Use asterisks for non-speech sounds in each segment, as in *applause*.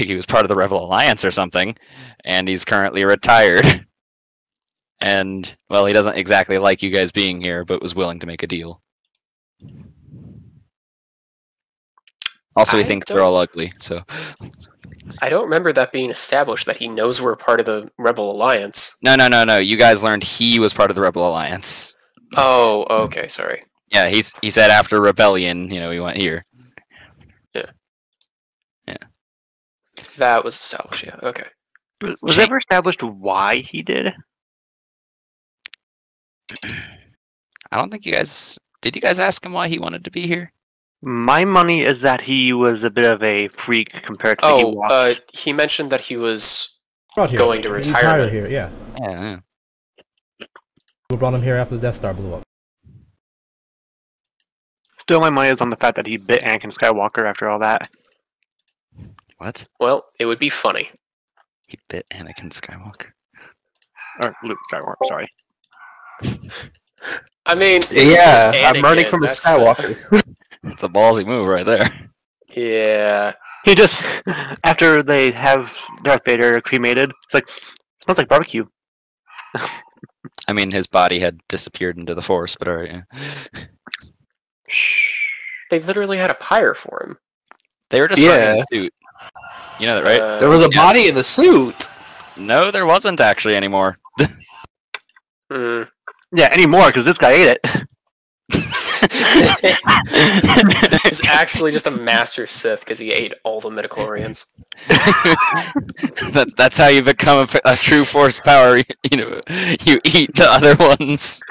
like *laughs* he was part of the Rebel Alliance or something, and he's currently retired. *laughs* And well, he doesn't exactly like you guys being here, but was willing to make a deal. Also, he I thinks they're all ugly. So I don't remember that being established that he knows we're part of the Rebel Alliance. no, no, no, no. You guys learned he was part of the Rebel Alliance. Oh, okay, sorry. Yeah, he's he said after rebellion, you know, he went here. That was established, yeah. Okay. Was, was ever established why he did? I don't think you guys did. You guys ask him why he wanted to be here? My money is that he was a bit of a freak compared to he Oh, walks. uh, he mentioned that he was Brought here. Going to retire retirement. retired here, yeah. Yeah, yeah. We brought him here after the Death Star blew up. Still, my money is on the fact that he bit Anakin Skywalker after all that. What? well, it would be funny. He bit Anakin Skywalker. Or Luke Skywalker, sorry. *laughs* I mean, Yeah, I'm Anakin, learning from a Skywalker. *laughs* It's a ballsy move right there. Yeah. He just *laughs* after they have Darth Vader cremated, it's like smells like barbecue. I mean, his body had disappeared into the Force, but alright. Yeah. They literally had a pyre for him. They were just Yeah. wearing a suit. You know that, right? Uh, There was a Yeah. body in the suit. no, there wasn't actually anymore. *laughs* hmm. Yeah, anymore because this guy ate it. *laughs* He's *laughs* actually just a master Sith because he ate all the midichlorians. *laughs* that, that's how you become a, a true Force power. You know, you eat the other ones.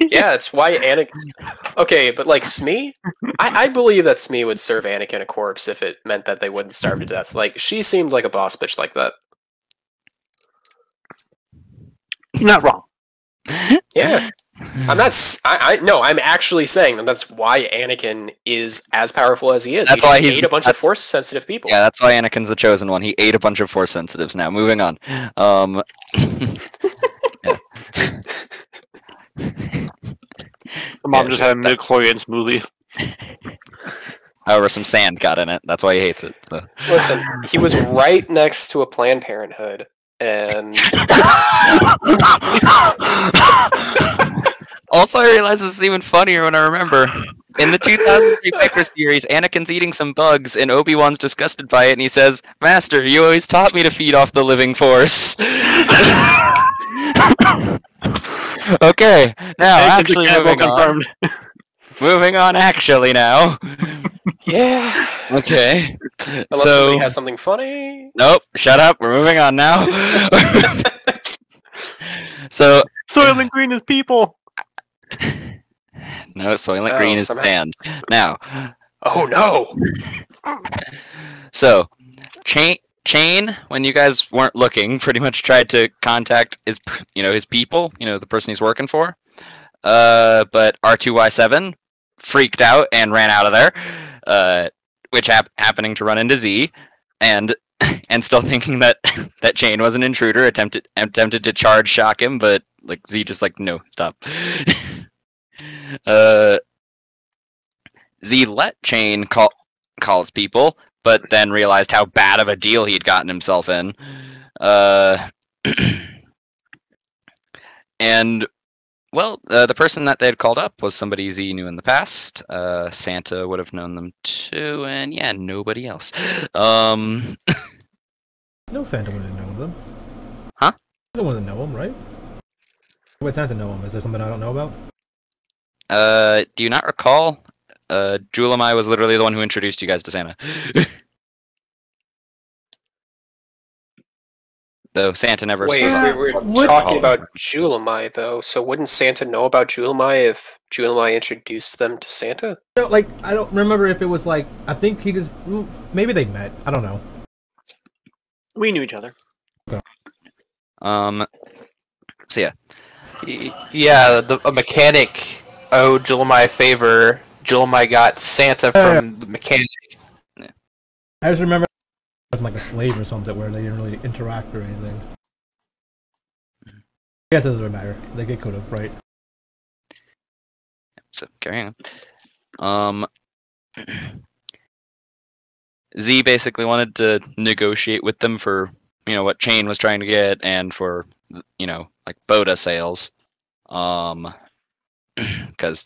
yeah, it's why Anakin. Okay, but like Shmi, I, I believe that Shmi would serve Anakin a corpse if it meant that they wouldn't starve to death. Like she seemed like a boss bitch like that. Not wrong. Yeah, I'm not. I no, I'm actually saying that that's why Anakin is as powerful as he is. That's he why he ate a bunch of force sensitive people. Yeah, that's why Anakin's the chosen one. He ate a bunch of Force sensitives. Now, moving on. Um, *laughs* The mom Yeah, just had a that- midichlorian smoothie. *laughs* however, some sand got in it. That's why he hates it. So. Listen, he was right next to a Planned Parenthood, and *laughs* Also, I realize this is even funnier when I remember. In the 2003 *laughs* Picker series, Anakin's eating some bugs, and Obi Wan's disgusted by it, and he says, "Master, you always taught me to feed off the living force." *laughs* okay, now actually Cannibal moving on. confirmed. Moving on, actually now. yeah, Okay, unless so somebody has something funny. nope. Shut up. We're moving on now. *laughs* so Soylent Green is people. *laughs* no, Soylent Oh, Green is somehow- banned now. Oh no! *laughs* So, Chain, Chain, when you guys weren't looking, *laughs* pretty much tried to contact his, you know, his people, you know, the person he's working for. Uh, but R2Y7 freaked out and ran out of there, uh, which hap- happening to run into Z, and and still thinking that that Chain was an intruder, attempted attempted to charge shock him, but like Z just like no, stop. Uh, Z let Chain call people, but then realized how bad of a deal he'd gotten himself in. Uh, *clears throat* and well, uh, the person that they had called up was somebody Z knew in the past. Uh, Santa would have known them too, and yeah, nobody else. Um, No Santa wouldn't know them. Huh? Santa wouldn't know them, right? Would Santa know them? Is there something I don't know about? Uh, do you not recall? Uh, Julamai was literally the one who introduced you guys to Santa. *laughs* Though Santa never Wait, was we we're What- talking about Julamai though. So wouldn't Santa know about Julamai if Julamai introduced them to Santa? No, like I don't remember if it was like I think he just mm, maybe they met. I don't know. We knew each other. Um, so yeah, Yeah, the a mechanic owed Julamai a favor. Julamai got Santa Yeah, from the mechanic. I just remember it was like a slave or something where they didn't really interact or anything. I guess it doesn't really matter. They get could have, right? so carrying on. Um, *clears throat* Z basically wanted to negotiate with them for you know what Chain was trying to get and for you know like Boda sales, um, *clears throat* because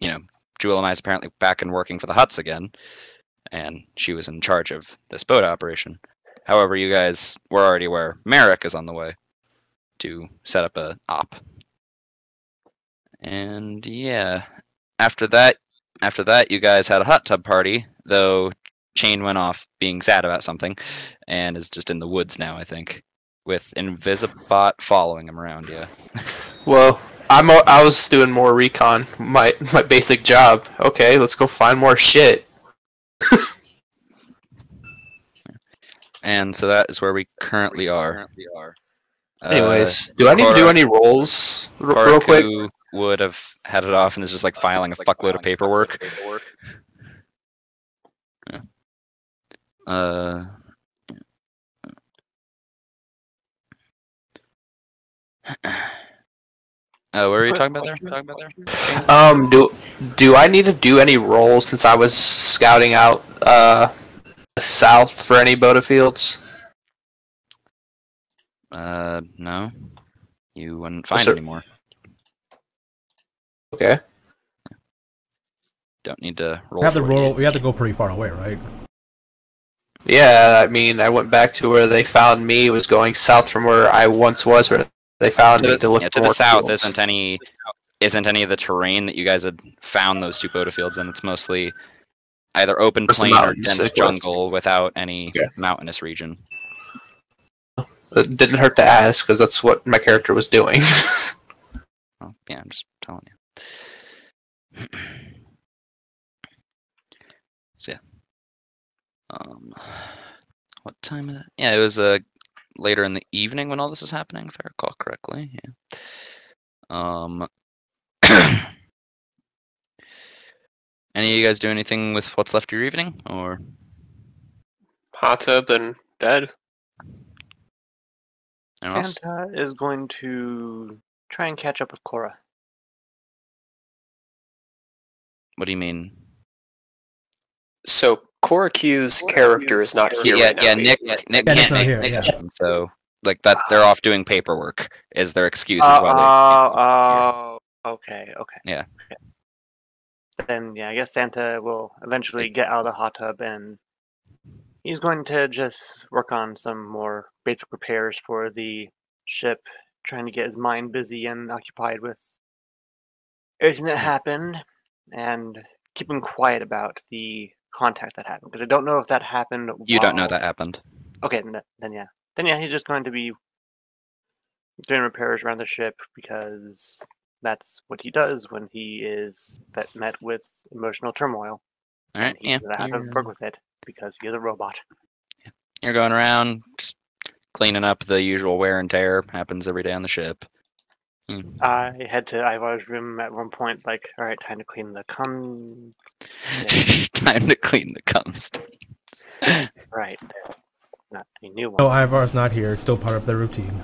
you know Julamai is apparently back and working for the Hutts again, and she was in charge of this boat operation. However, you guys were already aware Merrick is on the way to set up a op. And yeah, after that, after that, you guys had a hot tub party. Though Chain went off being sad about something, and is just in the woods now. I think with Invisibot following him around. Yeah. *laughs* Well, I'm a, I was doing more recon. My my basic job. Okay, let's go find more shit. And so that is where we currently are. Uh, Anyways, do I need to do any rolls r- real quick? Would have had it off and is just like filing a fuckload of paperwork. Yeah. Uh. Oh, what were you talking about there? Talking about there? Um, do do I need to do any rolls since I was scouting out uh south for any Boda fields? Uh, no. You wouldn't find sir. any more. Okay. Don't need to roll. We have to roll. We have to go pretty far away, right? Yeah, I mean, I went back to where they found me. It was going south from where I once was, where they found To me the, to look yeah, to the south fields. isn't any isn't any of the terrain that you guys had found those two Boda fields in. It's mostly either open plain or dense jungle without any mountainous region. It didn't hurt to ask because that's what my character was doing. *laughs* Well, yeah, I'm just telling you. so yeah. Um, what time is it? Yeah, it was uh later in the evening when all this is happening, if I recall correctly. Yeah. Um. *clears throat* Any of you guys do anything with what's left of your evening, or Hot tub and bed. anyone else? Santa is going to try and catch up with Cora. What do you mean? So Cora Q's character is not here yeah, right now. yeah. He- Nick, Nick Yeah, can't Nick's not make here, Nick yeah. can, so like that they're off doing paperwork. Is their excuse is Oh, why they oh, okay, okay. Yeah. Okay. Then yeah, I guess Santa will eventually get out of the hot tub and he's going to just work on some more basic repairs for the ship, trying to get his mind busy and occupied with everything that happened and keeping quiet about the contact that happened because I don't know if that happened. You don't know that happened. Okay, then, then yeah, then yeah, he's just going to be doing repairs around the ship because that's what he does when he is met, met with emotional turmoil. All right, and he's yeah. gonna have to work with it because he is a robot. you're going around just cleaning up the usual wear and tear happens every day on the ship. Hmm. I had to Ivar's room at one point, like, all right, time to clean the cum. *laughs* Time to clean the cum stains. *laughs* Right, not any new one. No, Ivar's not here. It's still part of the routine.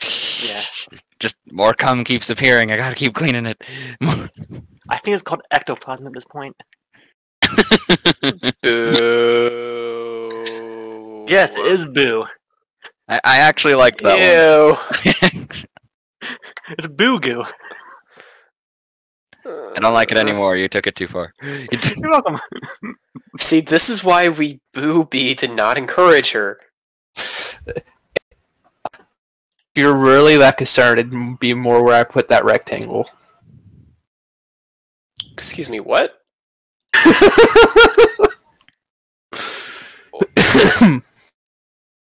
Yeah, *laughs* Just more cum keeps appearing. I gotta keep cleaning it. I think it's called ectoplasm at this point. Boo. Yes, it is boo. I, I actually liked that Ew. one. *laughs* It's boo goo. I don't like it anymore. You took it too far. You *laughs* t- You're welcome. *laughs* See, this is why we boo B to not encourage her. If you're really that concerned, it'd be more where I put that rectangle. Excuse me, what?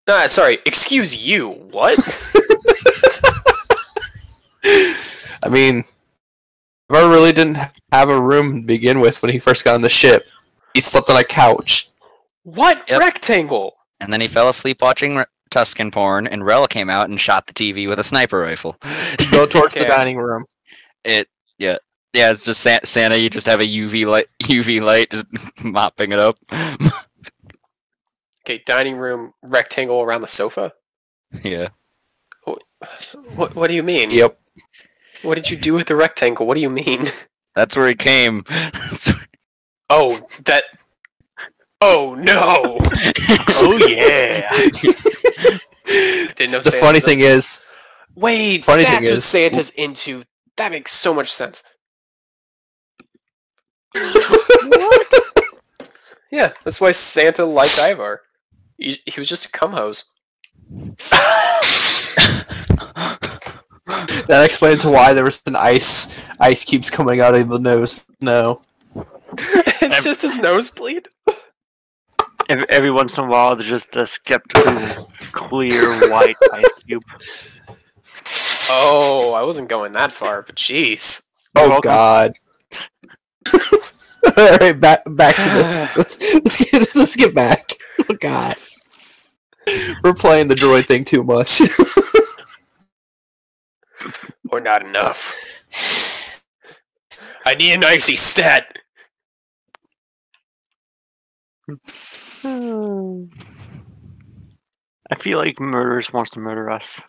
Nah, sorry. Excuse you. What? *laughs* I mean, Ivar really didn't have a room to begin with when he first got on the ship. He slept on a couch. what Yep. rectangle? and then he fell asleep watching Re- Tusken porn, and Rel came out and shot the TV with a sniper rifle. *laughs* Go towards the dining room. it, yeah, yeah. It's just Sa- Santa. You just have a UV light, *laughs* UV light, just mopping it up. Okay, dining room rectangle around the sofa. yeah. What? What do you mean? Yep. What did you do with the rectangle? What do you mean? That's where he came. *laughs* Oh, that. Oh no! *laughs* Oh yeah. Didn't know the Santa funny was thing is, Wait, funny that's thing what is- Santa's into. That makes so much sense. *laughs* Yeah, that's why Santa liked Ivar. He, he was just a cum hose. That explains why there was an ice ice cubes coming out of the nose. No. *laughs* it's just his nosebleed. Every, every once in a while, there's just a skeptical, clear white ice cube. Oh, I wasn't going that far, but jeez. Oh. God. *laughs* All right, back back to this. *sighs* Let's, let's get let's get back. Oh God. We're playing the droid thing too much. *laughs* *laughs* Or not enough. I need an icy stat. *sighs* I feel like Murderous wants to murder us.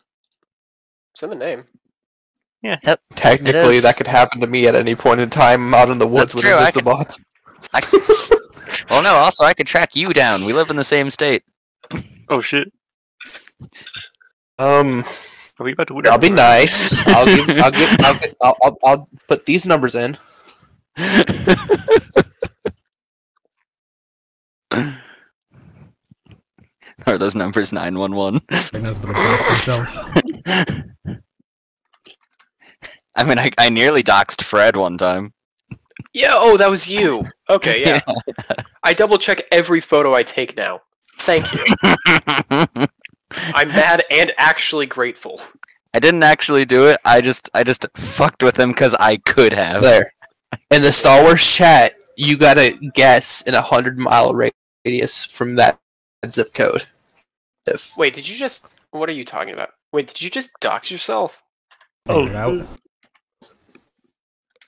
It's in the name. Yeah. Technically, that could happen to me at any point in time. Out in the woods That's with true, I invisible bots. *laughs* *laughs* Well, no. Also, I could track you down. We live in the same state. Oh shit! Um, Are we about to win? I'll be nice. *laughs* I'll give. I'll give. I'll, gi- I'll, I'll, I'll put these numbers in. *laughs* Are those numbers nine one one? Bring us with the himself. I mean, I, I nearly doxed Fred one time. Yeah, oh, that was you. Okay, yeah. *laughs* I double check every photo I take now. Thank you. I'm mad and actually grateful. I didn't actually do it. I just I just fucked with him because I could have. There. In the Star Wars chat, you gotta guess in a hundred mile radius from that zip code. If Wait, did you just. What are you talking about? Wait, did you just dox yourself? Oh, Figure it out.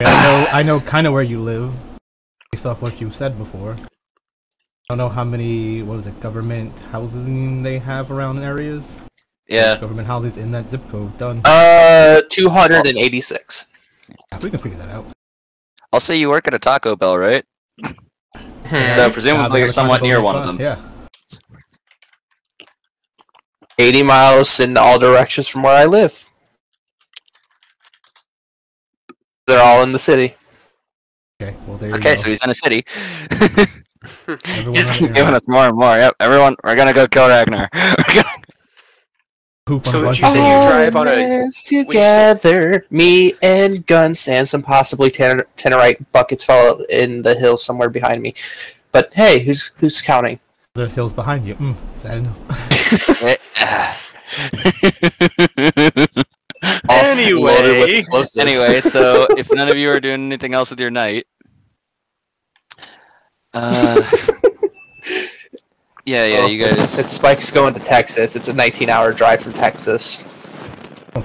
Yeah, I know, I know kind of where you live, based off what you've said before. I don't know how many, what was it, government housing they have around areas. Yeah. Government houses in that zip code. Done. uh, two hundred and eighty-six. we can figure that out. I'll say you work at a Taco Bell, right? *laughs* So presumably you're somewhat near one of them. Yeah. Eighty miles in all directions from where I live. They're all in the city. Okay. Well, there you Okay, go. so he's in a city. *laughs* *laughs* Everyone Just keep the giving us more and more. Yep, everyone, we're gonna go kill Ragnar. *laughs* We're gonna- on So a would bunch you of say you drive on a- together, me and guns and some possibly tanner, tannerite buckets fell in the hill somewhere behind me. But hey, who's who's counting? There's hills behind you. Mm, sad enough. Also loaded with Anyway. anyway, so if none of you are doing anything else with your night, uh, *laughs* yeah, yeah, Oh, you It's guys. Spike's going to Texas. It's a 19-hour drive from Texas.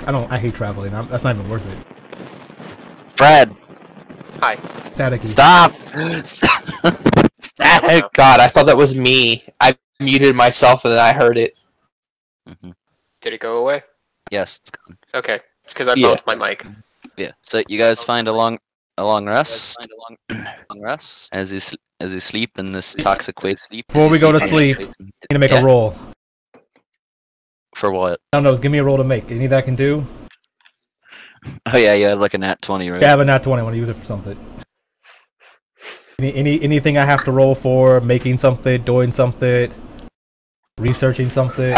I don't. I hate traveling. I'm, that's not even worth it. Fred, Hi. Static. stop! *gasps* Stop! Static. *laughs* God, I thought that was me. I muted myself and then I heard it. Mhm. Did it go away? Yes, it's gone. Okay. It's because I Yeah. bumped my mic. Yeah. So you guys find a long, a long rest, *clears throat* long rest as you sl- as you sleep in this toxic waste sleep. Before we go to sleep, this- I'm gonna make Yeah. a roll. For what? I don't know. Give me a roll to make. Any that I can do. *laughs* Oh yeah, yeah, looking at twenty, right? Yeah, I have a nat 20. I want to use it for something. Any, any anything I have to roll for, making something, doing something, researching something.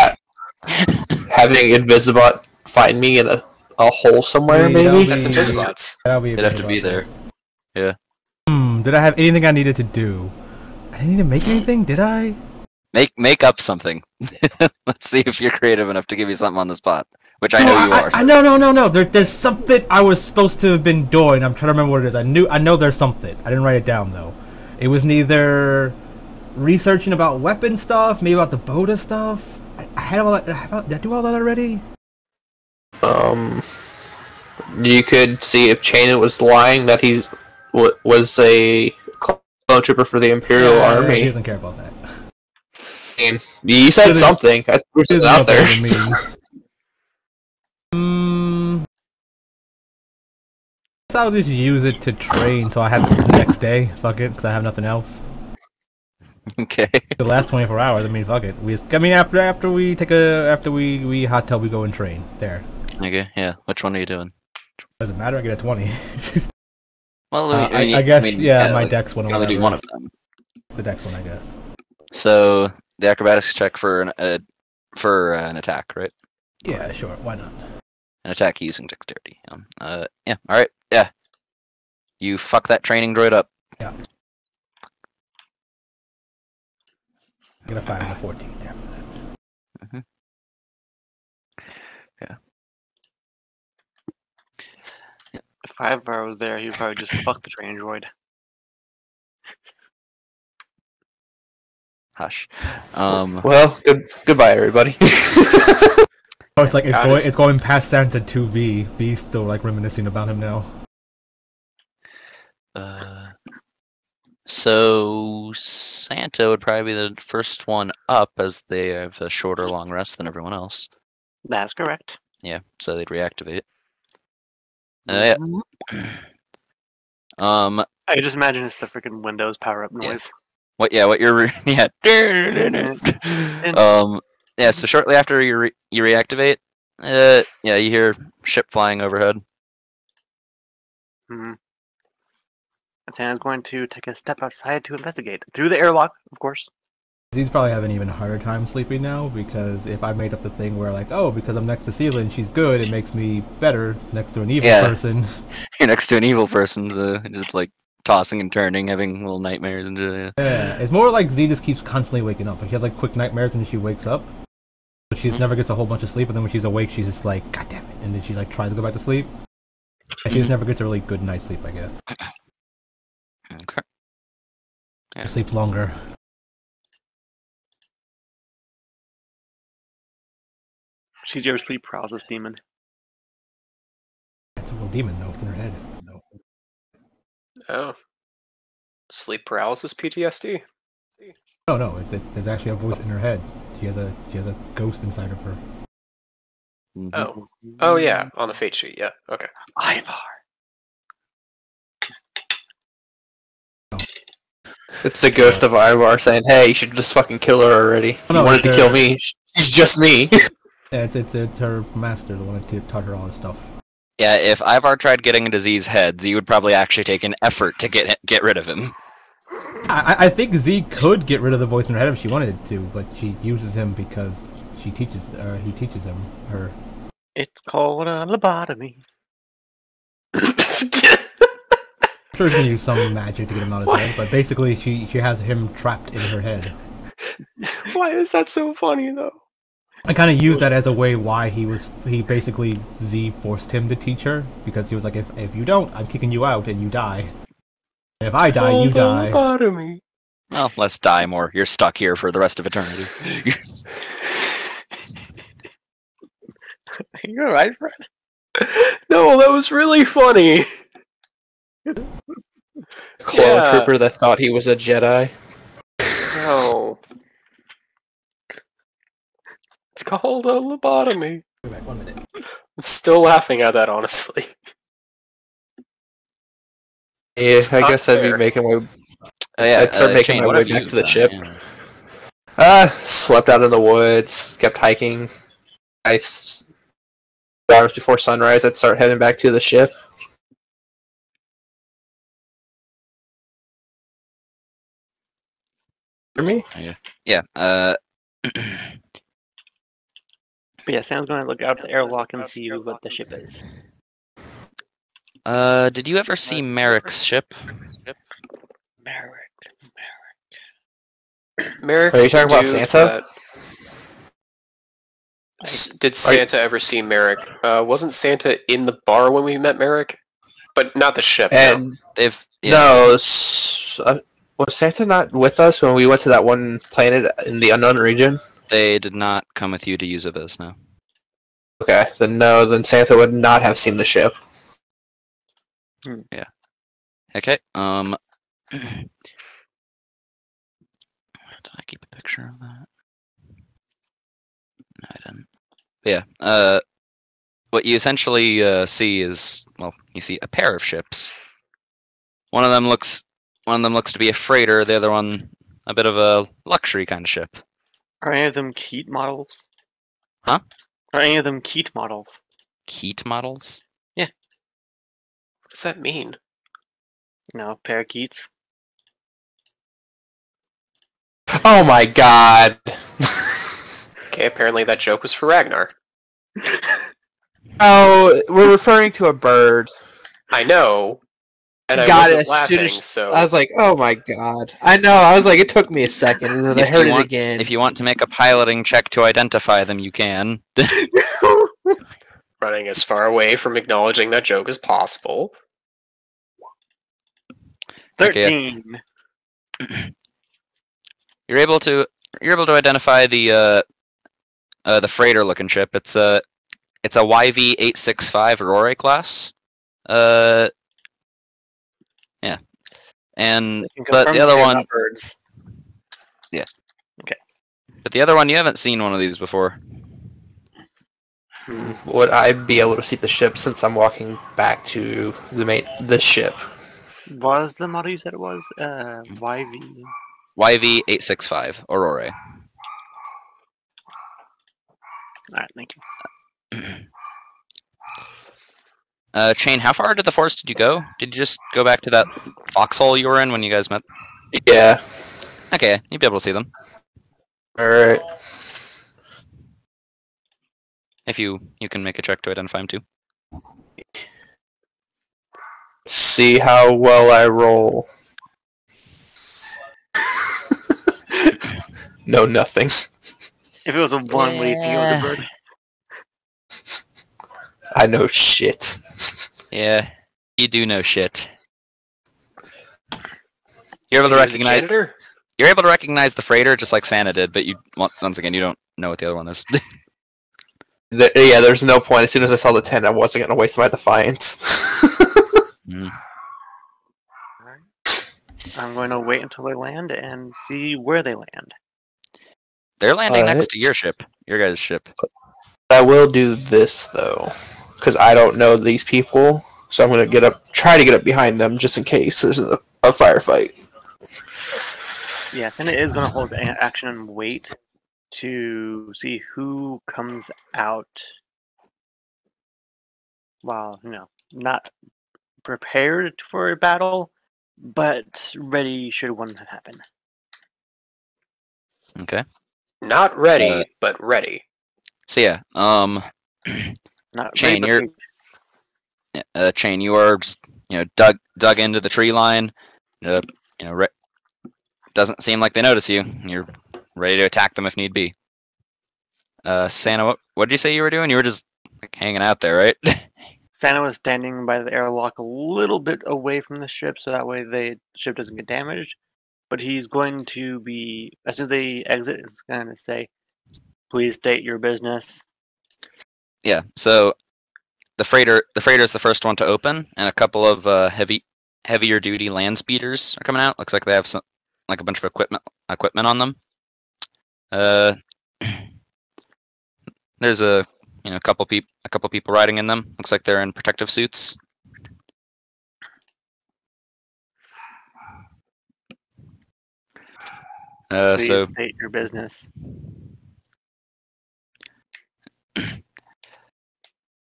Having Invisibot find me in a, a hole somewhere, Yeah, maybe? That's. Invisibots. That'll be a They'd have to be there. that. Hmm. Did I have anything I needed to do? I didn't need to make anything, did I? Make make up something. *laughs* Let's see if you're creative enough to give you something on the spot, which I know No, you I, are. I, so- no, no, no, no. There, there's something I was supposed to have been doing. I'm trying to remember what it is. I knew, I know there's something. I didn't write it down though. It was neither researching about weapon stuff, maybe about the Boda stuff. I, I had all that. Did I, have, I do all that already? Um, you could see if Chanin was lying that he w- was a clone trooper for the Imperial Yeah, He doesn't care about that. I mean, you said Should've- something. *laughs* I threw He something out there. better than me. Hmm. I'll just use it to train, so I have it the next day. Fuck it, because I have nothing else. okay. The last 24 hours. I mean, fuck it. We. Just, I mean, after after we take a after we we hot tub, we go and train. There. Okay. Yeah. Which one are you doing? Doesn't matter. I get a 20. *laughs* Well, Uh, I, mean, I guess mean, yeah, my like, dex one. You or can only do one of them. The dex one, I guess. So the acrobatics check for an uh, for uh, an attack, right? Yeah, sure. Why not? An attack using dexterity. Um, uh, yeah. All right. Yeah. You fuck that training droid up. I get a five and a 14 there If Ivar was there, he'd probably just fuck the train droid. Hush. Um. Well, good goodbye, everybody. *laughs* Oh, it's like it's going it's- it's going past Santa to B. B's still like reminiscing about him now. Uh, so Santa would probably be the first one up, as they have a shorter long rest than everyone else. That's correct. Yeah, so they'd reactivate. Uh, yeah. Um. I just imagine it's the freaking Windows power up Yeah. noise. What? Yeah. What you're. *laughs* Yeah. *laughs* um. Yeah. So shortly after you re- you reactivate, uh, yeah, you hear ship flying overhead. Mm-hmm. And Santa's going to take a step outside to investigate through the airlock, of course. He's probably having an even harder time sleeping now because if I made up the thing where like, oh, because I'm next to Celine, she's good, it makes me better next to an evil Yeah. person. *laughs* You're next to an evil person's uh, just like tossing and turning, having little nightmares and shit, yeah. Yeah, it's more like Z just keeps constantly waking up. Like she has like quick nightmares and she wakes up, but she just Mhm. never gets a whole bunch of sleep. And then when she's awake, she's just like, God damn it! And then she like tries to go back to sleep. And she just never gets a really good night's sleep. I guess *clears throat* Okay. Yeah. she sleeps longer. She's your sleep paralysis demon. It's a real demon though. It's in her head. No. Oh. Sleep paralysis PTSD. No, no. It, it, there's actually a voice in her head. She has a she has a ghost inside of her. Oh. Oh yeah, on the fate sheet. Yeah. Okay. Ivar. it's the ghost of Ivar saying, "Hey, you should just fucking kill her already. Oh, no, you wanted to kill me. She's just me." *laughs* Yeah, it's it's it's her master, the one that taught her all this stuff. Yeah, if Ivar tried getting into Z's head, Z would probably actually take an effort to get get rid of him. I, I- I think Z could get rid of the voice in her head if she wanted to, but she uses him because she teaches. Uh, he teaches him her. It's called a lobotomy. *coughs* Sure she can use some magic to get him out of his head, but basically she she has him trapped in her head. *laughs* Why is that so funny though? I kind of use that as a way why he was he basically Z forced him to teach her because he was like if if you don't I'm kicking you out and you die. And if I die you Called a die. Lobotomy. Well, less die more. You're stuck here for the rest of eternity. *laughs* You're right, Fred. no, that was really funny. Clone Yeah. trooper that thought he was a Jedi. No. It's called a lobotomy. Wait back one minute. I'm still laughing at that, honestly. Yeah, I not guess I'd be making my Oh, yeah, I'd start uh, making Shane, my way back to the done? ship. Yeah. uh slept out in the woods, kept hiking. I hours before sunrise. I'd start heading back to the ship. For me, Yeah. Uh, *clears throat* But yeah, Sam's going to look out the airlock and see what the ship is. uh, did you ever see Merrick's ship? Merrick. Merrick, Merrick. Are you talking about Santa? Did Santa ever see Merrick? Uh, wasn't Santa in the bar when we met Merrick? But not the ship. no. and If yeah, no, uh, was Santa not with us when we went to that one planet in the unknown region? They did not come with you to use a vis, no. Okay, then no, then Santa would not have seen the ship. Yeah. Okay. Um. *clears throat* did I keep a picture of that? No, I didn't. But yeah. Uh, what you essentially uh, see is well, you see a pair of ships. One of them looks one of them looks to be a freighter. The other one a bit of a luxury kind of ship. Are any of them Keat models? Huh? Are any of them Keat models? Keat models. Yeah. What does that mean? No, parakeets. Oh my god. *laughs* Okay, apparently that joke was for Ragnar. oh, we're referring to a bird. I know. And I Got it wasn't as laughing, soon as- so I was like, oh my god. I know. I was like, it took me a second, and then I If you heard it want- again. If you want to make a piloting check to identify them, you can. *laughs* running as far away from acknowledging that joke as possible. Okay. Thirteen. *clears throat* You're able to you're able to identify the uh, uh the freighter looking ship. It's a it's a YV eight six five Aurora class. Uh, yeah, and but the other they're one, not birds. but the other one, you haven't seen one of these before. Hmm, Would I be able to see the ship since I'm walking back to the main the ship? Was the model you said it was? Uh, YV. YV eight six five Aurora. Alright, thank you. *clears throat* Uh, Chain, how far into the forest did you go? Did you just go back to that foxhole you were in when you guys met? Yeah. Okay, you'd be able to see them All right. if you you can make a check to identify them too. See how well I roll. *laughs* no, nothing. If it was a one, what do you think it was a bird? I know shit. Yeah, you do know shit. You're able to He was a recognize. janitor? You're able to recognize the freighter just like Santa did, but you once again you don't know what the other one is. *laughs* Th- yeah, there's no point. As soon as I saw the tent, I wasn't gonna waste my defiance. *laughs* Mm. I'm going to wait until they land and see where they land. They're landing next to your ship, your guys' ship. I will do this though, because I don't know these people, so I'm gonna get up, try to get up behind them just in case there's a, a firefight. Yes, and it is going to hold action and wait to see who comes out. Well, you know, not prepared for a battle, but ready should one happen. Okay. Not ready, Uh, but ready. So yeah, um, *clears throat* Not ready, you're- uh, chain, you are just you know dug dug into the tree line. Uh, you know, re- doesn't seem like they notice you. You're ready to attack them if need be. Uh, Santa, what what did you say you were doing? You were just like hanging out there, right? *laughs* Santa was standing by the airlock a little bit away from the ship, so that way the ship doesn't get damaged. But he's going to be as soon as they exit, he's going to say, "Please state your business." Yeah. So the freighter the freighter is the first one to open, and a couple of uh, heavy heavier duty land speeders are coming out. Looks like they have some like a bunch of equipment equipment on them. Uh, *clears throat* there's a you know a couple peop a couple people riding in them. Looks like they're in protective suits. Uh, Please so state your business.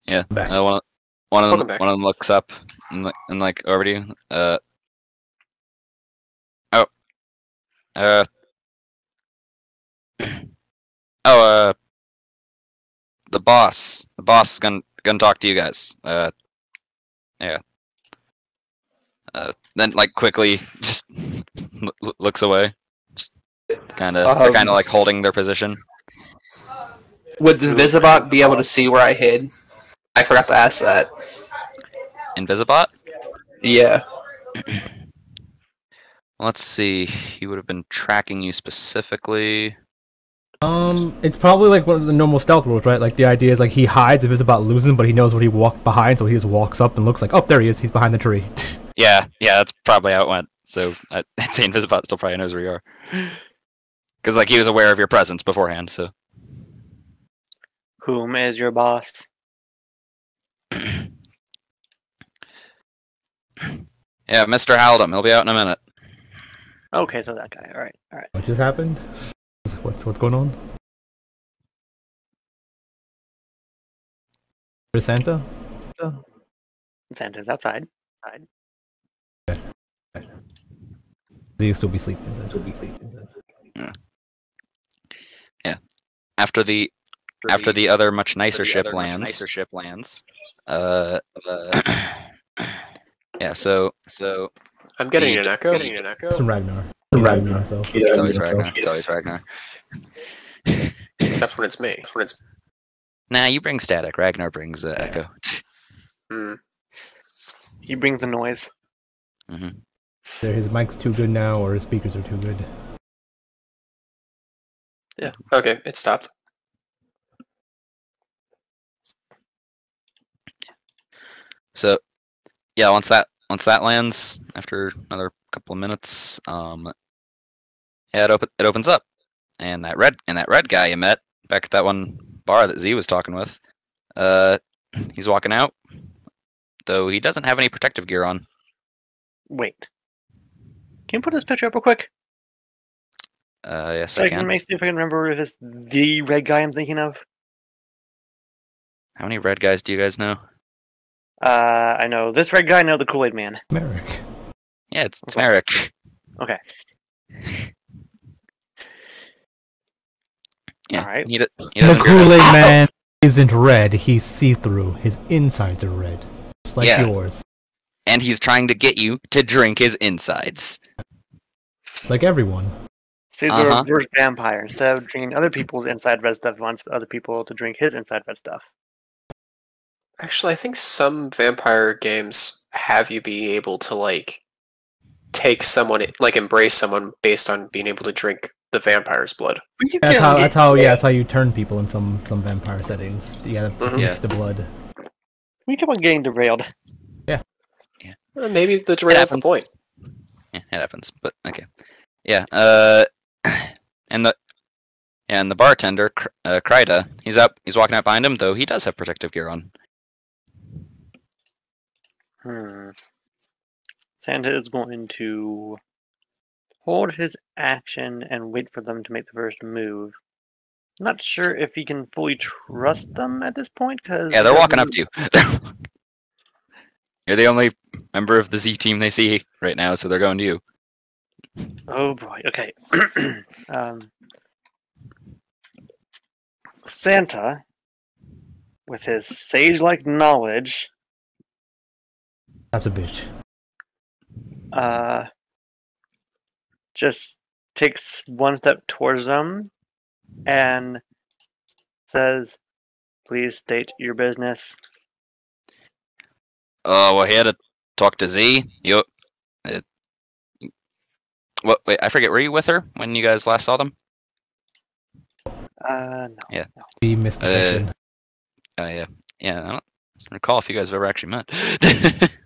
Yeah, Back. uh, one one of them back. one of them looks up and, and like over to you. Uh, oh, uh, oh, uh, the boss, the boss is gonna gonna talk to you guys. Uh, yeah. Uh, then like quickly *laughs* just l- l- looks away. Just kind of they're Um, kind of like holding their position. Would Invisibot be able to see where I hid? I forgot to ask that. Invisibot. Yeah. *clears throat* Let's see. He would have been tracking you specifically. Um, it's probably like one of the normal stealth rules, right? Like the idea is like he hides if it's about losing, but he knows what he walked behind, so he just walks up and looks like, oh, there he is. He's behind the tree. *laughs* Yeah, yeah, that's probably how it went. So I- *laughs* I'd say Invisibot still probably knows where you are. Because like he was aware of your presence beforehand. So Whom is your boss? Yeah, Mr. Haldum, he'll be out in a minute. Okay, so that guy. All right, all right. What just happened? What's what's going on? For Santa? Oh. Santa's outside. outside. He'll still be sleeping. Still be sleeping. After the after the other much nicer the ship other much lands. nicer ship lands. Uh, *coughs* yeah. So so I'm getting The- an echo. Getting an echo. Some Ragnar. Some Ragnar. So it's always Ragnar. It's always Ragnar. Except when it's me. When it's Nah, you bring static. Ragnar brings uh, echo. hmm. He brings the noise. Mm -hmm. either his mic's too good now, or his speakers are too good. Yeah. Okay, it stopped. So, yeah, once that once that lands, after another couple of minutes, um, yeah, it open it opens up, and that red and that red guy you met back at that one bar that Z was talking with, uh, *clears throat* he's walking out, though he doesn't have any protective gear on. Wait. Can you put this picture up real quick? Uh, yes, So I I can can. make see if I can remember if it's the red guy I'm thinking of. How many red guys do you guys know? Uh, I know this red guy. I know the Kool Aid Man. Merrick. Yeah, it's, it's Merrick. Okay. Yeah, Alright. he, do- he The doesn't appear to- Kool Aid Man isn't red. He's see-through. His insides are red, just like Yeah. yours. and he's trying to get you to drink his insides. It's like everyone. So he's Uh-huh. a reverse vampire. Instead of drinking other people's inside red stuff, he wants other people to drink his inside red stuff. Actually, I think some vampire games have you be able to like take someone, like embrace someone based on being able to drink the vampire's blood. That's how. That's how. Yeah, that's how you turn people in some some vampire settings. You gotta Mhm. mix the blood. We keep on getting derailed. Uh, maybe the derail's the point. Yeah, it happens. But okay. Yeah. Uh, *coughs* and the and the bartender, Kr- uh, Kryda, he's up. He's walking out behind him, though he does have protective gear on. Hmm. Santa is going to hold his action and wait for them to make the first move. Not sure if he can fully trust them at this point because Yeah, they're walking up to you. *laughs* You're the only member of the Z team they see right now, so they're going to you. Oh boy. Okay. *clears throat* um, Santa, with his sage-like knowledge, That's a bitch. uh, just takes one step towards them and says, "Please state your business." Uh, we're here to talk to Z. You. Uh, what? Wait, I forget. Were you with her when you guys last saw them? Uh, no. Yeah. We missed the Uh, section. Oh yeah, yeah. I don't recall if you guys have ever actually met. *laughs*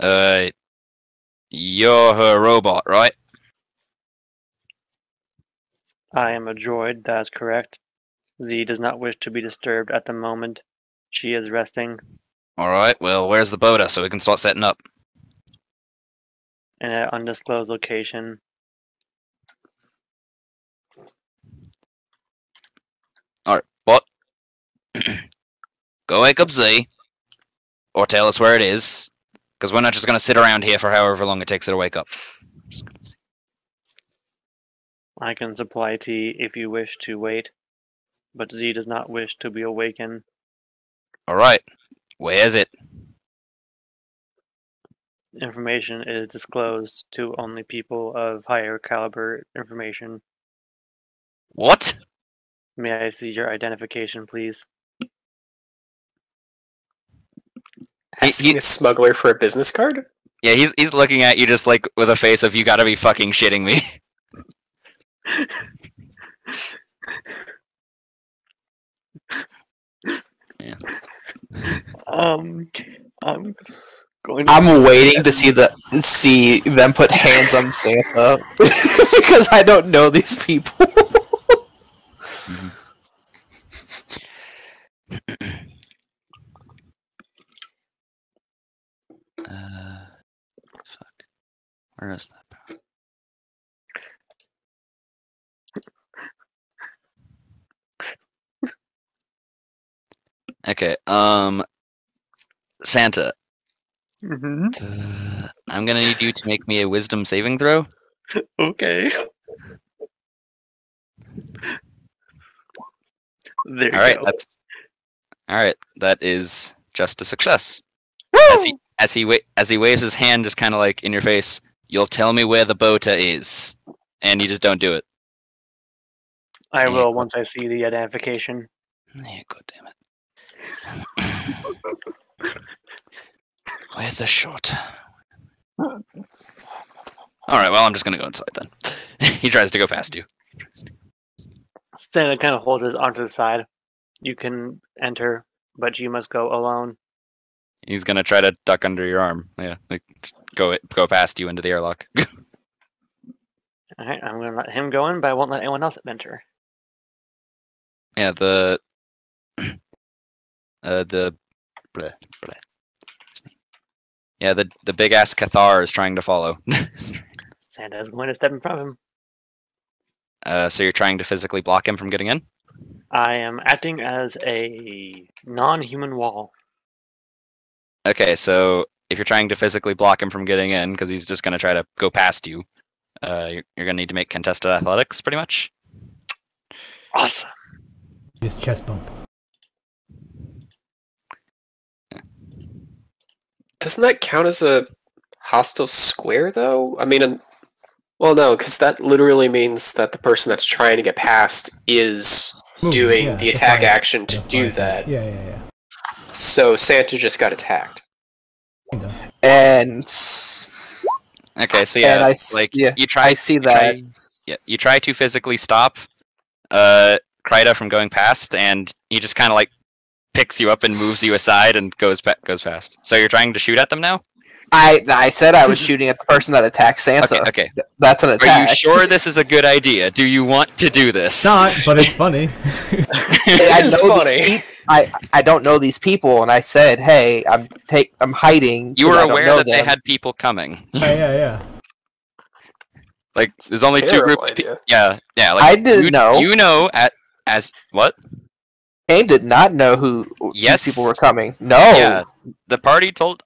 uh, you're her robot, right? I am a droid. That is correct. Z does not wish to be disturbed at the moment. She is resting All right. Well, where's the Boda so we can start setting up? in an undisclosed location. All right, what? *clears throat* Go wake up Z, or tell us where it is, because we're not just gonna sit around here for however long it takes her to wake up. Just gonna say- I can supply tea if you wish to wait, but Z does not wish to be awakened. All right. Where's it? Information is disclosed to only people of higher caliber information. What? May I see your identification, please? Asking he- a smuggler for a business card? Yeah, he's he's looking at you just like with a face of you gotta be fucking shitting me. *laughs* Yeah. Um, I'm going. To, I'm waiting to see the see them put hands on Santa *laughs* because I don't know these people. Uh, *laughs* fuck. Where is that path? Okay. Um, Santa. Mm-hmm. Uh, I'm gonna need you to make me a wisdom saving throw. Okay. There all right. Go. That's all right. That is just a success. Woo! As he as he wa- as he waves his hand, just kind of like in your face. You'll tell me where the Bota is, and you just don't do it. I Yeah. will once I see the identification. Yeah, god damn it. *laughs* Where's the shot? All right, well, I'm just gonna go inside then. *laughs* he tries to go past you. Santa kind of holds his arm to the side. You can enter, but you must go alone. He's gonna try to duck under your arm. Yeah, like go go past you into the airlock. *laughs* All right, I'm going to let him go in, but I won't let anyone else enter. yeah, the *clears throat* uh the bleh, bleh. yeah the the big ass Cathar is trying to follow. *laughs* Santa is going to step in front of him. uh, so you're trying to physically block him from getting in. I am acting as a non-human wall. Okay, so if you're trying to physically block him from getting in, because he's just going to try to go past you, uh, you're, you're going to need to make contested athletics, pretty much. Awesome. His chest bump. Doesn't that count as a hostile square, though? I mean, um, well, no, because that literally means that the person that's trying to get past is Moving, doing yeah, the attack action to do that. Yeah, yeah, yeah. So Santa just got attacked. And Okay, so yeah, And I s- like yeah, you try, I see you that. try- yeah, you try to physically stop uh Krita from going past, and he just kind of like picks you up and moves you aside and goes pa- goes past. So you're trying to shoot at them now. I I said I was *laughs* shooting at the person that attacked Santa. Okay, okay. Th- That's an attack. Are attack. you sure *laughs* this is a good idea? Do you want to do this? Not, but it's funny. *laughs* I It's know funny. These peop- I I don't know these people, and I said, "Hey, I'm take I'm hiding." You were I don't aware know that they had people coming. yeah, yeah, yeah. Like there's only two Terrible group. idea. Yeah, yeah. Like I didn't you, know. You know at as what? Kane did not know who Yes. these people were coming. No. Yeah, the party told.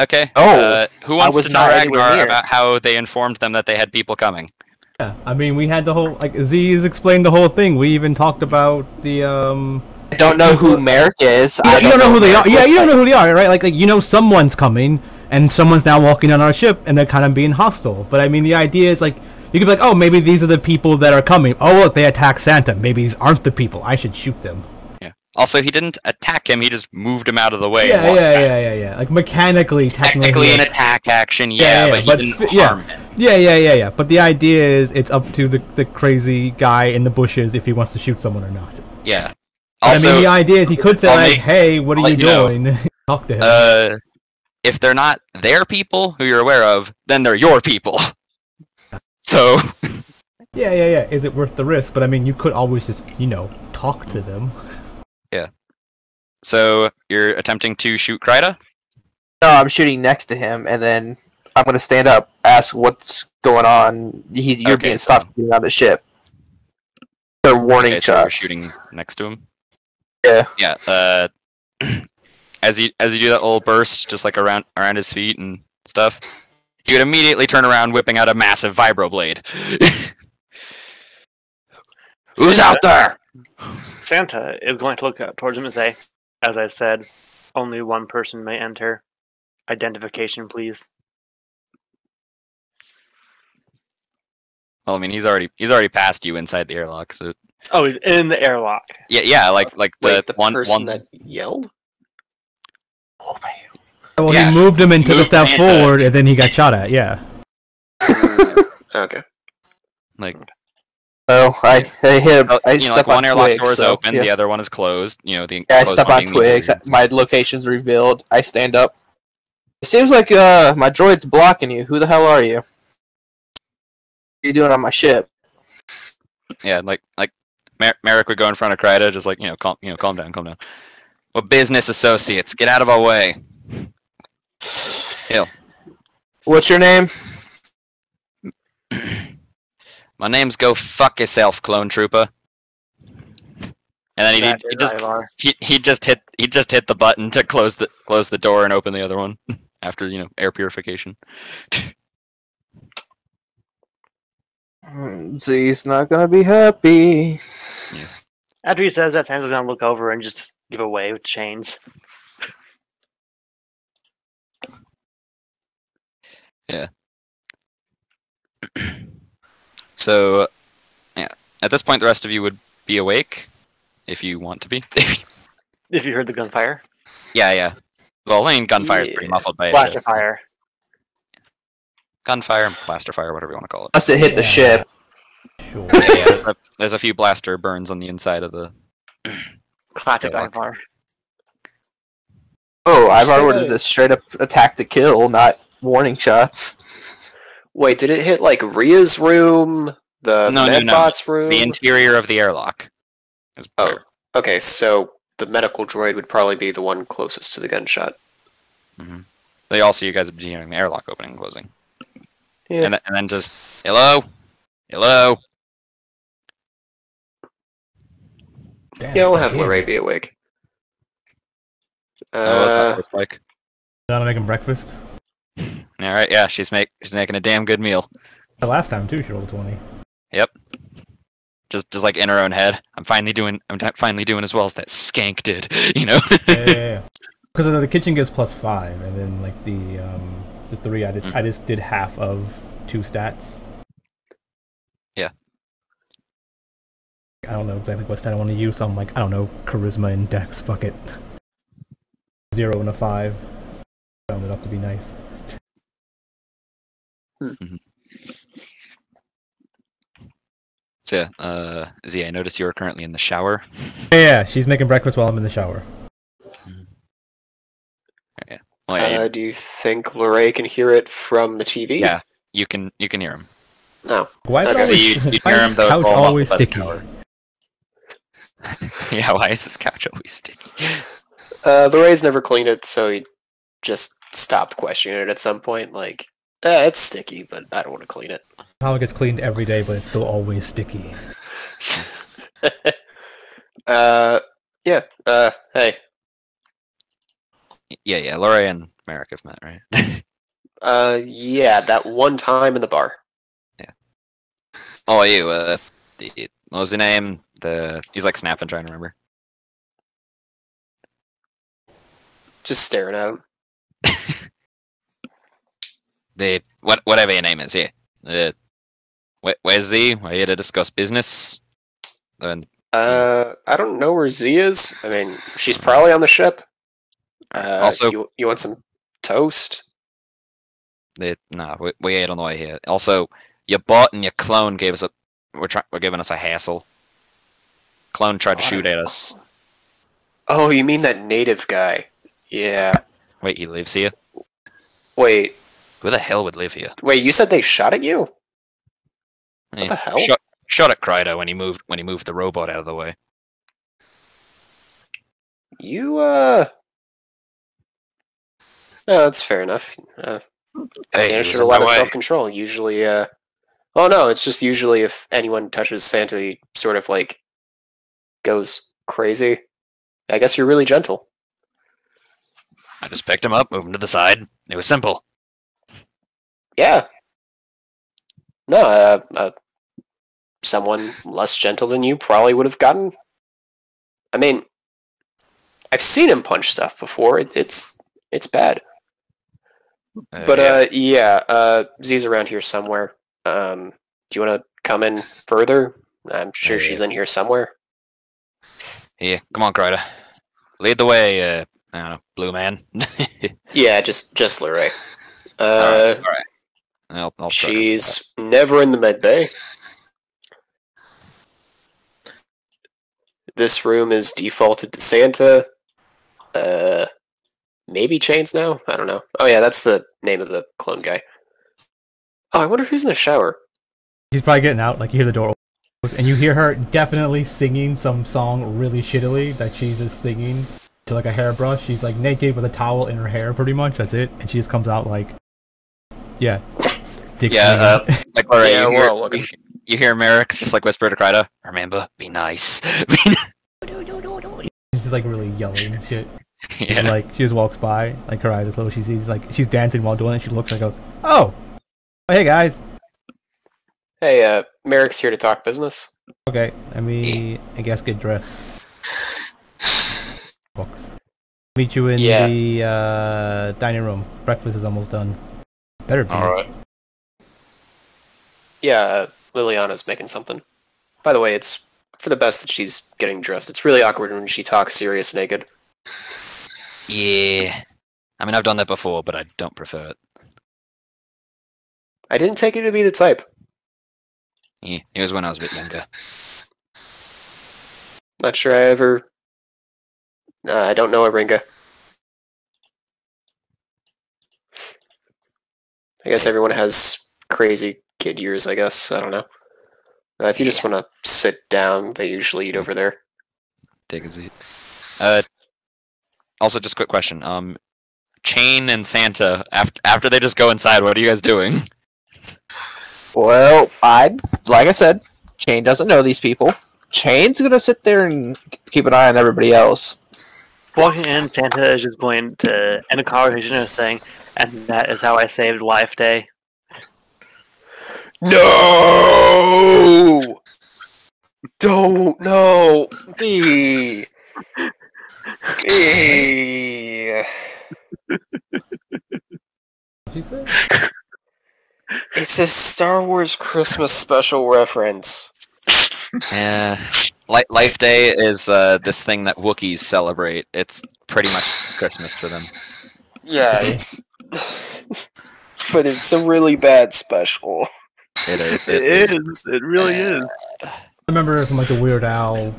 Okay. Oh, uh, who wants was to tell not anywhere Ragnar about how they informed them that they had people coming? Yeah, I mean, we had the whole like Z's explained the whole thing. We even talked about the um. I don't know who Merrick is. You, I you don't know who they are. Yeah, looks you don't like. know who they are, right? Like, like you know, someone's coming, and someone's now walking on our ship, and they're kind of being hostile. But I mean, the idea is like you could be like, oh, maybe these are the people that are coming. Oh, look, they attack Santa. Maybe these aren't the people. I should shoot them. Yeah. Also, he didn't attack him. He just moved him out of the way. and Yeah, yeah, back. yeah, yeah, yeah. Like mechanically, technically, Technically, an attack action, Yeah, yeah, yeah, but he but didn't f- yeah. harm him. yeah, yeah, yeah, yeah. But the idea is, it's up to the the crazy guy in the bushes if he wants to shoot someone or not. Yeah. But, Also, I mean, the idea is he could say I'll like, make- "Hey, what are I'll you let you know. doing?" *laughs* Talk to him. uh, if they're not their people who you're aware of, then they're your people. *laughs* So Yeah, yeah, yeah. Is it worth the risk? But I mean, you could always just, you know, talk to them. Yeah. So you're attempting to shoot Kryta? No, I'm shooting next to him, and then I'm gonna stand up, ask what's going on. He, you're Okay, being stopped from getting on the ship. They're warning Okay, so you're shots. shooting next to him. Yeah. Yeah. Uh, *clears throat* as you as you do that little burst, just like around around his feet and stuff, he would immediately turn around, whipping out a massive vibroblade. *laughs* Who's Santa- out there? Santa is going to look up towards him and say, as I said, only one person may enter. Identification, please. Well, I mean, he's already he's already passed you inside the airlock. So Oh, he's in the airlock. yeah, yeah, like like the, Wait, the one person one. that yelled? Oh, man. Well, Yeah, he moved him and took a step Santa. forward, and then he got shot at. Yeah. *laughs* Okay. Like Oh, I, I hit. oh, I you know, like one on airlock twigs, door is so, open, yeah. the other one is closed. You know, the Yeah, I step on twigs. lead. My location's revealed. I stand up. It seems like uh my droid's blocking you. Who the hell are you? What are you doing on my ship? Yeah, like like Mer- Merrick would go in front of Kryta, just like you know, calm, you know, calm down, calm down. Well, business associates, get out of our way. Hill. What's your name? *clears throat* My name's Go Fuck Yourself, Clone Trooper. And then he, he just he, he just hit he just hit the button to close the close the door and open the other one *laughs* after you know air purification. *laughs* Z's not gonna be happy. After he says that, Santa's gonna look over and just give away with chains. Yeah. *clears throat* so, yeah, at this point, the rest of you would be awake if you want to be. *laughs* If you heard the gunfire, yeah, yeah. Well, I mean, gunfire is pretty muffled by blaster fire. gunfire, blaster fire, whatever you want to call it. Unless it hit the Yeah. ship. Sure. Yeah, yeah, there's, a, *laughs* there's a few blaster burns on the inside of the. Classic Yeah. Ivar. Oh, I've So, uh, just straight up attack to kill, not warning shots. Wait, did it hit like Ria's room, the No, no, no. Medbot's room? The interior of the airlock. Is Oh, where- okay. So the medical droid would probably be the one closest to the gunshot. They all see you guys hearing the airlock opening and closing. Yeah. And, and then just, hello? Hello? Damn, Yeah, we'll have damn. Lorray be awake. Oh, what's that Uh, look like? Donna making breakfast. All right, yeah, she's make she's making a damn good meal. The last time too, she rolled a twenty. Just just like in her own head. I'm finally doing I'm t- finally doing as well as that skank did, *laughs* you know? yeah, yeah, yeah. *laughs* Because the kitchen gives plus five, and then like the um the three, I just Mm. I just did half of two stats. Yeah. I don't know exactly what stat I want to use, so I'm like, I don't know, charisma and dex, fuck it. Zero and a five. Found it up to be nice. so yeah, uh Z, I noticed you are currently in the shower. Yeah, yeah, she's making breakfast while I'm in the shower. Oh, yeah, you, uh, do you think Lorray can hear it from the TV? Yeah. you can you can hear him. No. Why is, Okay. always, So you- you *laughs* hear him, though, couch always by the sticky? shower. *laughs* yeah, why is this couch always sticky? Uh, Lorray's never cleaned it, so he just stopped questioning it at some point. Like, eh, it's sticky, but I don't want to clean it. How it gets cleaned every day, but it's still always sticky. *laughs* uh, yeah. Uh, hey. Yeah, yeah, Laura and Merrick have met, right? *laughs* Uh, yeah, that one time in the bar. Yeah. Oh, you, uh, the, what was the name? The he's like snapping, trying to remember. Just staring at him. *laughs* The what whatever your name is, yeah. Uh, where, where's Z? We're here to discuss business. And Uh, I don't know where Z is. I mean, she's probably on the ship. Uh, Also- you, you want some toast? the nah, we, we ain't on the way here. Also, your bot and your clone gave us a we're trying we're giving us a hassle. Clone tried to shoot at us. Oh, you mean that native guy? Yeah. Wait, he lives here. Wait, Who the hell would live here? wait. You said they shot at you? Eh, the hell? Shot, shot at Krydo when he moved when he moved the robot out of the way. You uh. No, that's fair enough. Uh, Hey, he Santa should in have a lot of self control. Usually, uh. Oh no, it's just usually if anyone touches Santa, he sort of like goes crazy. I guess you're really gentle. I just picked him up, moved him to the side. It was simple. Yeah. No, uh, uh, someone less gentle than you probably would have gotten. I mean, I've seen him punch stuff before. It, it's it's bad. Uh, But yeah. uh, yeah, uh, Z's around here somewhere. Um, do you want to come in further? I'm sure Yeah. she's in here somewhere. Yeah, come on, Kryder. Lead the way, uh, I don't know, blue man. *laughs* Yeah, just just Luray. *laughs* Uh, Alright, alright. I'll, I'll she's never in the med bay. This room is defaulted to Santa. Uh, maybe chains now. I don't know. Oh yeah, that's the name of the clone guy. Oh, I wonder who's in the shower. He's probably getting out, like you hear the door open, and you hear her definitely singing some song really shittily that she's just singing to like a hairbrush. She's like naked with a towel in her hair, pretty much. That's it, and she just comes out like, yeah, stick Yeah, swinging. Uh, like, Laura, Yeah, you, we're hear, all looking. you, you hear Merrick just like whisper to Kryder, remember, be nice. *laughs* She's just like really yelling and shit. *laughs* She's yeah. Like she just walks by, like her eyes are closed. She sees like she's dancing while doing it. She looks and goes, "Oh, oh hey guys. Hey, uh, Merrick's here to talk business. Okay, let me I guess get dressed. Books. Meet you in Yeah. the uh, dining room. Breakfast is almost done. Better be. All right. Yeah, uh, Liliana's making something. By the way, it's for the best that she's getting dressed. It's really awkward when she talks serious naked. Yeah. I mean, I've done that before, but I don't prefer it. I didn't take you to be the type. Yeah, it was when I was a bit younger. Not sure I ever. Uh, I don't know a Ringa. I guess everyone has crazy kid years. I guess I don't know. Uh, if you just want to sit down, they usually eat over there. Take a seat. Uh, also, just quick question. Um, Chain and Santa, after after they just go inside, what are you guys doing? *laughs* Well, I like I said, Chain doesn't know these people. Chain's gonna sit there and keep an eye on everybody else. Walking in, Santa is just going to end a conversation and saying, and that is how I saved Life Day. No! Don't no B B. She said. It's a Star Wars Christmas special reference. Yeah, Life Day is uh, this thing that Wookiees celebrate. It's pretty much Christmas for them. Yeah, it's. *laughs* but it's a really bad special. It is. It is. It really is. I remember from like a Weird Al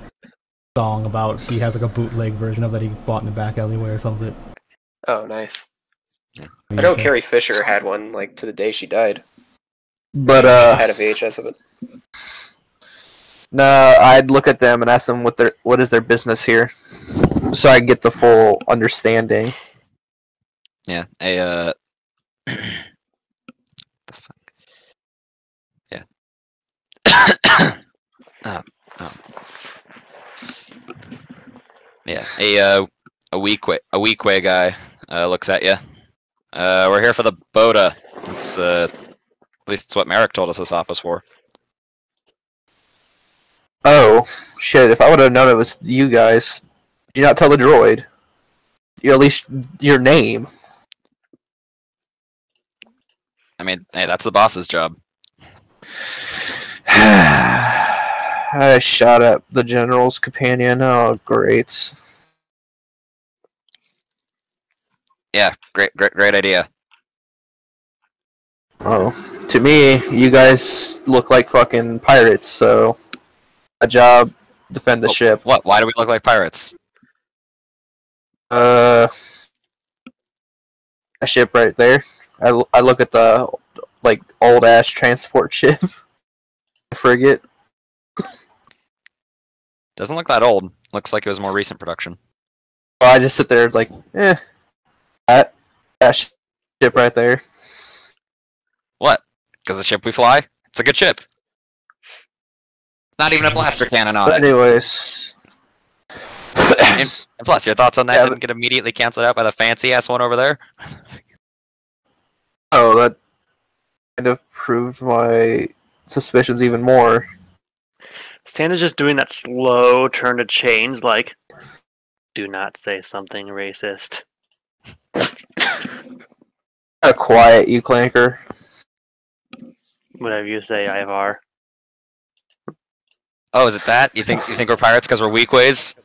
song about he has like a bootleg version of that he bought in the back alleyway or something. Oh, nice. I know Carrie Fisher had one like to the day she died. But uh, had a VHS of it. no, I'd look at them and ask them what their what is their business here, so I get the full understanding. Yeah. A uh. *clears throat* the fuck. Yeah. *coughs* oh, oh. Yeah. A uh, a Weequay a Weequay guy uh, looks at you. Uh, we're here for the Boda. It's uh, at least it's what Merrick told us this op was for. Oh shit! If I would have known it was you guys, you not tell the droid? You at least your name. I mean, hey, that's the boss's job. *sighs* I shot at the general's companion. Oh, great. Yeah, great, great, great idea. Oh, to me, you guys look like fucking pirates. So, a job, defend the Oh, ship. What? Why do we look like pirates? Uh, a ship right there. I, I look at the like old ass transport *laughs* ship, frigate. Doesn't look that old. Looks like it was more recent production. I just sit there like, eh, that that ship right there. What? Because the ship we fly? It's a good ship. Not even a blaster cannon on But it. anyways, And plus, your thoughts on that Yeah, didn't get immediately canceled out by the fancy ass one over there? oh, that kind of proved my suspicions even more. Santa's just doing that slow turn to change, like, do not say something racist. Uh, quiet, you clanker. Whatever you say, Ivar. Oh, is it that? You think you think we're pirates because we're Weequays?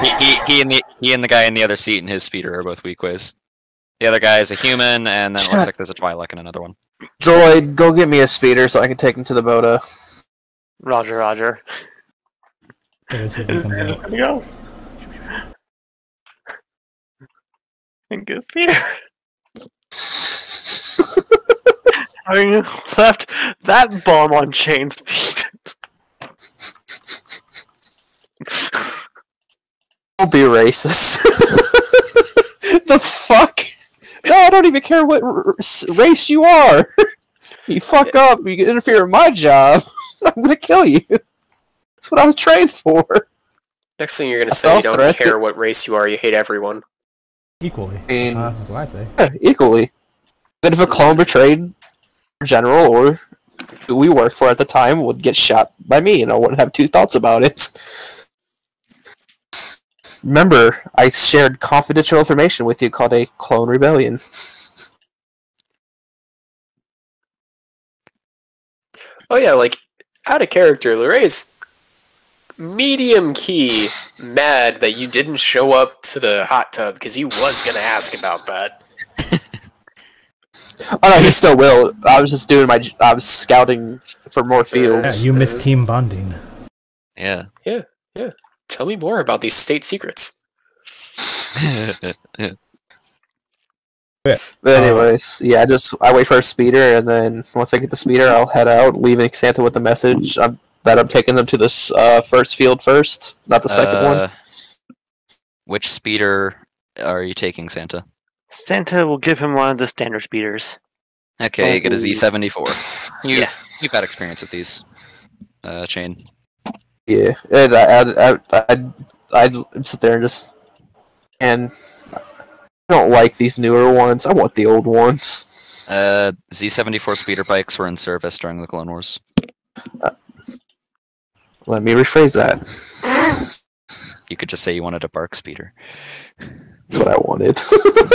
He, he, he and the he and the guy in the other seat in his speeder are both Weequays. The other guy is a human, and then it looks like there's a Twi'lek in another one. Droid, go get me a speeder so I can take him to the Boda. Roger, Roger. There it is, it comes out. There we go. And get Peter. *laughs* Having left that bomb on Chain's feet. Don't be racist. *laughs* the fuck? No, I don't even care what r- s- race you are. *laughs* you fuck up, you interfere with my job, I'm gonna kill you. That's what I was trained for. Next thing you're gonna A say, you don't care what race you are. You hate everyone. Equally. mean- uh, that's what I say. Yeah, equally. Even if a clone betrayed general or who we work for at the time would get shot by me, and I wouldn't have two thoughts about it. Remember, I shared confidential information with you called a clone rebellion. Oh yeah, like out of character, Lorraine's medium key mad that you didn't show up to the hot tub because he was gonna ask about that. Oh no, he still will. I was just doing my. I was scouting for more Yeah, fields. you missed team bonding. Yeah. Yeah. Yeah. Tell me more about these state secrets. But anyways, yeah, I just I wait for a speeder, and then once I get the speeder, I'll head out, leaving Santa with a message um, that I'm taking them to this uh, first field first, not the second one. Uh, Which speeder are you taking, Santa? Santa will give him one of the standard speeders. Okay, you get a Oh. Z74. You, Yeah. You've had experience with these. Uh, Chain. Yeah, and I, I, I, I'd, I'd sit there and just, and I don't like these newer ones. I want the old ones. Uh, Z74 speeder bikes were in service during the Clone Wars. Let me rephrase that. You could just say you wanted a BARC speeder. That's what I wanted.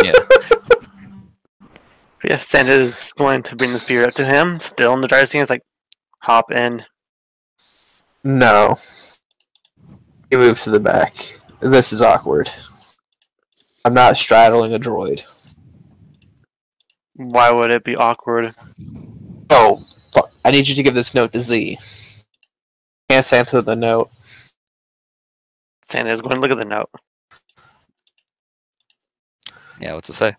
Yeah. But *laughs* yeah, Santa's going to bring the speeder up to him, still in the driver's seat. He's like, hop in. no. He moves to the back. This is awkward. I'm not straddling a droid. Why would it be awkward? Oh, fuck. I need you to give this note to Z. Can't Santa the note. Santa's going to look at the note. Yeah, what's it say?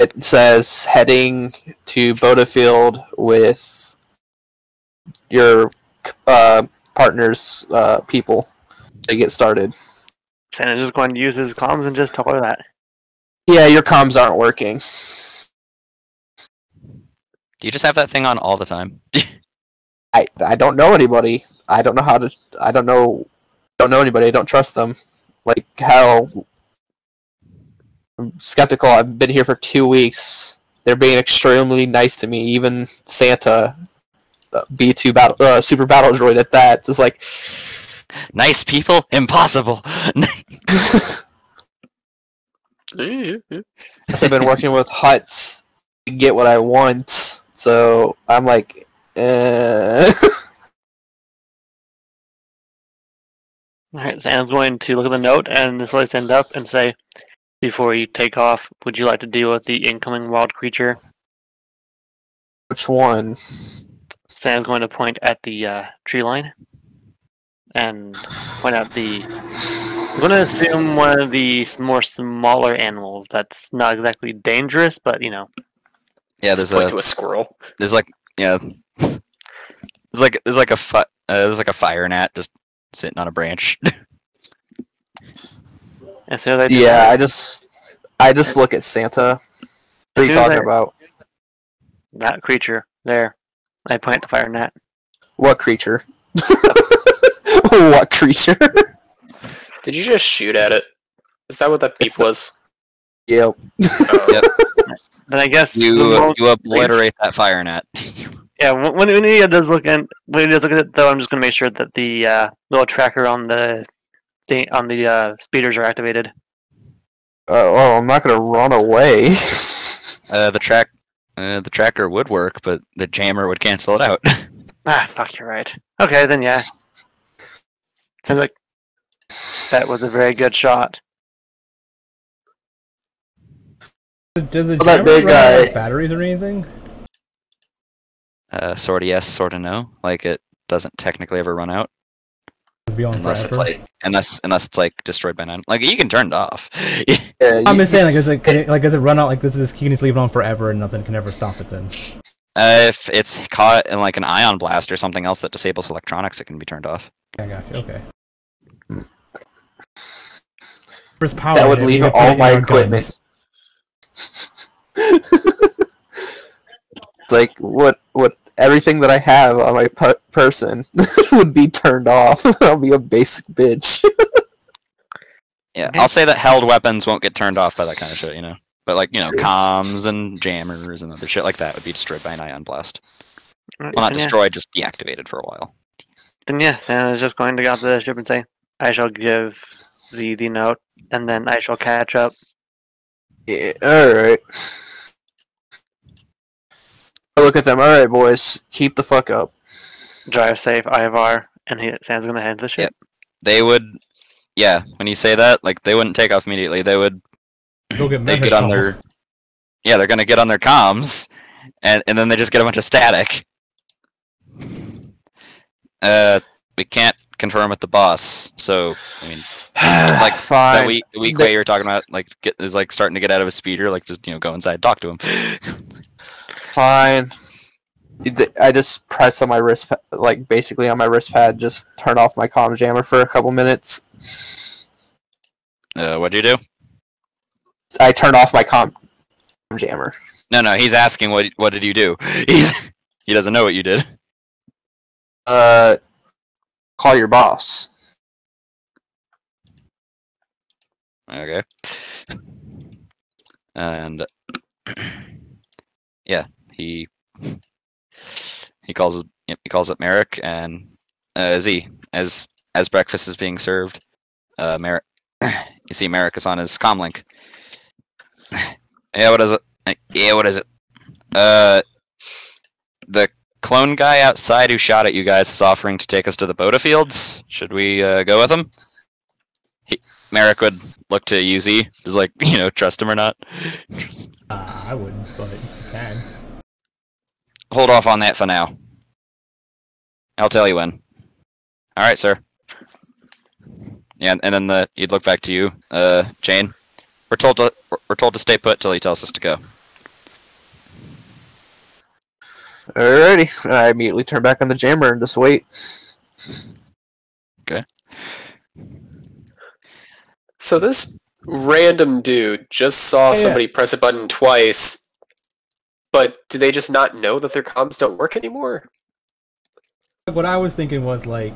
It says heading to Boda Field with your uh, partner's uh, people to get started. Santa's just going to use his comms and just tell her that. Yeah, your comms aren't working. Do you just have that thing on all the time? *laughs* I I don't know anybody. I don't know how to. I don't know. Don't know anybody. I don't trust them. Like how. I'm skeptical. I've been here for two weeks. They're being extremely nice to me. Even Santa, uh, B two battle, uh, super battle droid at that. It's like. nice people? Impossible! *laughs* I've been working with Hutts to get what I want, so I'm like, uh, *laughs* Alright, Santa's going to look at the note and this slowly stand up and say, Before you take off, would you like to deal with the incoming wild creature? which one? Sam's going to point at the uh, tree line and point out the. I'm going to assume one of the more smaller animals that's not exactly dangerous, but you know, yeah, there's Point a to a squirrel. there's like yeah, there's like there's like a fi- uh, there's like a fire gnat just sitting on a branch. as soon as I do Yeah, that, I just, I just look at Santa. What are you talking I- about? that creature there, I point at the fire net. What creature? *laughs* *laughs* what creature? Did you just shoot at it? Is that what that beep the- was? yep. Then I guess the you you obliterate that fire gnat. *laughs* Yeah, when, when when he does look in, when he does look at it, though, I'm just gonna make sure that the uh, little tracker on the thing on the uh, speeders are activated. Uh, well, I'm not gonna run away. *laughs* Uh, the track uh, the tracker would work, but the jammer would cancel it out. *laughs* Ah, fuck, you're right. Okay, then yeah. Sounds like that was a very good shot. Does the Well, that jammer big run out of guy- batteries or anything? Uh, sort of yes, sort of no. Like it doesn't technically ever run out It's beyond unless it's like unless unless it's like destroyed by nine. Like you can turn it off. *laughs* Yeah, I'm you- just saying, like, is it, can it, *laughs* like, does it run out like this? Is you can just leave it on forever and nothing can ever stop it? Then Uh, if it's caught in like an ion blast or something else that disables electronics, it can be turned off. I got you. Okay. *laughs* First power. that would leave all my equipment. Guns. it's like what what everything that I have on my pu- person *laughs* would be turned off. *laughs* I'll be a basic bitch. Yeah, I'll say that held weapons won't get turned off by that kind of shit, you know. But like, you know, comms and jammers and other shit like that would be destroyed by an ion blast. Well, not then, yeah, destroyed, just deactivated for a while. then yeah, Santa's just going to go out to the ship and say, I shall give Z the note, and then I shall catch up. yeah, all right. I look at them. All right, boys, keep the fuck up. Drive safe, Ivar, and he, Santa's going to head to the ship. They would, yeah. When you say that, like they wouldn't take off immediately. They would Go get they get on their yeah they're gonna get on their comms and and then they just get a bunch of static uh we can't confirm with the boss so i mean *sighs* like fine. the weak the The- way you were talking about like get is like starting to get out of a speeder like just you know go inside talk to him Fine. I just press on my wrist, like basically on my wrist pad, just turn off my comm jammer for a couple minutes. uh what'd you do I turn off my comm jammer. no no he's asking what what did you do *laughs* he's he doesn't know what you did Uh, call your boss. Okay. And yeah, he he calls he calls up Merrick and uh, Z as as breakfast is being served. Uh, Merrick, you see Merrick is on his comlink. Yeah, what is it? Yeah, what is it? Uh, the clone guy outside who shot at you guys is offering to take us to the Boda fields. Should we uh, go with him? He, Merrick would look to UZ, just like *laughs* you know, trust him or not. Uh, I wouldn't, but you can. Hold off on that for now. I'll tell you when. All right, sir. Yeah, and then the you'd look back to you, uh, Jane. We're told to we're told to stay put till he tells us to go. Alrighty. And I immediately turn back on the jammer and just wait. Okay. So this random dude just saw yeah. somebody press a button twice, but do they just not know that their comms don't work anymore? What I was thinking was like,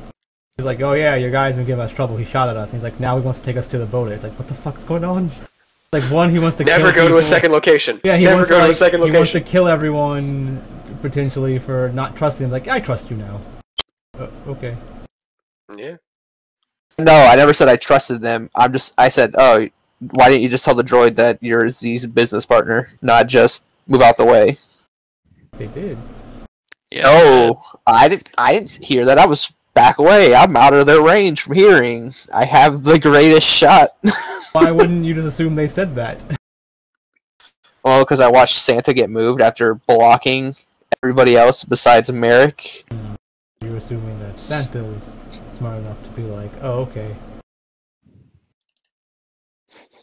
he's like, oh yeah, your guy's been giving us trouble. He shot at us. And he's like, now he wants to take us to the boat. It's like, what the fuck's going on? Like one, he wants to Never kill go to a second location. Yeah, he Never wants go to, to a second location. He wants to kill everyone potentially for not trusting him. Like, I trust you now. Uh, okay. Yeah. No, I never said I trusted them. I'm just. I said, oh, why didn't you just tell the droid that you're Z's business partner, not just move out the way? They did. Yeah. No, I didn't. I didn't hear that. I was back away. I'm out of their range from hearing. I have the greatest shot. *laughs* Why wouldn't you just assume they said that? well, because I watched Santa get moved after blocking everybody else besides Merrick. You're assuming that Santa's smart enough to be like, oh, okay.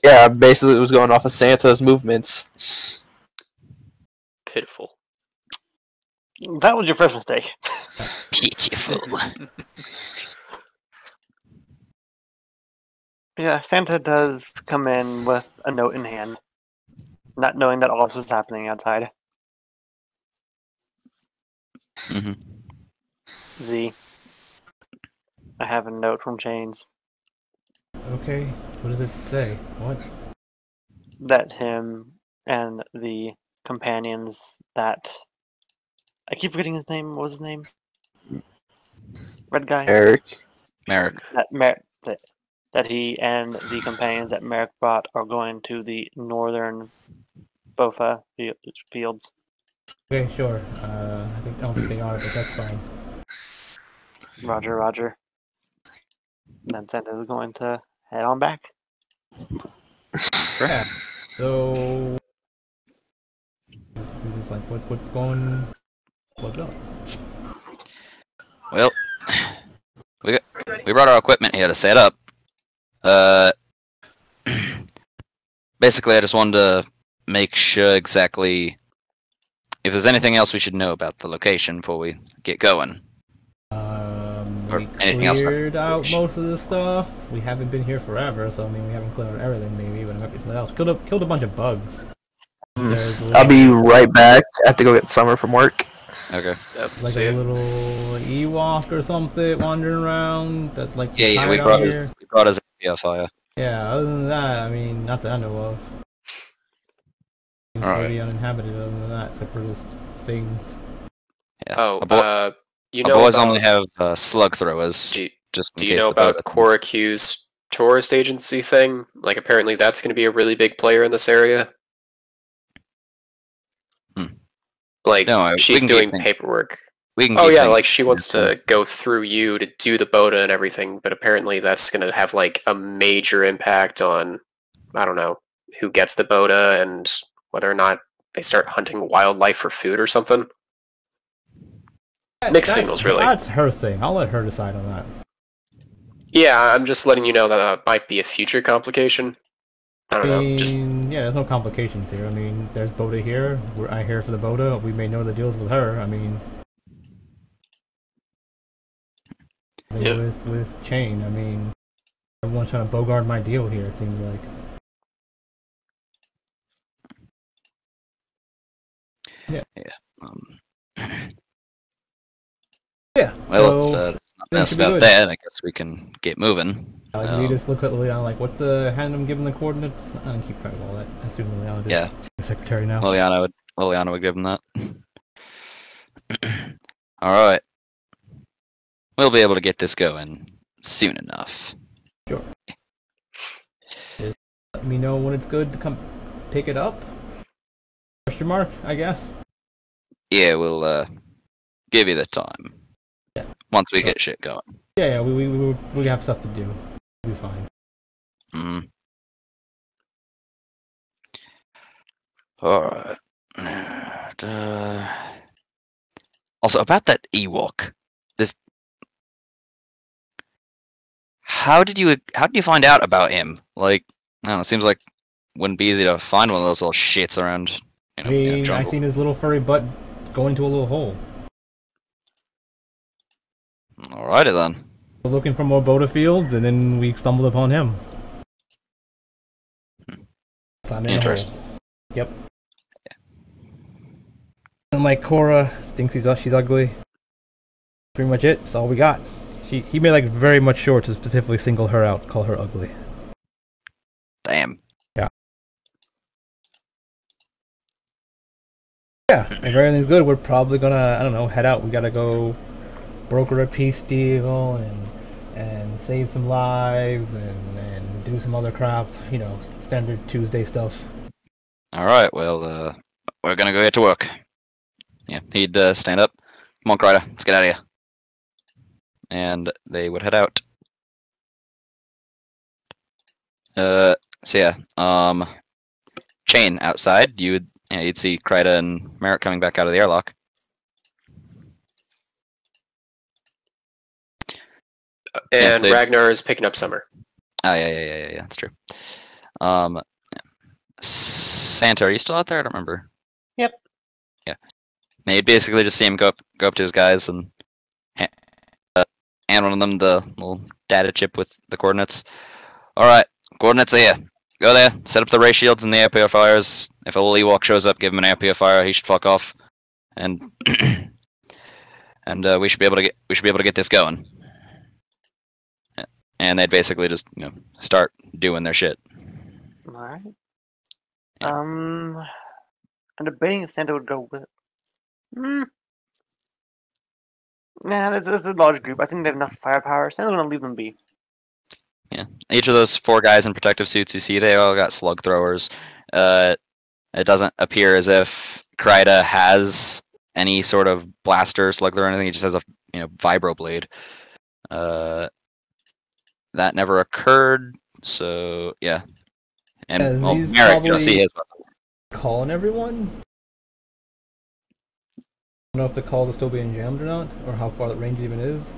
Yeah, basically it was going off of Santa's movements. Pitiful. That was your first mistake. Pitiful. Yeah, Santa does come in with a note in hand, not knowing that all this was happening outside. hmm Z. I have a note from Chains Okay. What does it say? What? that him and the companions that I keep forgetting his name. What was his name? Red guy. Eric. Merrick. That Mer- that, that he and the companions that Merrick brought are going to the northern Boda fields. Okay, sure. Uh, I think I don't think they are, but that's fine. Roger, Roger. And then Santa is going to head on back. Yeah. So this is like what what's going what's up? Well, we got, we brought our equipment here to set up. Uh, basically, I just wanted to make sure exactly if there's anything else we should know about the location before we get going. Um, Or we anything else for cleared out most of the stuff. We haven't been here forever, so I mean we haven't cleared out everything maybe, but it might be something else. Killed a killed a bunch of bugs. Hmm. I'll be right back. I have to go get Summer from work. Okay. Yep, like see a ya. little Ewok or something wandering around. That's like Yeah, yeah. We brought here. his we brought his APFI. Yeah, other than that, I mean, not that I know of. It's Alright. pretty uninhabited other than that, except for just things. Yeah. Oh, boy, uh, you our know boys about, only have uh, slug throwers, do, just do you case know the boat about Koraku's tourist agency thing? Like, apparently that's going to be a really big player in this area. Hmm. Like, No, she's doing paperwork. We can. Oh yeah, like she wants confidential. to go through you to do the Boda and everything, but apparently that's going to have like a major impact on I don't know who gets the Boda and whether or not they start hunting wildlife for food or something. That- Mixed signals, really. That's her thing. I'll let her decide on that. Yeah, I'm just letting you know that that might be a future complication. I don't know. mean, Just yeah, there's no complications here. I mean, there's Boda here. We're I here for the Boda. We may know the deals with her. I mean, Yeah. with with Chain. I mean, everyone's trying to bogart my deal here. It seems like. Um, Yeah. well, so, it's not things else should be about good. that, I guess we can get moving. like, um, he just looks at Liliana like, "What's the hand I'm giving the coordinates?" I don't keep track of all that. I assume Liliana did. Yeah. The secretary now. Liliana would Liliana would give him that. *clears throat* All right, we'll be able to get this going soon enough. Sure. Let me know when it's good to come pick it up. Question mark, I guess. Yeah, we'll uh, give you the time. Yeah. Once we get shit going. Yeah, yeah, we we we, we have stuff to do. We'll be fine. Mm. All right. Uh, also, about that Ewok, this. How did you how did you find out about him? Like, I don't know. It seems like wouldn't be easy to find one of those little shits around. You I know, a mean, I seen his little furry butt go into a little hole. Alrighty then. We're looking for more Boda fields, and then we stumbled upon him. Hmm. In. Interesting. Yep. And like Cora thinks he's she's ugly. Pretty much it. That's all we got. She he made like very much sure to specifically single her out, call her ugly. Damn. Yeah. Yeah, if everything's good, we're probably gonna I don't know head out. We gotta go broker a peace deal and and save some lives and and do some other crap. You know, standard Tuesday stuff. All right. Well, uh, we're gonna go get to work. Yeah, he'd uh, stand up. Come on, Kryder, let's get out of here. And they would head out. Uh, so yeah, um, chain outside. You would, yeah, you'd see Kryda and Merrick coming back out of the airlock. And they- Ragnar is picking up Summer. Oh yeah, yeah, yeah, yeah, yeah. That's true. Um. Santa, are you still out there? I don't remember. Yep. Yeah. And you'd basically just see him go up, go up to his guys and ha- uh, hand one of them the little data chip with the coordinates. All right, coordinates are here. Go there, set up the ray shields and the air purifiers. If a little Ewok shows up, give him an air purifier. He should fuck off, and *clears throat* and uh, we should be able to get we should be able to get this going. And they'd basically just you know start doing their shit. All right. Yeah. Um, I'm debating if Santa would go with. Hmm. Nah, this, this is a large group. I think they have enough firepower. Santa's gonna leave them be. Yeah, each of those four guys in protective suits you see, they all got slug throwers. Uh, it doesn't appear as if Kryda has any sort of blaster, slug thrower, or anything. He just has a you know vibro blade. Uh, that never occurred. So yeah, and Yeah, well, he's Merrick, you don't see his weapon. Calling everyone. I don't know if the calls are still being jammed or not, or how far the range even is.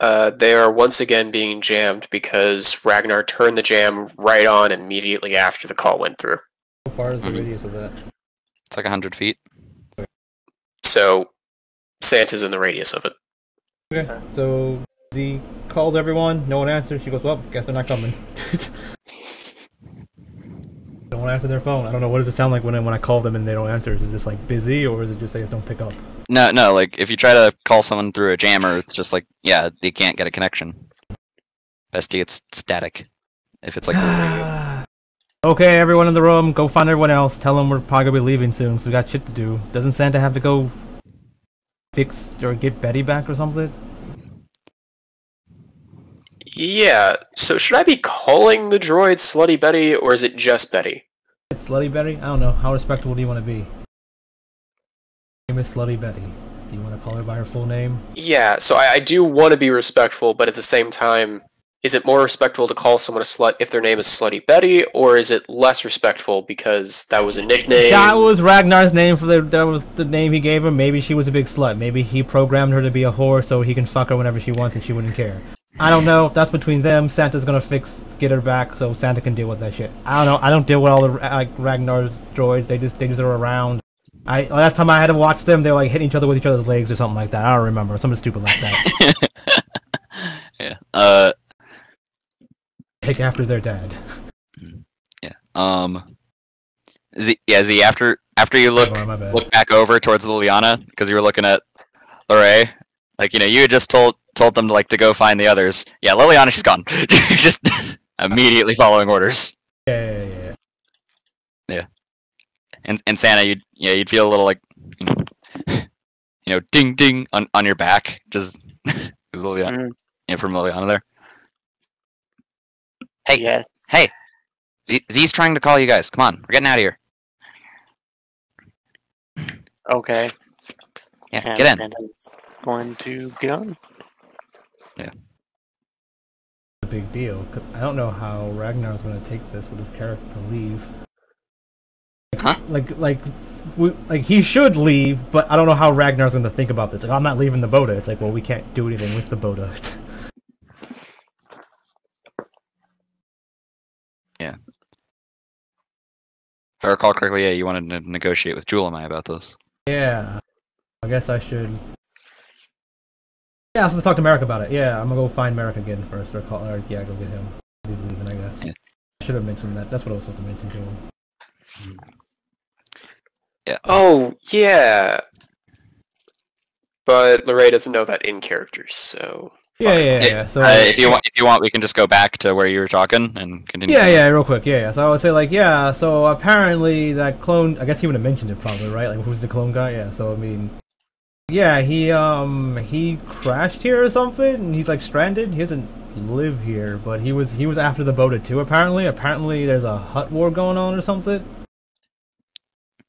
Uh, they are once again being jammed because Ragnar turned the jam right on immediately after the call went through. How far is the Mhm. radius of that? It's like hundred feet. So Santa's in the radius of it. Okay, so Z calls everyone. No one answers. She goes, "Well, guess they're not coming." *laughs* Don't won't answer their phone. I don't know. What does it sound like when I, when I call them and they don't answer? Is it just like busy, or is it just they just don't pick up? No, no. Like if you try to call someone through a jammer, it's just like yeah, they can't get a connection. Best to get static. If it's like *sighs* okay, everyone in the room, go find everyone else. Tell them we're probably gonna be leaving soon, so we got shit to do. Doesn't Santa have to go fix or get Betty back or something? Yeah. So should I be calling the droid Slutty Betty, or is it just Betty? It's Slutty Betty. I don't know. How respectable do you want to be? Name is Slutty Betty. Do you want to call her by her full name? Yeah. So I, I do want to be respectful, but at the same time, is it more respectful to call someone a slut if their name is Slutty Betty, or is it less respectful because that was a nickname? That was Ragnar's name for the. That was the name he gave her. Maybe she was a big slut. Maybe he programmed her to be a whore so he can fuck her whenever she wants and she wouldn't care. I don't know. That's between them. Santa's gonna fix, get her back, so Santa can deal with that shit. I don't know. I don't deal with all the like Ragnar's droids. They just they just are around. I last time I had to watch them, they were like hitting each other with each other's legs or something like that. I don't remember. Something stupid like that. *laughs* yeah. Uh. Take after their dad. *laughs* Yeah. Um. Z. Yeah. Z. After after you look Oh, look back over towards Liliana because you were looking at Lorray. Like you know, you had just told told them to like to go find the others. Yeah, Liliana, she's gone. *laughs* just *laughs* immediately following orders. Yeah, yeah, yeah, yeah. And and Santa, you'd yeah, you'd feel a little like you know, *laughs* you know, ding ding on on your back, just because Liliana, Mm. yeah, from Liliana there. Hey, Yes. hey, Z, Z's trying to call you guys. Come on, we're getting out of here. Okay. Yeah, And get in. Santa's going to get on. A big deal because I don't know how Ragnar's going to take this with his character to leave. Huh? Like, like, we, like he should leave, but I don't know how Ragnar's going to think about this. Like, I'm not leaving the Boda. It's like, well, we can't do anything with the Boda. *laughs* Yeah. If I recall correctly, yeah, you wanted to negotiate with Julamai about this. yeah, I guess I should. Yeah, so let's talk to Merrick about it. Yeah, I'm gonna go find Merrick again first, or call, or yeah, go get him. He's leaving, I guess. Yeah. I should have mentioned that. That's what I was supposed to mention to him. Yeah. Oh yeah. But Lorray doesn't know that in character, so Yeah, yeah, yeah. Yeah, yeah. So Uh, if you want, if you want, we can just go back to where you were talking and continue. Yeah, yeah, real quick, yeah, yeah. So I would say like, yeah. So apparently that clone, I guess he would have mentioned it probably, right? Like, who's the clone guy? Yeah. So I mean, yeah, he um he crashed here or something, and he's like stranded. He doesn't live here, but he was he was after the Boda too. Apparently, apparently there's a Hutt war going on or something.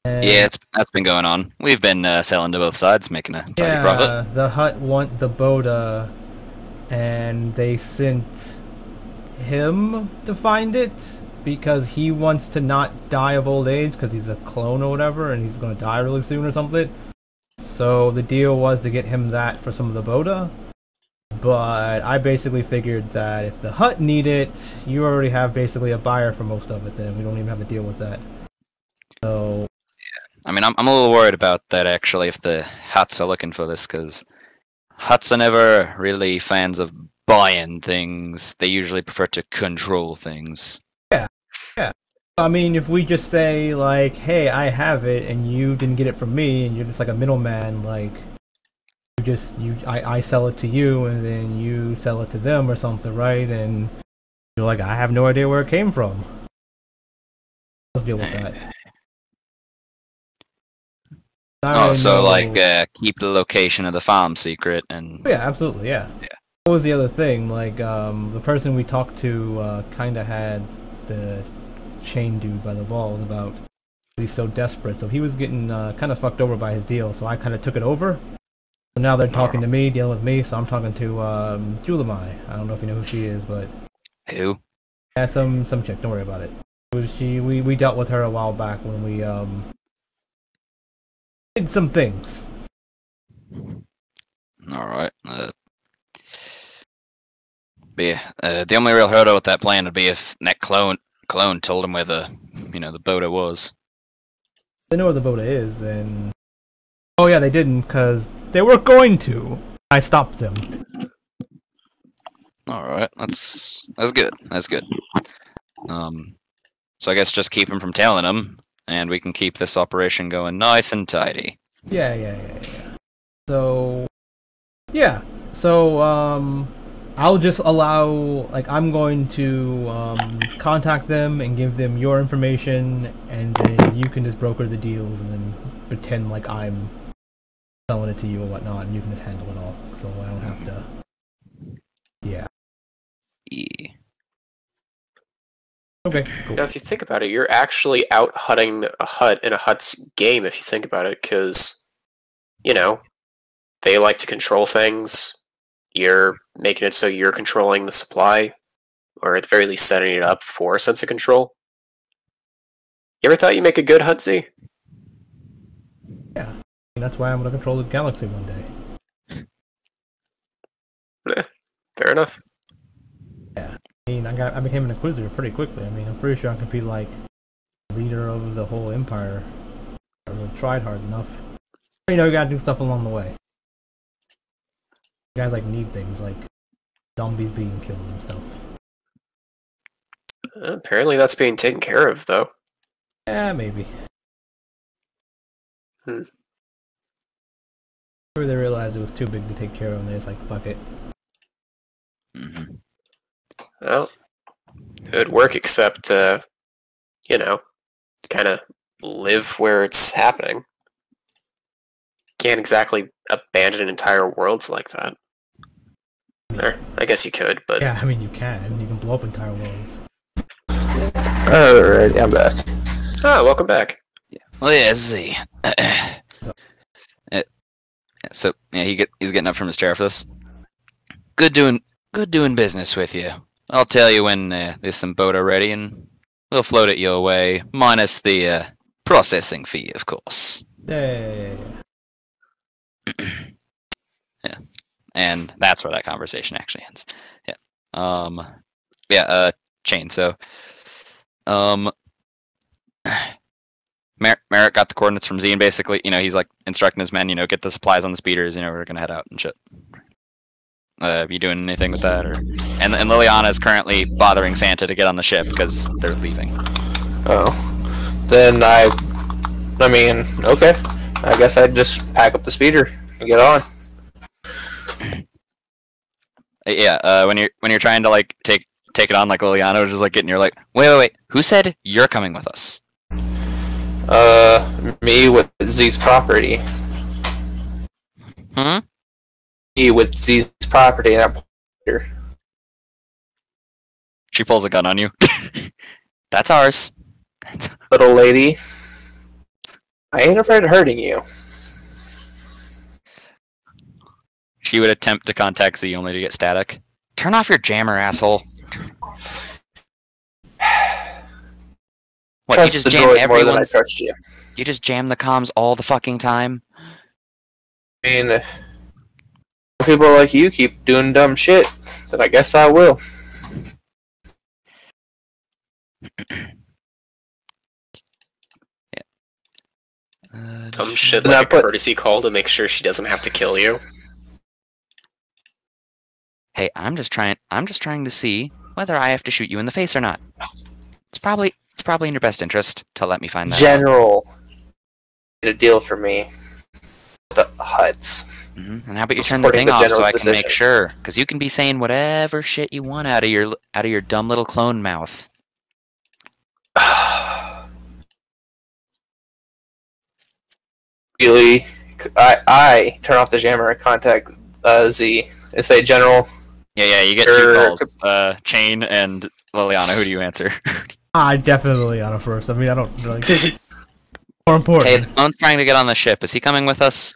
And- Yeah, it's that's been going on. We've been uh, selling to both sides, making a tidy yeah, profit. the Hutt want the Boda, and they sent him to find it because he wants to not die of old age because he's a clone or whatever, and he's gonna die really soon or something. So the deal was to get him that for some of the Boda. But I basically figured that if the Hutt need it, you already have basically a buyer for most of it. Then we don't even have to deal with that. So Yeah. I mean, I'm I'm a little worried about that actually. If the Hutts are looking for this, because Hutts are never really fans of buying things. They usually prefer to control things. I mean, if we just say like, "Hey, I have it, and you didn't get it from me," and you're just like a middleman, like you just you I, I sell it to you, and then you sell it to them or something, right? And you're like, "I have no idea where it came from." Let's deal with that. I Oh, so like uh, keep the location of the farm secret and Oh, yeah, absolutely, yeah. Yeah. What was the other thing? Like, um, the person we talked to uh, kind of had the chain dude by the balls about he's so desperate. So he was getting uh, kind of fucked over by his deal. So I kind of took it over. So now they're talking to me, dealing with me. So I'm talking to um, Julamai. I don't know if you know who she is, but who? yeah, some some chick. Don't worry about it. She we we dealt with her a while back when we um did some things. All right. Uh, be uh, the only real hurdle with that plan would be if that clone clone told him where the you know the Boda was. If they know where the Boda is, then. Oh yeah, they didn't, cause they were going to. I stopped them. All right, that's that's good. That's good. Um, So I guess just keep him from tailing him, and we can keep this operation going nice and tidy. Yeah, yeah, yeah, yeah. So, yeah. So, um, I'll just allow, like, I'm going to um, contact them and give them your information, and then you can just broker the deals and then pretend like I'm selling it to you or whatnot, and you can just handle it all. So I don't have to. Yeah. Yeah. Okay. Cool. Now, if you think about it, you're actually out hutting a Hutt in a Hutt's game. If you think about it, because you know they like to control things. You're making it so you're controlling the supply, or at the very least setting it up for a sense of control. You ever thought you'd make a good Hutt, Yeah. That's why I'm gonna control the galaxy one day. *laughs* Fair enough. Yeah. I mean, I got I became an inquisitor pretty quickly. I mean, I'm pretty sure I could be like leader of the whole empire. I really tried hard enough. You know, you gotta do stuff along the way. You guys like need things like zombies being killed and stuff. Apparently, that's being taken care of, though. Yeah, maybe. Hmm. Maybe they realized it was too big to take care of, and they just like fuck it. Mm-hmm. Well, it'd work, except, uh, you know, kind of live where it's happening. Can't exactly abandon entire worlds like that. Or, I guess you could, but Yeah, I mean you can. You can blow up entire worlds. Alright, I'm back. ah, welcome back. Well, yeah, Z. Uh, so yeah, he get he's getting up from his chair for this. Good doing, good doing business with you. I'll tell you when uh, there's some boat ready, and we'll float it your way, minus the uh, processing fee, of course. Yeah, yeah, yeah. And that's where that conversation actually ends. Yeah. Um. Yeah. Uh. Chain. So. Um. *sighs* Mer- Merrick got the coordinates from Z, and basically, you know, he's like instructing his men, you know, get the supplies on the speeders. You know, we're gonna head out and shit. Uh, you doing anything with that, or? And and Liliana is currently bothering Santa to get on the ship because they're leaving. Oh. Then I. I mean, okay. I guess I'd just pack up the speeder and get on. *clears throat* Yeah. Uh. When you're when you're trying to like take take it on like Liliana was just like getting you're like wait wait wait who said you're coming with us? Uh, me with Z's property. Hmm. Me with Z's property. And I'm She pulls a gun on you. *laughs* That's ours. little lady. I ain't afraid of hurting you. She would attempt to contact Z only to get static. Turn off your jammer, asshole. What, you trust just the jam droid more than I trust you. you just jam the comms all the fucking time? I mean, if people like you keep doing dumb shit, then I guess I will. Uh, Dumb shit Then I like a courtesy call to make sure she doesn't have to kill you. Hey, I'm just trying I'm just trying to see whether I have to shoot you in the face or not. It's probably it's probably in your best interest to let me find that. General, get a deal for me. The Hutts. Mhm, And how about you turn the thing the off so I can make sure? Because you can be saying whatever shit you want out of your out of your dumb little clone mouth. *sighs* Really, I I turn off the jammer and contact uh, Z and say, General, Yeah, yeah. You get two calls. Uh, Chain and Liliana. Who do you answer? I *laughs* definitely on first. I mean, I don't really. *laughs* More important. hey, the clone's trying to get on the ship. Is he coming with us?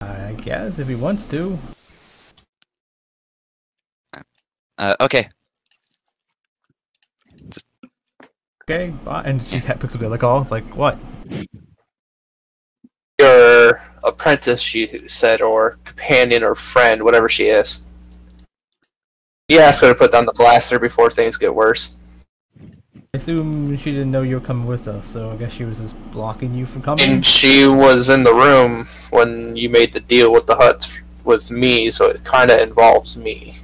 I guess if he wants to. Uh, okay. Okay, bye. And she picks up the other call. It's like, what? your apprentice, she said, or companion or friend, whatever she is. You asked her to put down the blaster before things get worse. I assume she didn't know you were coming with us, so I guess she was just blocking you from coming. And she was in the room when you made the deal with the Hutts with me, so it kind of involves me.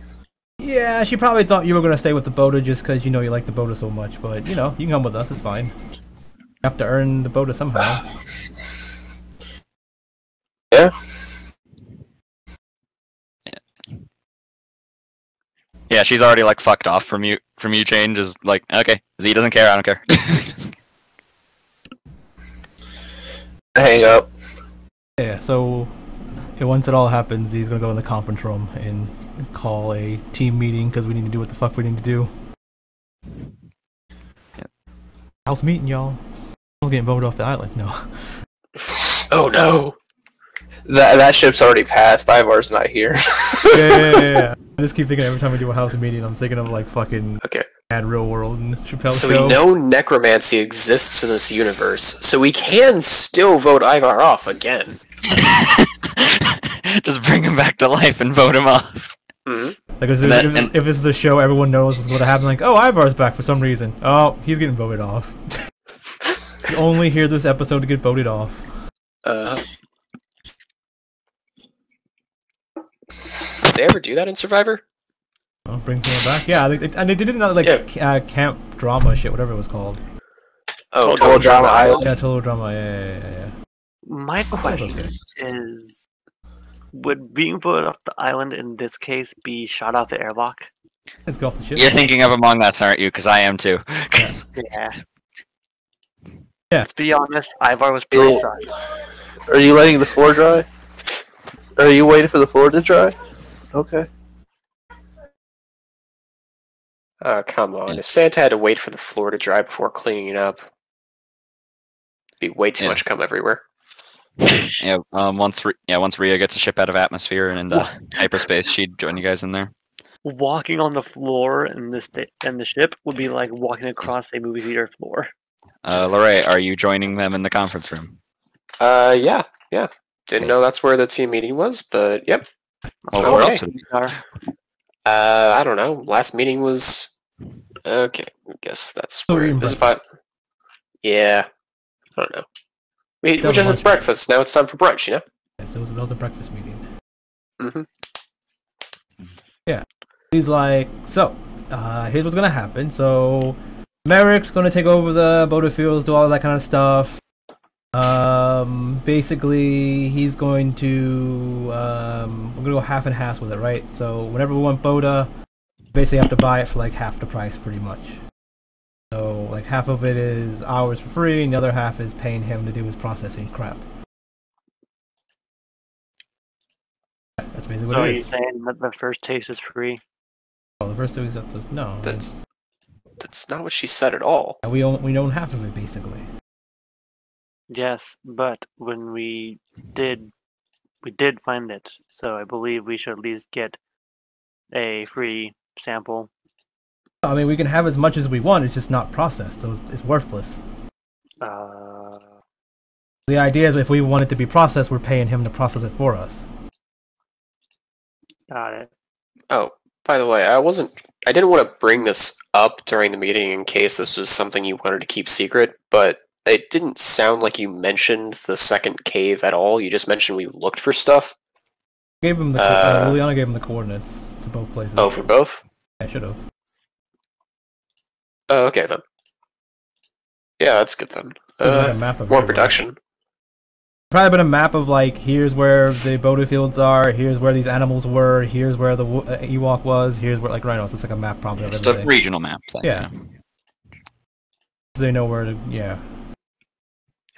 Yeah, she probably thought you were gonna stay with the Boda just because you know you like the Boda so much. But you know, you can come with us. It's fine. You have to earn the Boda somehow. *sighs* Yeah. Yeah, she's already like fucked off from you from you change is like okay. Z doesn't care, I don't *laughs* care. Hang up. Yeah. So yeah, once it all happens, he's gonna go in the conference room and call a team meeting because we need to do what the fuck we need to do. House meeting, y'all. I was getting voted off the island. No. *laughs* Oh no! That that ship's already passed. Ivar's not here. *laughs* yeah, yeah, yeah, yeah. I just keep thinking every time we do a house meeting, I'm thinking of like fucking Okay, Mad Real World and Chappelle so Show. we know necromancy exists in this universe, so we can still vote Ivar off again. *laughs* Just bring him back to life and vote him off. hmm Like if, that- if, and- if this is a show, everyone knows what's going to happen. Like, oh, Ivar's back for some reason. Oh, he's getting voted off. *laughs* you only hear this episode to get voted off. Uh, they ever do that in Survivor? Oh, bring someone back. Yeah, I they, and they did it in uh, like Yeah. uh, camp drama shit, whatever it was called. Oh, Total Drama Island. Yeah, total drama. Yeah, yeah, yeah. yeah. My thought it question is would being voted off the island in this case be shot out the airlock? Let's go off the ship. You're thinking of Among Us, aren't you? Because I am too. *laughs* Yeah. Yeah. Let's be honest, Ivar was pretty Yeah. sus. Are you letting the floor dry? Are you waiting for the floor to dry? Okay. Oh, come on. If Santa had to wait for the floor to dry before cleaning it up, it'd be way too Yeah. much come everywhere. yeah. Um. Once Ri- yeah, once Ria gets a ship out of atmosphere and into *laughs* hyperspace, she'd join you guys in there. Walking on the floor in this sta- in the ship would be like walking across a movie theater floor. Uh, Lorraine, are you joining them in the conference room? Uh, yeah, yeah. Didn't know that's where the team meeting was, but yep. Oh, Okay. where else? Would Are- Uh, I don't know. Last meeting was okay. I guess that's So where it was about. Yeah, I don't know. We, That we was just had breakfast. Now it's time for brunch. You know. Yeah, so it was, that was a breakfast meeting. Mm-hmm. Yeah. He's like, so, uh, here's what's gonna happen. So, Merrick's gonna take over the Boda Fields, do all that kind of stuff. Um, basically, he's going to, um, we're gonna go half and half with it, right? So, whenever we want Boda, basically have to buy it for like half the price, pretty much. So, like half of it is ours for free, and the other half is paying him to do his processing crap. That's basically what So are it you is. saying that the first taste is free? Oh, the first two is up to no. That's that's not what she said at all. We own we own half of it basically. Yes, but when we did, we did find it. So I believe we should at least get a free sample. I mean, we can have as much as we want. It's just not processed, so it's, it's worthless. Uh, The idea is, if we want it to be processed, we're paying him to process it for us. got it. Oh, by the way, I wasn't. I didn't want to bring this up during the meeting in case this was something you wanted to keep secret, but it didn't sound like you mentioned the second cave at all. You just mentioned we looked for stuff. Gave him the co- uh, Uh, Liliana gave him the coordinates to both places. Oh, for both. I should have. Oh, okay then. Yeah, that's good then. a Uh, map of more everywhere. production. Probably been a map of like, here's where the Boda fields are, here's where these animals were, here's where the wo- uh, Ewok was, here's where like rhinos. It's like a map probably of Just a regional map thing. Yeah. So they know where to. Yeah.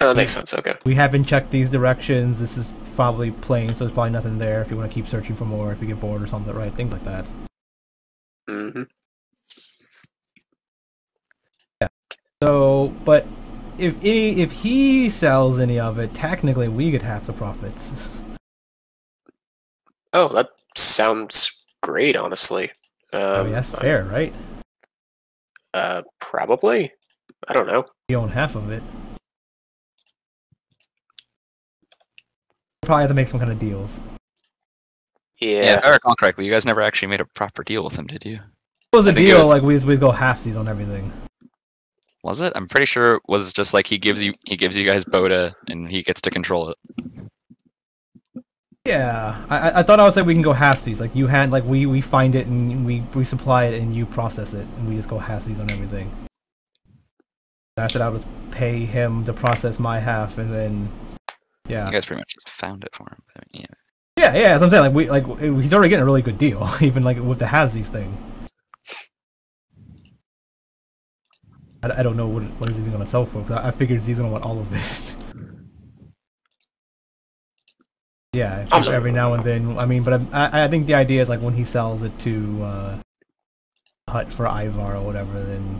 Oh, that makes sense. Okay. We haven't checked these directions. This is probably plain, so there's probably nothing there. If you want to keep searching for more, if you get bored or something, right? Things like that. Mm -hmm. Yeah. So, but if any, if he sells any of it, technically we get half the profits. *laughs* Oh, that sounds great. Honestly. Um, I mean, that's fair, right? Uh, probably. I don't know. You own half of it. Probably have to make some kind of deals. Yeah, Yeah. if I recall correctly, you guys never actually made a proper deal with him, did you? It was a I think it deal, was- like we we go halfsies on everything. Was it? I'm pretty sure it was just like he gives you he gives you guys Boda and he gets to control it. Yeah, I, I- I thought I was like we can go halfsies. Like you hand, like we we find it and we we supply it and you process it and we just go halfsies on everything. I said I would pay him to process my half and then, yeah, You guys pretty much just found it for him. I mean, yeah. yeah, yeah. That's what I'm saying. Like we like he's already getting a really good deal, *laughs* even like with the halvesies thing. I, I don't know what what he's even gonna sell for because I, I figured he's gonna want all of it. *laughs* yeah, just every now and then. I mean, but I I think the idea is like when he sells it to uh, Hutt for Ivar or whatever, then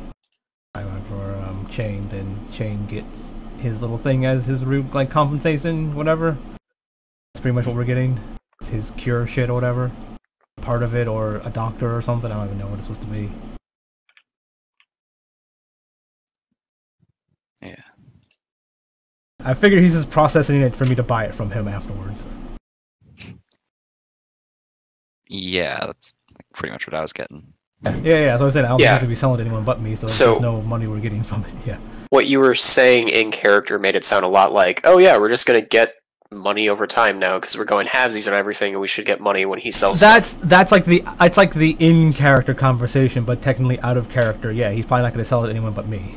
Ivar for um, Chain, then Chain gets his little thing as his root like compensation, whatever. That's pretty much what we're getting. It's his cure shit or whatever. Part of it or a doctor or something. I don't even know what it's supposed to be. Yeah. I figured he's just processing it for me to buy it from him afterwards. Yeah, that's pretty much what I was getting. Yeah, yeah, yeah. So I said I don't Yeah. think he's gonna be selling to anyone but me, so, So- there's no money we're getting from it. Yeah. What you were saying in character made it sound a lot like, oh yeah, we're just gonna get money over time now because we're going halvesies on everything, and we should get money when he sells. stuff." That's that's like the it's like the in character conversation, but technically out of character. Yeah, he's probably not gonna sell it to anyone but me.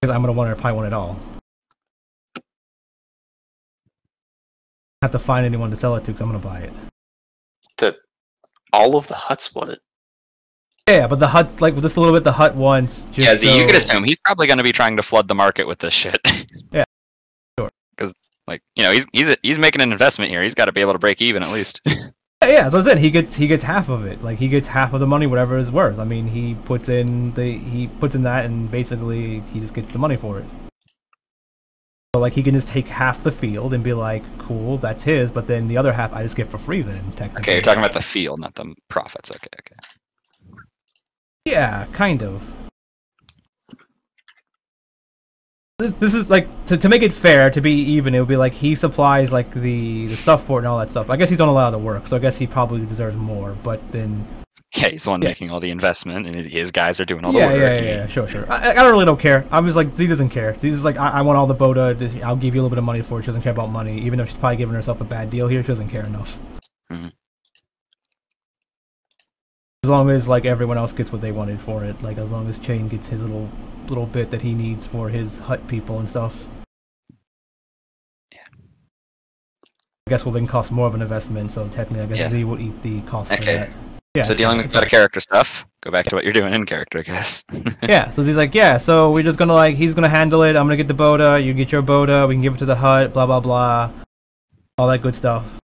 Because I'm gonna want to probably want it all. I have to find anyone to sell it to because I'm gonna buy it. the all of the Hutts want it. Yeah, but the Hutt's like just a little bit. The Hutt once. Just yeah, Z, you so- could assume he's probably going to be trying to flood the market with this shit. *laughs* Yeah, sure. Because, like, you know, he's he's he's making an investment here. He's got to be able to break even at least. *laughs* Yeah, yeah, so I said he gets he gets half of it. Like he gets half of the money, whatever it's worth. I mean, he puts in the he puts in that, and basically he just gets the money for it. So like he can just take half the field and be like, cool, that's his. But then the other half I just get for free. Then technically. okay, you're talking about the field, not the profits. Okay, okay. Yeah, kind of. This, is like to, to make it fair, to be even. It would be like he supplies like the the stuff for it and all that stuff. I guess he's done a lot of the work, so I guess he probably deserves more. But then *laughs* Yeah, he's the one Yeah. making all the investment, and his guys are doing all yeah, the yeah, work. yeah, yeah, sure, sure. I, I don't really don't care. I'm just like Z doesn't care. Z just like I, I want all the Boda. I'll give you a little bit of money for it. She doesn't care about money, even though she's probably giving herself a bad deal here. She doesn't care enough. Mhm. As long as like everyone else gets what they wanted for it, like as long as Chain gets his little little bit that he needs for his Hutt people and stuff. Yeah. I guess will then cost more of an investment, so technically I guess Yeah. Z will eat the cost Okay. for that. Yeah, so dealing with meta character stuff. Go back to what you're doing in character, I guess. *laughs* yeah, so he's like, yeah, so we're just gonna like, he's gonna handle it. I'm gonna get the Boda. You get your Boda. We can give it to the Hutt. Blah blah blah, all that good stuff.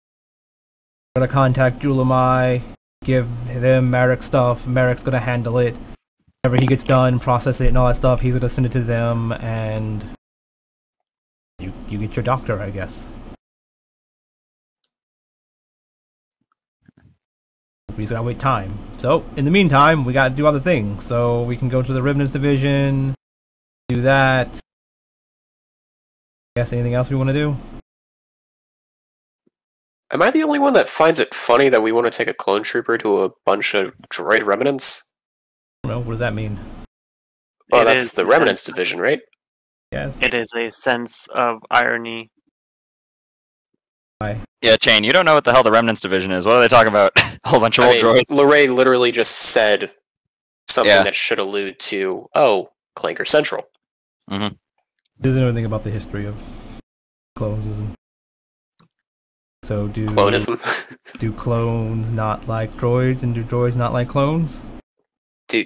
Gonna contact Julamai, give them Merrick stuff. Merrick's gonna handle it. Whenever he gets done, process it and all that stuff, he's gonna send it to them, and you you get your doctor, I guess. We just gotta wait time. So, in the meantime, we gotta do other things. So, we can go to the Ribbons division, do that. Guess anything else we want to do? Am I the only one that finds it funny that we want to take a clone trooper to a bunch of droid remnants? I. What does that mean? Well, It that's the remnants sense- division, right? Yes. It is a sense of irony. yeah, Chain, you don't know what the hell the Remnants division is. What are they talking about? *laughs* a whole bunch of I old mean, droids. Lorray literally just said something Yeah. that should allude to, oh, Clanker Central. Mm-hmm. Doesn't know anything about the history of clones. So do Clonism. *laughs* do clones not like droids, and do droids not like clones? do,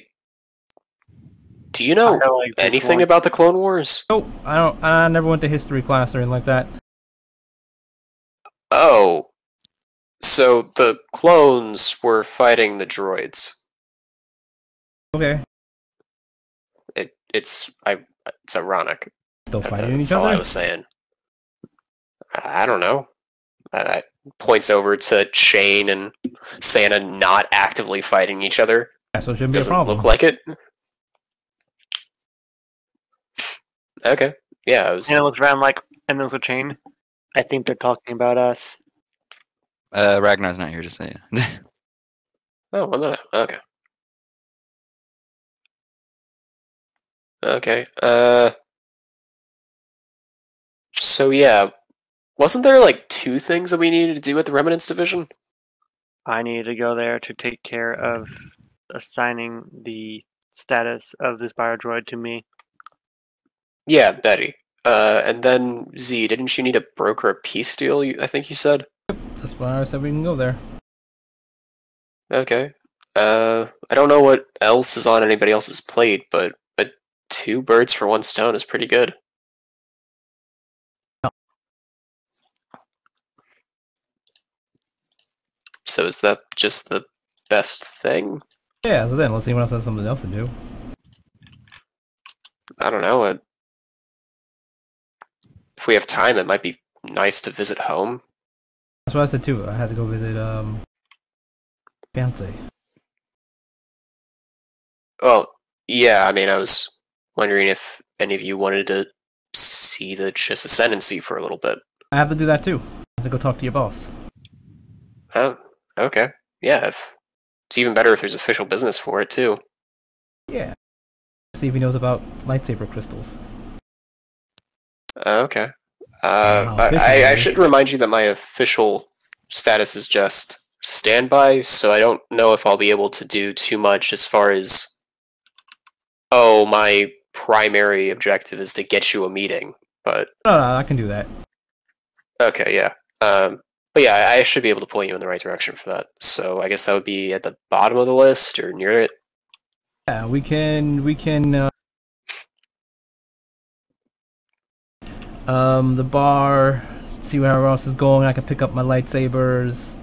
do you know like anything about the Clone Wars? Oh, I don't. I never went to history class or anything like that. Oh. So the clones were fighting the droids. Okay, It, it's I, it's ironic. still Uh, fighting each That's all I was saying. I I don't know. I, I points over to Chain and Santa not actively fighting each other. Yeah, so it shouldn't be a Doesn't problem. look like it. Okay. Yeah, I was, Santa looks around like, and there's a chain. I think they're talking about us. Uh, Ragnar's not here to say it. *laughs* Oh, well, no. Okay. Okay. Uh. So yeah, Wasn't there like two things that we needed to do at the Remnants Division? I needed to go there to take care of assigning the status of this biodroid to me. Yeah, Betty. Uh, and then Z, didn't you need to broker a peace deal? I think you said. That's why I said we can go there. Okay. Uh, I don't know what else is on anybody else's plate, but but two birds for one stone is pretty good. So is that just the best thing? Yeah, so then let's see anyone else has something else to do. I don't know. Uh, if we have time, it might be nice to visit home. That's what I said too. I had to go visit um fiance. Well, yeah. I mean, I was wondering if any of you wanted to see the Chiss Ascendancy for a little bit. I have to do that too. I have to go talk to your boss. Oh, okay. Yeah, if, it's even better if there's official business for it too. Yeah. See if he knows about lightsaber crystals. Uh, okay. Uh, Wow, I, I, I should remind you that my official status is just standby, so I don't know if I'll be able to do too much as far as. Oh, my primary objective is to get you a meeting. But No, no, I can do that. okay, yeah. Um, but yeah, I should be able to point you in the right direction for that. So I guess that would be at the bottom of the list or near it. Yeah, we can we can uh, um the bar, see where else is going. I can pick up my lightsabers.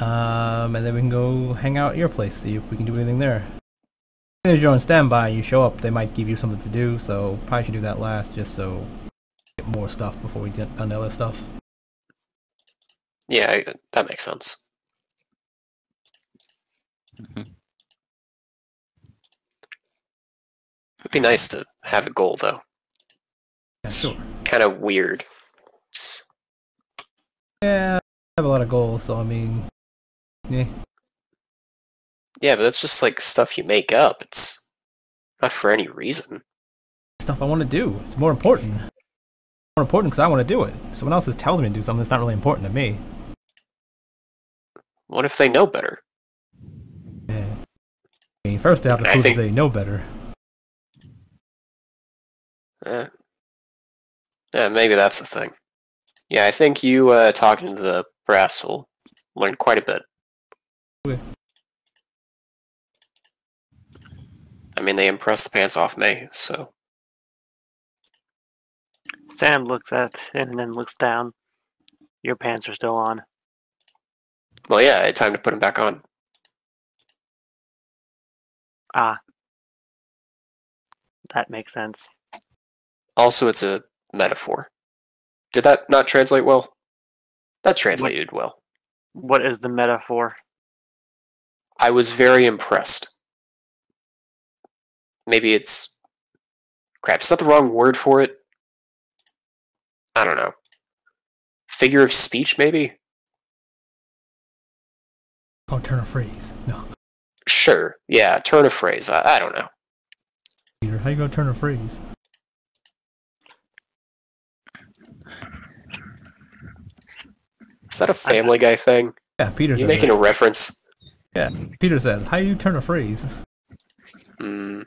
Um, and then we can go hang out at your place, see if we can do anything there. As you're on standby you show up, they might give you something to do, so probably should do that last just so get more stuff before we get on the other stuff. Yeah, that makes sense. Mhm. It'd be nice to have a goal, though. Yeah, sure. Kind of weird. Yeah, I have a lot of goals, so I mean, yeah. Yeah, but that's just like stuff you make up. It's not for any reason. stuff I want to do. It's more important. More important because I want to do it. Someone else just tells me to do something that's not really important to me. What if they know better? Yeah. I mean, first they have to I prove think- that they know better. Eh. Yeah, maybe that's the thing. Yeah, I think you uh, talking to the brass will learn quite a bit. Okay. I mean, they impressed the pants off me, so Sam looks at it and then looks down. Your pants are still on. Well, yeah, it's time to put them back on. Ah. That makes sense. Also, it's a metaphor. Did that not translate well? That translated well. What is the metaphor? I was very impressed. Maybe it's crap. Is that the wrong word for it? I don't know. Figure of speech, maybe. Oh, turn a phrase. No. Sure. Yeah. Turn a phrase. I, I don't know. Peter, how you gonna turn a phrase? Is that a Family Guy thing? Yeah, Peter you making a reference? Yeah, Peter says, "How you turn a phrase?" Mm.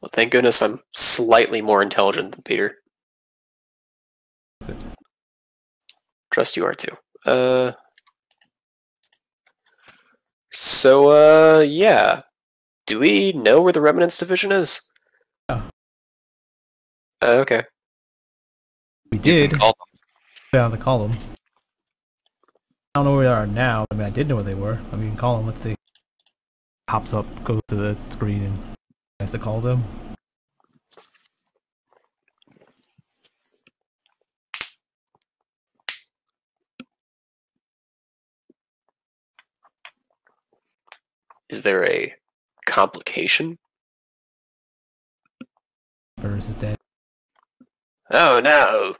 Well, thank goodness I'm slightly more intelligent than Peter. Trust you are too. Uh. So, uh, yeah. Do we know where the Remnants Division is? Yeah. Uh, okay. We did can call down the column. I don't know where they are now. I mean, I did know where they were. I mean, call them. Let's see. Pops up, goes to the screen, and has to call them. Is there a complication? Burris is dead. Oh no!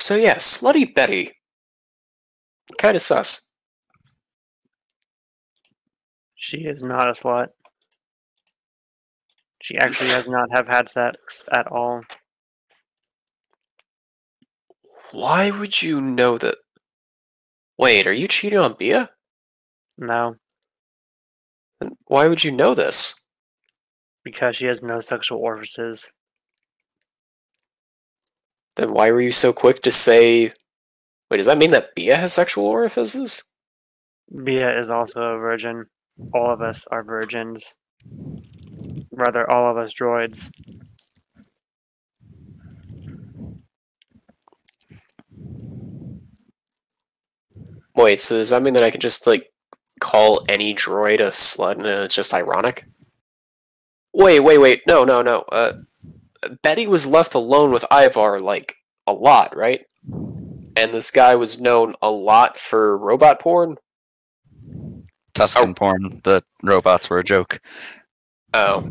So yeah, Slutty Betty. Kind of sus. She is not a slut. She actually has not have had sex at all. Why would you know that? Wait, are you cheating on Bia? No, Then Why would you know this? because she has no sexual orifices. Then why were you so quick to say? Wait, does that mean that Bia has sexual orifices? Bia is also a virgin. All of us are virgins. Rather, all of us droids. Wait, so does that mean that I can just like call any droid a slut and it's just ironic? Wait, wait, wait. No, no, no. Uh, Betty was left alone with Ivar like a lot, right? And this guy was known a lot for robot porn. Tusken Oh. porn. The robots were a joke. Oh.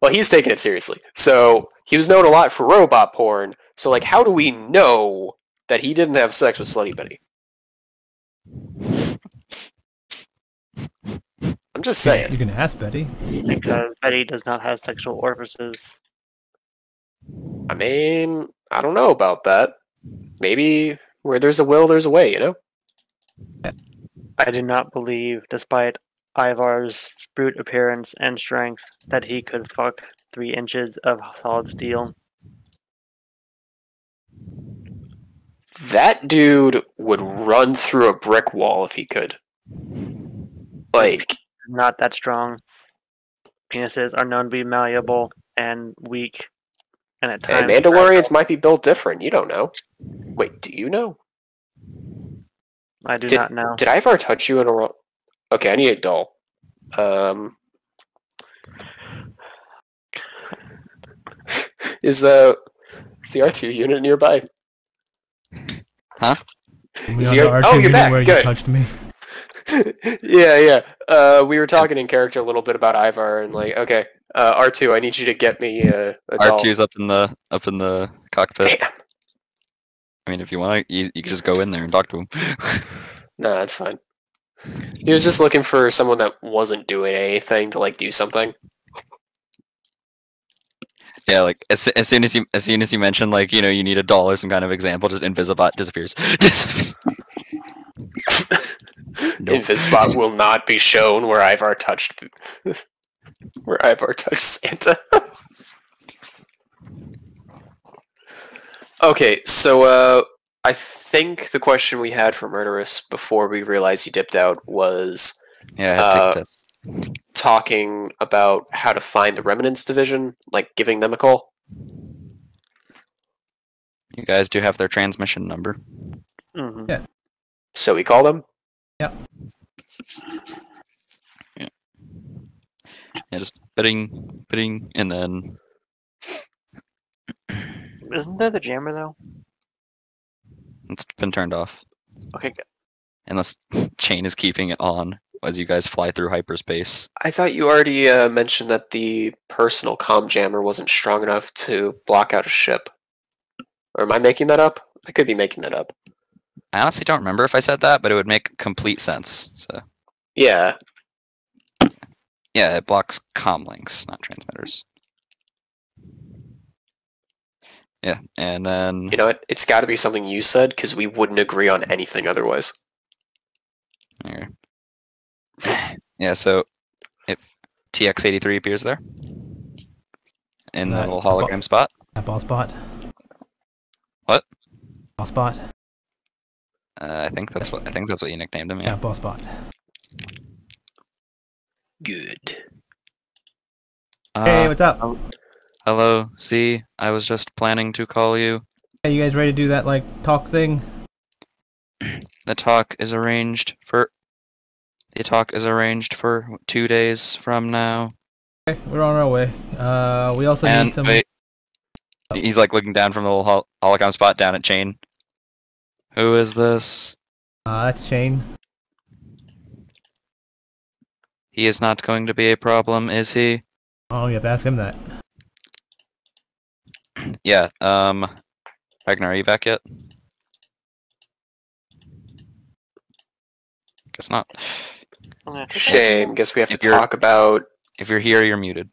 Well, he's taking it seriously. So he was known a lot for robot porn. So, like, how do we know that he didn't have sex with Slutty Betty? I'm just saying. You can ask Betty. Because Betty does not have sexual orifices. I mean, I don't know about that. Maybe where there's a will, there's a way, you know? I do not believe, despite Ivar's brute appearance and strength, that he could fuck three inches of solid steel. That dude would run through a brick wall if he could. Like, Not that strong. Penises are known to be malleable and weak, and at and times Mandalorians might be built different. You don't know. Wait, do you know? I do did- not know. Did I ever touch you in a wrong? Okay, I need a doll. Um, *laughs* is uh, is the R two unit nearby? We Is he- oh, you're back, Where good. you touched me. *laughs* yeah, yeah. Uh, we were talking in character a little bit about Ivar and like, okay, uh, R two, I need you to get me a, a doll. R2's up in the up in the cockpit. Damn. I mean, if you want, you, you can just go in there and talk to him. *laughs* No, that's fine. He was just looking for someone that wasn't doing anything to like do something. Yeah, like as, as soon as you as soon as you mention like you know you need a doll or some kind of example, just Invisibot disappears. *laughs* Nope. Invisibot will not be shown where Ivar touched *laughs* where Ivar touched Santa. *laughs* okay, so uh I think the question we had for Murderous before we realized he dipped out was yeah, I Uh, take this. Talking about how to find the Remnants division, like giving them a call. You guys do have their transmission number. hmm Yeah. So we call them. Yeah. Yeah, just bidding, bidding, and then Isn't there the jammer though? it's been turned off. Okay, good. Unless *laughs* Chain is keeping it on as you guys fly through hyperspace. I thought you already uh, mentioned that the personal comm jammer wasn't strong enough to block out a ship. Or am I making that up? I could be making that up. I honestly don't remember if I said that, but it would make complete sense. So Yeah. yeah, it blocks comm links, not transmitters. Yeah, and then You know what? It's got to be something you said because we wouldn't agree on anything otherwise. here. Yeah, so it TX83 appears there in the little hologram spot. That ball spot. What? Ball spot. Uh, I think that's what I think that's what you nicknamed him. Yeah, Yeah. ball spot. Good. Hey, Uh, what's up? hello. See, I was just planning to call you. Hey, you guys ready to do that like talk thing? The talk is arranged for. The talk is arranged for two days from now. Okay, we're on our way. Uh, we also and need some. wait, he's like looking down from the little hol- hologram spot down at Chain. Who is this? Uh, that's Chain. He is not going to be a problem, is he? Oh, you have to ask him that. *clears throat* Yeah. Um, Ragnar, are you back yet? Guess not. Gonna. Shame. Guess we have to If you're- talk about If you're here, you're muted.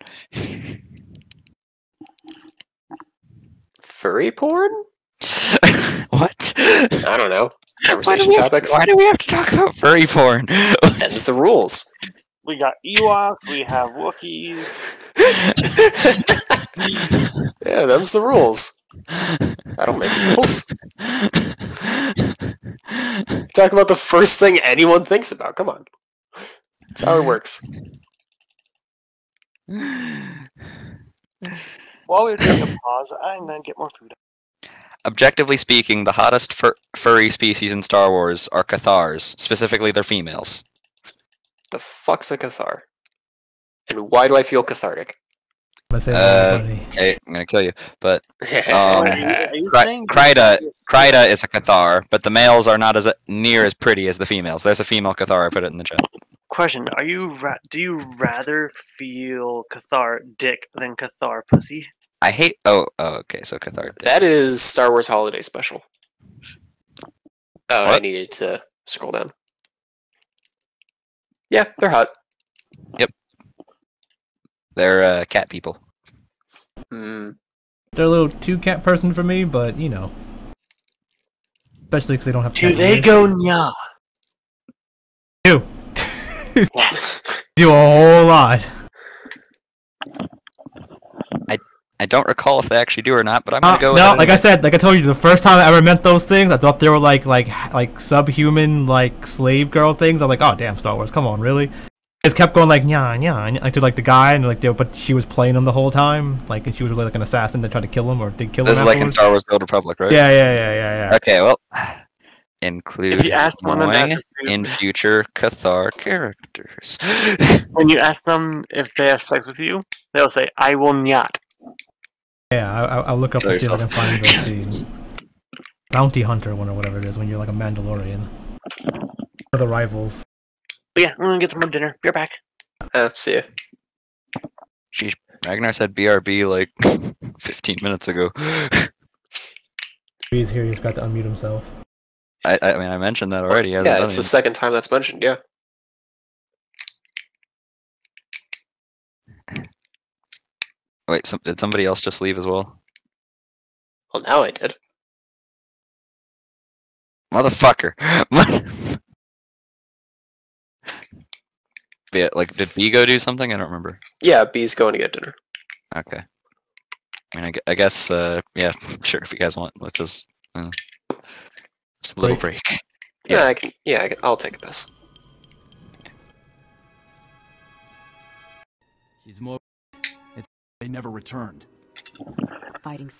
furry porn. *laughs* what? I don't know. Why do, Conversation we have, topics. why do we have to talk about furry porn? *laughs* Them's the rules. We got Ewoks, we have Wookiees. *laughs* Yeah, them's the rules. I don't make rules. Talk about the first thing anyone thinks about. Come on. That's how it *laughs* works. While we were taking a pause, I'm gonna get more food. Objectively speaking, the hottest fur- furry species in Star Wars are Cathars, specifically their females. The fuck's a cathar? And why do I feel cathartic? I'm gonna say Uh. Okay, I'm gonna kill you. But *laughs* Um, Are you- are you Cry- saying- Kryda, Kryda is a Cathar, but the males are not as near as pretty as the females. There's a female Cathar. I put it in the chat. Question: Are you ra- do you rather feel Cathar dick than Cathar pussy? I hate. Oh, oh okay. So Cathar. did. That is Star Wars Holiday Special. Oh, I needed to scroll down. Yeah, they're hot. Yep. They're uh, cat people. Mm, They're a little too cat person for me, but you know, especially because they don't have. Do cat they go nya? do Yes. *laughs* do a whole lot? I I don't recall if they actually do or not, but I'm gonna Uh, go. with no, like I said, like I told you, the first time I ever met those things, I thought they were like like like subhuman like slave girl things. I was like, oh damn, Star Wars, come on, really? It kept going like nya nya, like to like the guy, and like they, but she was playing him the whole time, like and she was really like an assassin that tried to kill him or did kill This him. is like in. Star Wars: The Old Republic, right? Yeah, yeah, yeah, yeah, yeah. Okay, well, include If you ask one of them in future Cathar characters. *laughs* when you ask them if they have sex with you, they'll say, "I will not." Yeah, I, I- I'll look up Kill to see if I can find those *laughs* scenes. Bounty Hunter one or whatever it is when you're like a Mandalorian. For the rivals. But yeah, we're gonna get some more dinner. Be right back. uh, see ya. Sheesh, Ragnar said BRB like *laughs* 15 minutes ago. He's here. He's got to unmute himself. I, I mean, I mentioned that already. Yeah, it's the second time that's mentioned. Yeah. Wait, some, did somebody else just leave as well? Well, now I did. Motherfucker. *laughs* yeah, like, did B go do something? I don't remember. Yeah, B's going to get dinner. Okay. I mean, I, I guess, uh, yeah, *laughs* sure. If you guys want, let's just, uh, it's a little break. Yeah, Yeah. I can. Yeah, I can, I'll take a piss. He's more. It's, they never returned. Fighting s-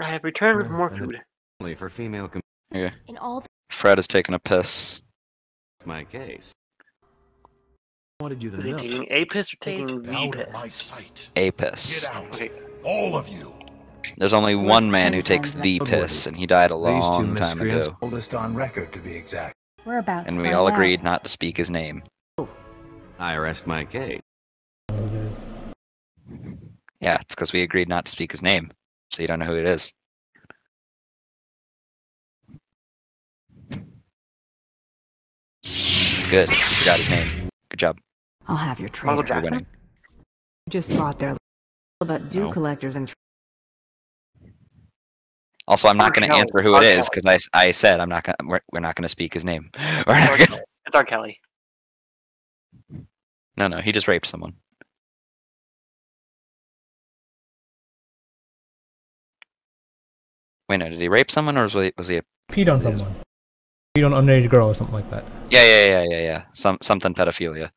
I have returned with more food. Only for female com- Okay. in all Fred is taking a piss. my case. Wanted you to Is he know. taking a piss or taking the Out my piss? sight. A piss. Get out. Okay. All of you. There's only Worth one man who takes the piss, and he died a These two long time miscreants ago. oldest on record, to be exact. We're about And to we all out. agreed not to speak his name. I rest my case. I don't know who it is. Yeah, it's because we agreed not to speak his name, so you don't know who it is. It's good. You forgot his name. Good job. I'll have your Michael traitor. You're Jackson. winning. Just bought their about dew No. collectors and. Tra- Also, I'm not going to answer who R. it is Kelly. because I said I'm not going. to We're, we're not going to speak his name. *laughs* We're not gonna, It's R. Kelly. no, no, he just raped someone. Wait, no, did he rape someone or was he, was he a Peed on someone. Peed on an underage girl or something like that. Yeah, yeah, yeah, yeah, yeah. Some something pedophilia.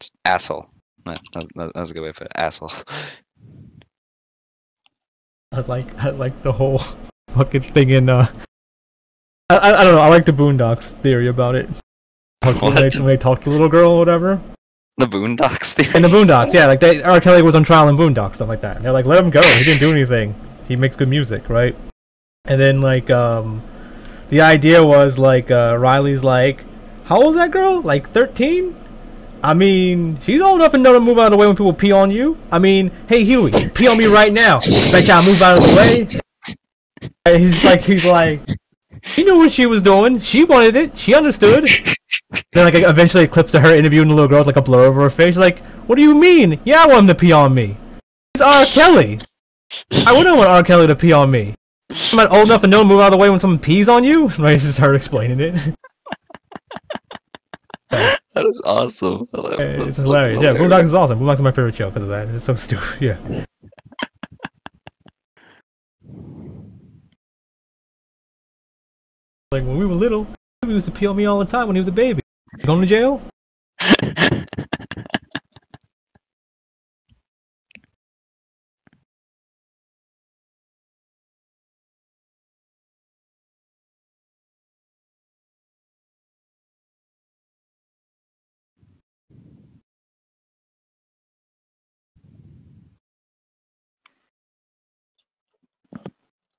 Just asshole. No, that, that was a good way to put it. Asshole. *laughs* I like I like the whole *laughs* fucking thing in uh I, I, don't know, I like the Boondocks theory about it. Talk When they, when they talk to the little girl or whatever. The Boondocks theory. In the Boondocks, yeah, like they R. Kelly was on trial in Boondocks, stuff like that. And they're like, let him go, he didn't do anything. He makes good music, right? And then like um the idea was like uh Riley's like how old is that girl? Like thirteen? I mean, she's old enough and know to move out of the way when people pee on you. I mean, hey Huey, pee on me right now. Bet y'all move out of the way. And he's like, he's like, She knew what she was doing. She wanted it. She understood. then like eventually it clips to her interviewing the little girl with like a blur over her face. She's like, "What do you mean? Yeah, I want him to pee on me. It's R. Kelly. I wouldn't want R. Kelly to pee on me. I'm not old enough to know to move out of the way when someone pees on you." *laughs* Right? It's just her explaining it. *laughs* That is awesome. It's that's hilarious. Yeah, hilarious. Boondocks is awesome. Boondocks is my favorite show because of that. It's so stupid. *laughs* Yeah. Like when we were little, he used to pee on me all the time when he was a baby. Going to jail? *laughs*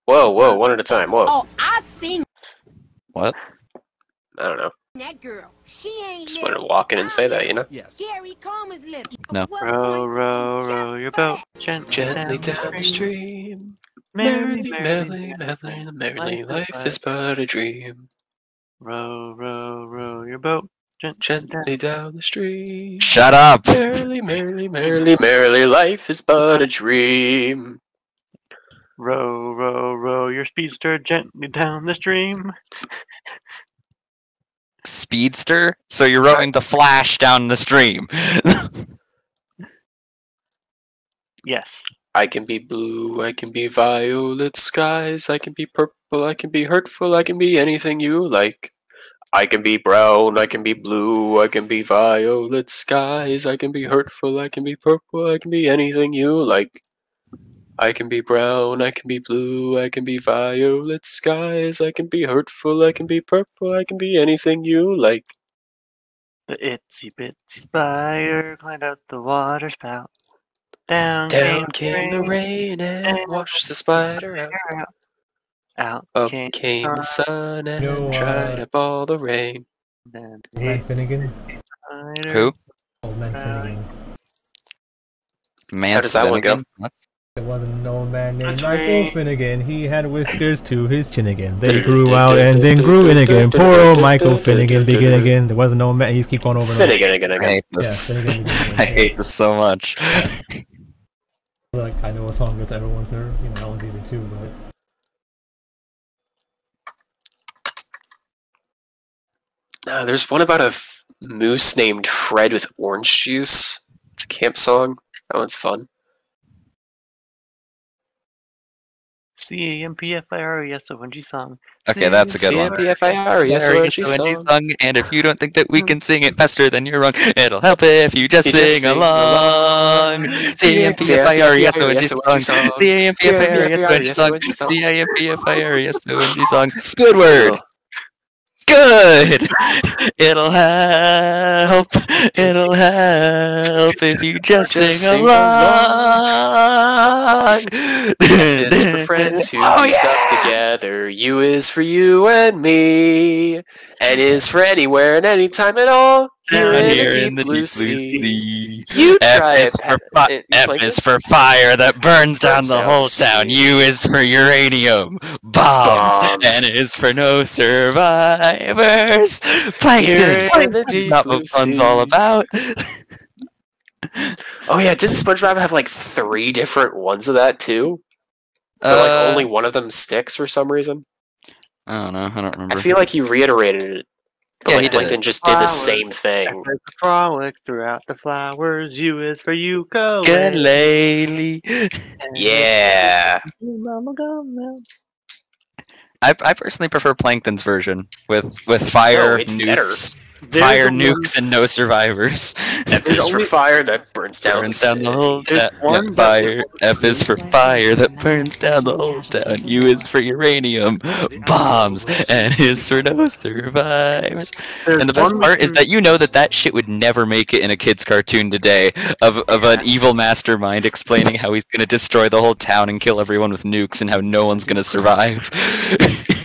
Whoa, whoa, one at a time. Whoa. Oh, I seen What? I don't know. that girl. She ain't Just wanted to walk in and say that, you know? Yes. Gary Coleman's little. No. Row, row, row your boat that. gently, Gently down the stream. Merrily, merrily, merrily, merrily, life is but a dream. Row, row, row your boat gently, Gently down the stream. Shut up. Merrily, merrily, merrily, merrily, life is but a dream. Row, row, row your speedster gently down the stream. Speedster? So you're rowing the Flash down the stream. Yes. I can be blue, I can be violet skies, I can be purple, I can be hurtful, I can be anything you like. I can be brown, I can be blue, I can be violet skies, I can be hurtful, I can be purple, I can be anything you like. I can be brown, I can be blue, I can be violet skies, I can be hurtful, I can be purple, I can be anything you like. The itsy bitsy spider climbed up the water spout. Down, Down came, came the rain and washed the spider out. out. Out Up came, came the sun and No, dried uh, up all the rain. Then Old Man Finnegan. Who? Old Man Uh, Finnegan. Man does that one go? What? There was an old man named That's Michael right. Finnegan. He had whiskers to his chin again. They grew out and then grew in again. Poor old Michael Finnegan begin again. There was an old man. He just keep going over and over. Finnegan again I *laughs* again. hate Yeah, this. Finnegan begin I hate this so much. *laughs* Like I know a song that's everyone's heard. You know, that one's easy too, but. No, there's one about a f- moose named Fred with orange juice. It's a camp song. That one's fun. C A M P F I R E S O N G song. Okay, that's a good one. C-M-P-F-I-R, yes, There ONG is the ONG song. song, and if you don't think that we hmm. can sing it faster, then you're wrong. It'll help if you just You just sing sing along. C-A-M-P-F-I-R-E-S-O-N-G song. C-A-M-P-F-I-R-E-S-O-N-G song. C-A-M-P-F-I-R-E-S-O-N-G song. Squidward! Good! *laughs* It'll help. It'll help if you just, Just sing, sing along. Is for *laughs* friends who Oh, do stuff together. U is for you and me. N is for anywhere and anytime at all. Here Down here the deep in the blue deep blue sea. sea. You F try is it. for fi- it- F like is it? for fire that burns down the whole town. U is for uranium bombs. Bombs. N is for no survivors. Plankton. That's not what fun's all about. Oh yeah, didn't SpongeBob have like three different ones of that too? But like Uh, only one of them sticks for some reason. I don't know. I don't remember. I feel like he reiterated it. But Yeah, like he did. Plankton just did the same thing. F is for frolic throughout the flowers. U is for you go. Galele. Yeah. Mama go now. I, I personally prefer Plankton's version with with fire Oh, it's better. Nukes, There's fire a one- nukes, and no survivors. *laughs* F There's is for fire that burns down, burns the down the whole There's town. one fire. F is for fire that burns down the whole town. U is for uranium bombs, and is for no survivors. There's And the best part is that you know that that shit would never make it in a kids' cartoon today. Of of an evil mastermind explaining how he's gonna destroy the whole town and kill everyone with nukes, and how no one's gonna survive. *laughs*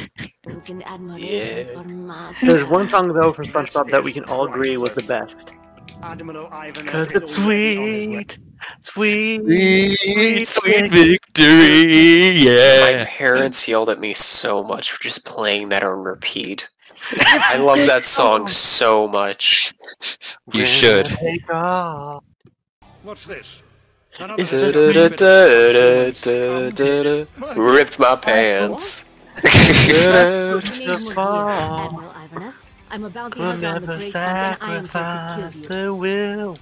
There's one song though from SpongeBob that we can all agree was the best. Cause it's sweet. Sweet, Sweet, sweet victory, My yeah. parents yelled at me so much for just playing that on repeat. I love that *laughs* song so much. You should. Take. What's this? Ripped my pants. My name was fall. Admiral Ivanus. I'm a bounty We'll hunter on the never Great Hunt, and I am here to sacrifice kill you. the will.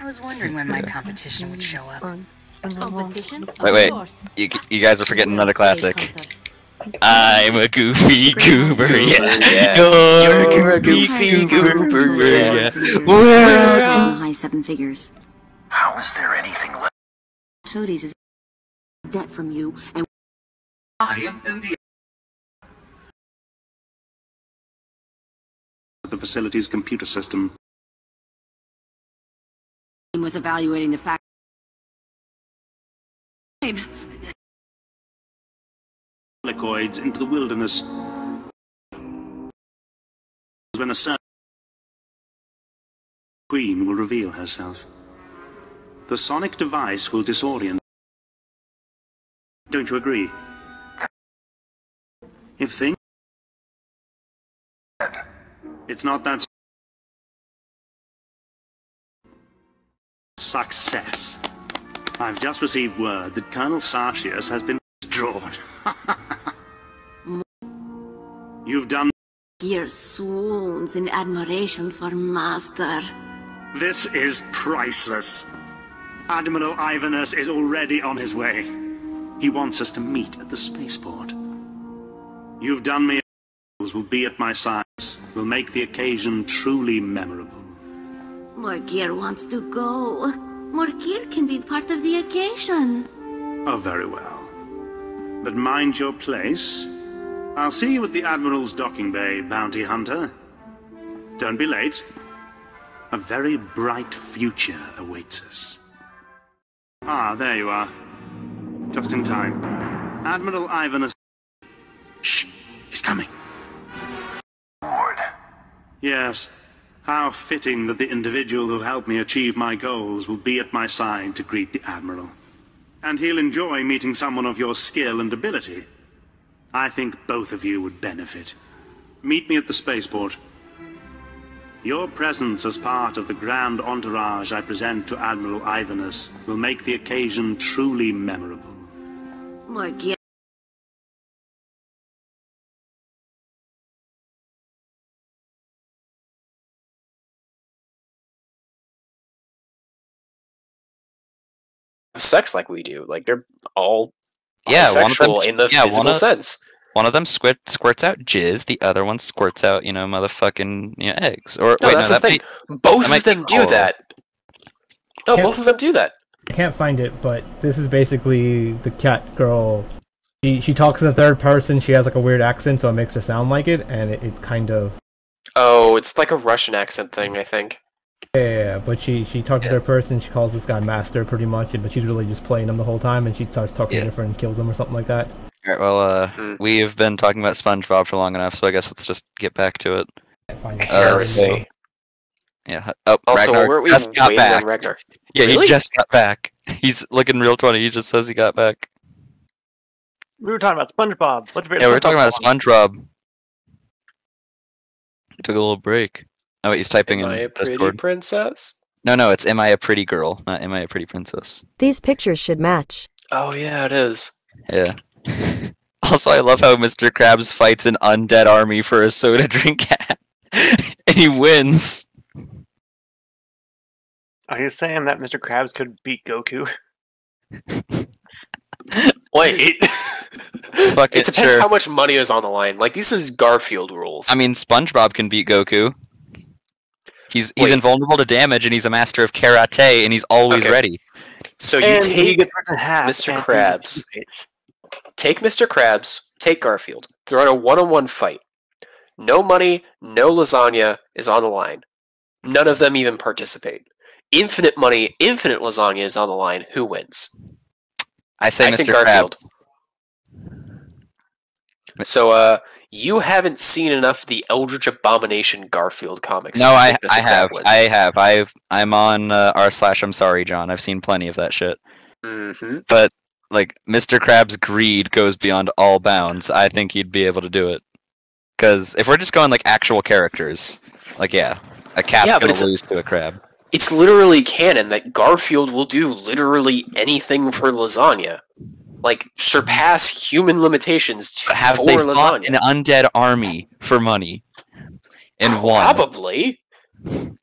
I was wondering when my competition would show up. Competition? Of Wait, wait. course. You, you guys are forgetting another classic. I'm a goofy goober, yeah. Yeah. You're You're a a goofy goofy goober, goober, yeah. in high seven figures. How is there anything left? Toadies is debt from you, and I am India. The facility's computer system. was evaluating the fact. Helicoids into the wilderness. When a certain queen will reveal herself. The sonic device will disorient. Don't you agree? If things... It's not that... Success. I've just received word that Colonel Sartius has been withdrawn. *laughs* You've done... Gear swoons in admiration for Master. This is priceless. Admiral Ivanus is already on his way. He wants us to meet at the spaceport. You've done me. Will be at my sides. Will make the occasion truly memorable. Morgir wants to go. Morgir can be part of the occasion. Oh, very well. But mind your place. I'll see you at the Admiral's docking bay, bounty hunter. Don't be late. A very bright future awaits us. Ah, there you are. Just in time. Admiral Ivanus. Shh! He's coming. Lord. Yes. How fitting that the individual who helped me achieve my goals will be at my side to greet the Admiral. And he'll enjoy meeting someone of your skill and ability. I think both of you would benefit. Meet me at the spaceport. Your presence as part of the grand entourage I present to Admiral Ivanus will make the occasion truly memorable. Morgir. Sex like we do. Like they're all Yeah, one of them. in the yeah, physical one of, sense. one of them squirt, squirts out jizz. The other one squirts out, you know, motherfucking you know, eggs. Or No, wait, that's no, the that thing. might- Both of them do that. No, Can't- both of them do that. I can't find it, but this is basically the cat girl. She she talks in the third person. She has like a weird accent, so it makes her sound like it, and it, it kind of Oh, it's like a Russian accent thing, I think. Yeah, yeah, yeah. But she she talks to third person. She calls this guy master pretty much, but she's really just playing him the whole time, and she starts talking Yeah. different and kills him or something like that. Alright, well, uh, Mm. we have been talking about SpongeBob for long enough, so I guess let's just get back to it. Can't find it. Uh, so- Yeah. Oh, Also, Ragnar weren't we just got back. Ragnar? Yeah, Really? he just got back. *laughs* He's looking real twenty. He just says he got back. We were talking about SpongeBob. What's your Yeah, we were talking about SpongeBob SpongeBob. Took a little break. Oh wait, he's typing Am I a in pretty Discord. princess? No, no, it's "Am I a pretty girl?" Not "Am I a pretty princess?" These pictures should match. Oh yeah, it is. Yeah. *laughs* Also, I love how Mr. Krabs fights an undead army for a soda *laughs* drink hat, *laughs* and he wins. Are you saying that Mr. Krabs could beat Goku? Wait. Fuck it it, depends sure. how much money is on the line. Like this is Garfield rules. I mean, SpongeBob can beat Goku. He's he's Wait. invulnerable to damage, and he's a master of karate, and he's always Okay. ready. so you and he take gets ripped in half Mr. and he Krabs. dissipates. take Mr. Krabs, take Garfield, throw in a one-on-one fight. No money, no lasagna is on the line. None of them even participate. Infinite money, infinite lasagna is on the line. Who wins? I say I think Mr. Garfield. Krabs. So, uh, You haven't seen enough of the Eldritch Abomination Garfield comics. No, I. I have I have I've I'm on uh, r slash I'm sorry John. I've seen plenty of that shit. Mhm. But like Mr. Krabs' greed goes beyond all bounds. I think he'd be able to do it. Because if we're just going like actual characters, like yeah, a cat's Yeah, gonna lose to a crab. It's literally canon that Garfield will do literally anything for lasagna. Like, surpass human limitations to, Have they fought an undead army for money? In one. Probably.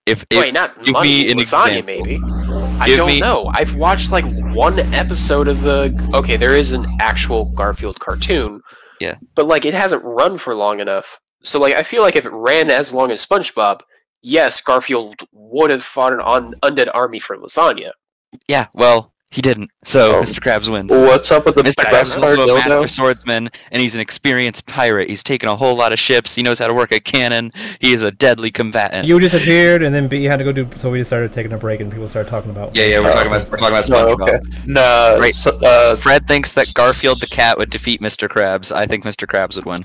If, if Wait, not give money, me an lasagna example. maybe. I Give don't me- know. I've watched like one episode of the. Okay, there is an actual Garfield cartoon. Yeah. But like, it hasn't run for long enough. So like, I feel like if it ran as long as SpongeBob, yes, Garfield would have fought an un- undead army for lasagna. Yeah, well, he didn't. So Oh. Mr. Krabs wins. What's up with the Mr. But I Krabs don't is know. also a master swordsman, and he's an experienced pirate. He's taken a whole lot of ships. He knows how to work a cannon. He is a deadly combatant. You disappeared, and then B had to go do. So we started taking a break, and people started talking about. yeah, yeah, we're Oh, talking about we're talking about No, SpongeBob. okay. No, Right. so, uh, Fred thinks that Garfield the cat would defeat Mr. Krabs. I think Mr. Krabs would win.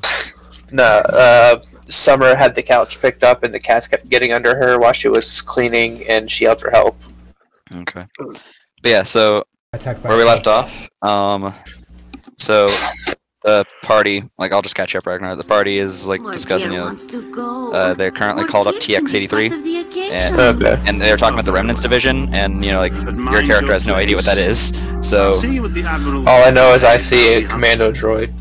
no. Uh, Summer had the couch picked up, and the cats kept getting under her while she was cleaning, and she yelled for help. Okay. But yeah, so Attacked where we left off, um, so the party, like I'll just catch you up, Ragnar. The party is like discussing, you know, wants to go. uh, they're currently called up Mortier can be TX83, part of the occasion. and Okay. and they're talking about the Remnants division, and you know, like your character has no idea what that is. So See you at the Admiral's All I know is I see a commando droid.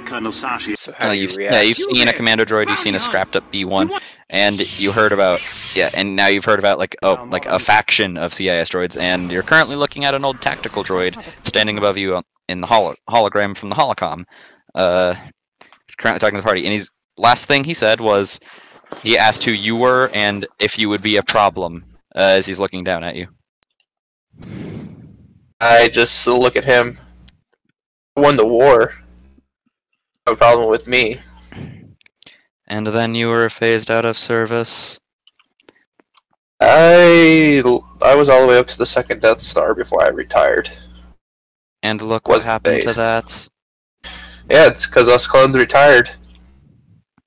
Colonel Sashi. So how Uh, do you you've, react? yeah, you've seen a commando droid, you've seen a scrapped up B1, and you heard about yeah, and now you've heard about like oh, like a faction of CIS droids, and you're currently looking at an old tactical droid standing above you in the holo- hologram from the holocom. Uh, currently talking to the party, and he's last thing he said was he asked who you were and if you would be a problem uh, as he's looking down at you. I just look at him. Won the war. No problem with me. And then you were phased out of service. I I was all the way up to the second Death Star before I retired. And look what Wasn't happened to that. Yeah, it's because us clones retired.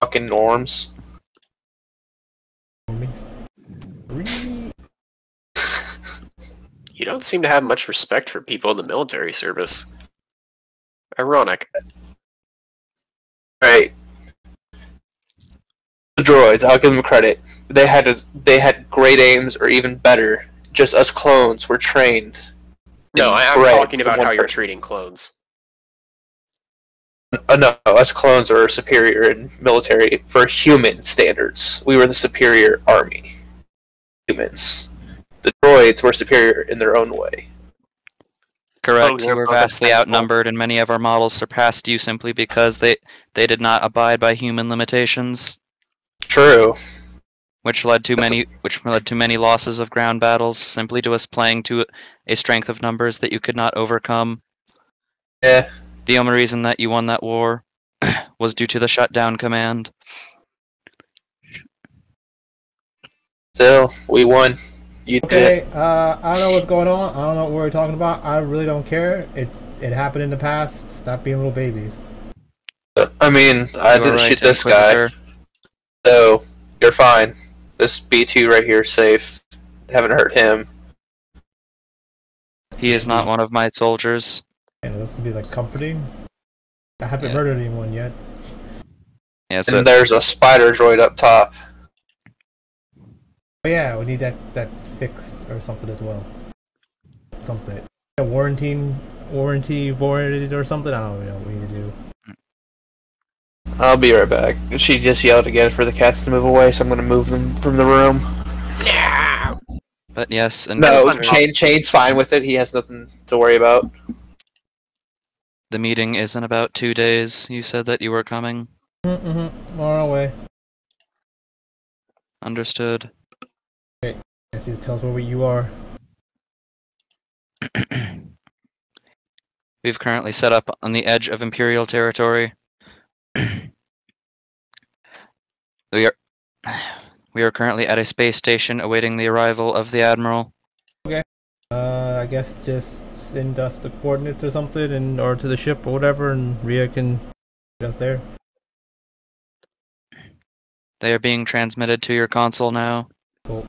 Fucking norms. *laughs* You don't seem to have much respect for people in the military service. Ironic. Right. The droids, I'll give them credit. They had a, they had great aims, or even better. Just us clones were trained. No, I, I'm talking about how you're treating clones. Uh, no, us clones are superior in military for human standards. We were the superior army. Humans. The droids were superior in their own way. Correct. Oh, you were oh, vastly outnumbered, and many of our models surpassed you simply because they they did not abide by human limitations, True. which led to That's a- many which led to many losses of ground battles, simply to us playing to a strength of numbers that you could not overcome. Yeah. The only reason that you won that war *clears throat* was due to the shutdown command. Still, we won. You. Okay, uh, I don't know what's going on. I don't know what we're talking about. I really don't care. It it happened in the past. Stop being little babies. I mean, I didn't right, shoot this guy, Inquisitor. so you're fine. This B2 right here is safe. Haven't hurt him. He is not one of my soldiers. And this could be like comforting. I haven't Yeah. murdered anyone yet. Yeah, so And there's a spider droid up top. But yeah, we need that that fixed or something as well. Something. A warranty, warranty voided or something. I don't know what we need to do. I'll be right back. She just yelled again for the cats to move away, so I'm gonna move them from the room. but yes, and No, Inquisitor, Chain Chain's fine with it. He has nothing to worry about. the meeting is in about two days. You said that you were coming. Mm-hmm. On our way. Understood. He just tells where you are. *clears throat* We've currently set up on the edge of Imperial territory. *clears throat* we are *sighs* we are currently at a space station awaiting the arrival of the Admiral. Okay. Uh, I guess just send us the coordinates or something, and or to the ship or whatever, and Ria can get us there. They are being transmitted to your console now. Cool.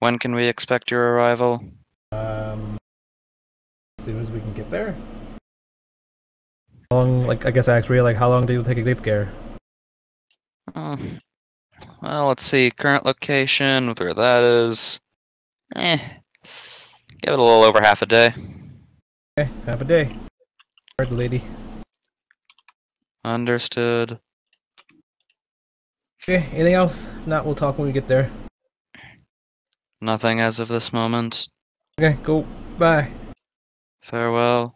When can we expect your arrival? Um, as soon as we can get there. How long? Like, I guess I asked Ria, like, how long do you take a gift care? Uh, well, let's see. Current location, where that is. Eh. Give it a little over half a day. Okay, have a day. Heard, lady. Understood. Okay, anything else? If Not, we'll talk when we get there. Nothing as of this moment. Okay, go. Bye. Farewell.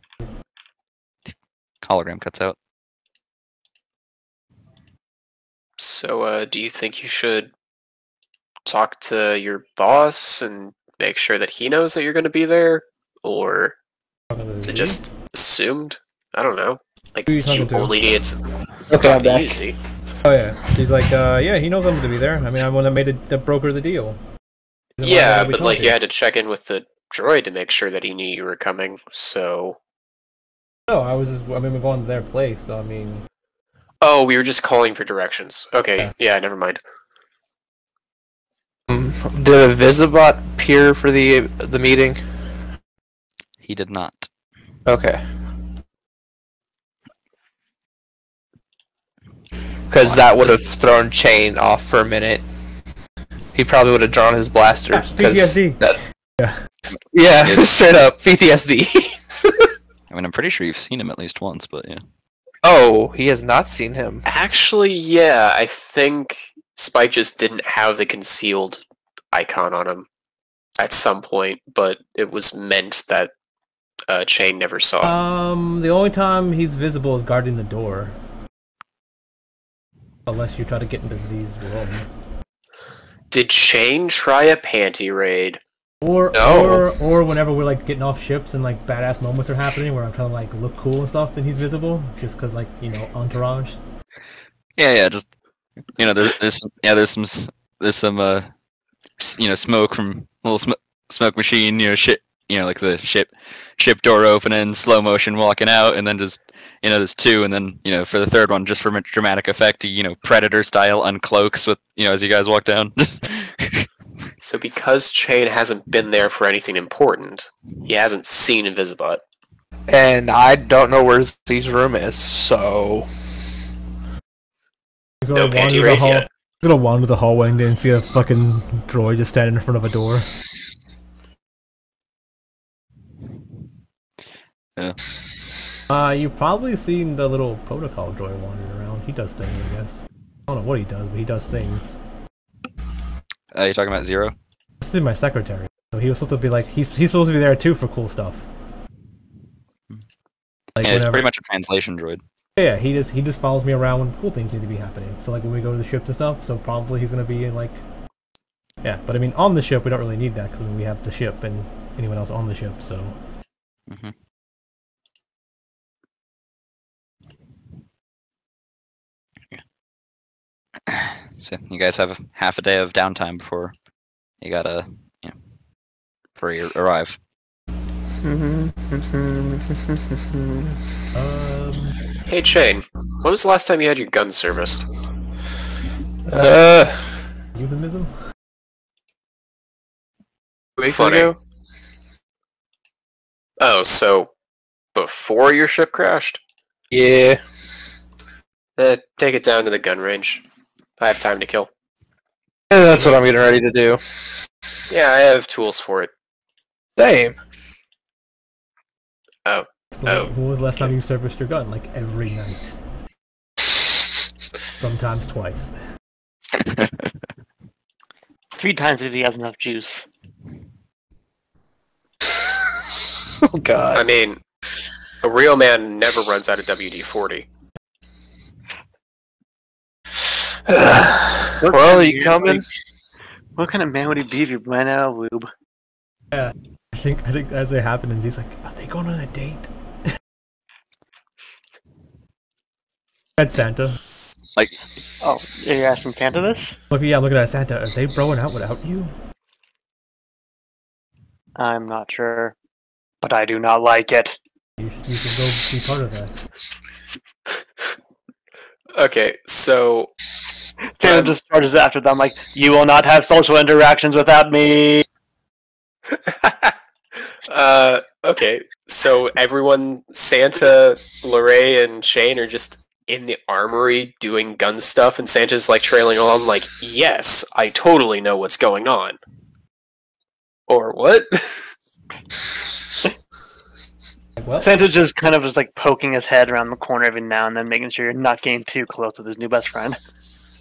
Hologram cuts out. So, uh, do you think you should talk to your boss and make sure that he knows that you're going to be there, or is it just assumed? I don't know. Like, you do you only need to Okay, I'm back. Easy? Oh yeah, he's like, uh, yeah, he knows I'm gonna be there. I mean, I'm the one that made it, that broker the deal. He's the one Yeah, but like talked you had to check in with the droid to make sure that he knew you were coming. So, No, I was just, I mean, we're going to their place, so I mean, oh, we were just calling for directions. Okay, yeah, never mind. Um, Did Invisibot appear for the the meeting? He did not. Okay. Because that would have thrown Chain off for a minute. He probably would have drawn his blasters. 'cause PTSD. That, Yeah. yeah, *laughs* straight up PTSD. *laughs* I mean, I'm pretty sure you've seen him at least once, but yeah. oh, he has not seen him. Actually, yeah, I think Spike just didn't have the concealed icon on him at some point, but it was meant that uh, Chain never saw. um, the only time he's visible is guarding the door. Unless you try to get into Z's room. Did Chain try a panty raid? Or No. or or whenever we're like getting off ships and like badass moments are happening where I'm trying to like look cool and stuff, then he's visible just because like you know entourage. Yeah, yeah, just you know, there's, there's some, yeah, there's some, there's some, uh, you know, smoke from little sm- smoke machine, you know, shit, you know, like the ship, ship door opening, slow motion walking out, and then just, you know, there's two, and then you know, for the third one, just for dramatic effect, he, you know, predator style uncloaks with, you know, as you guys walk down. *laughs* So because Chain hasn't been there for anything important, he hasn't seen Invisibot. And I don't know where Z's room is, so He's No gonna panty wander the hall- yet. He's gonna wander the hallway and then see a fucking droid just standing in front of a door. Yeah. Uh, you've probably seen the little protocol droid wandering around. He does things, I guess. I don't know what he does, but he does things. uh, you talking about zero? This is my secretary, so he was supposed to be like he's he's supposed to be there too for cool stuff. Like yeah, it's pretty much a translation droid. Yeah, he just he just follows me around when cool things need to be happening. So like when we go to the ships and stuff, so probably he's gonna be in like, yeah. But I mean, on the ship we don't really need that because I mean, we have the ship and anyone else on the ship. So hmm So you guys have half a day of downtime before you gotta, you know, before you arrive. um, *laughs* Hey Chain, when was the last time you had your gun serviced? uh, euphemism. weeks Funny. ago. Oh, so before your ship crashed? Yeah. Eh, take it down to the gun range. I have time to kill. Yeah, That's what I'm getting ready to do. Yeah, I have tools for it. Same. Oh. So, Oh. When was the last time you serviced your gun? Like every night, sometimes twice. *laughs* Three times if he has enough juice. *laughs* oh god. I mean, a real man never runs out of WD 40. Well, are you coming? What kind of man would he be if he ran out of lube? Yeah, I think I think as it happens, he's like, "Are they going on a date?" *laughs* That's Santa. Like, Oh, you're you asking Santa this? Look, yeah, I'm looking at Santa. Are they broing out without you? I'm not sure. But I do not like it. You, you should go be part of that. Okay, so Santa just charges after them like, "You will not have social interactions without me." *laughs* uh okay, so everyone Santa, Lorray, and Chain are just in the armory doing gun stuff and Santa's like trailing along like, "Yes, I totally know what's going on." Or what? *laughs* Well, Santa's just kind of just like poking his head around the corner every now and then, making sure you're not getting too close with his new best friend.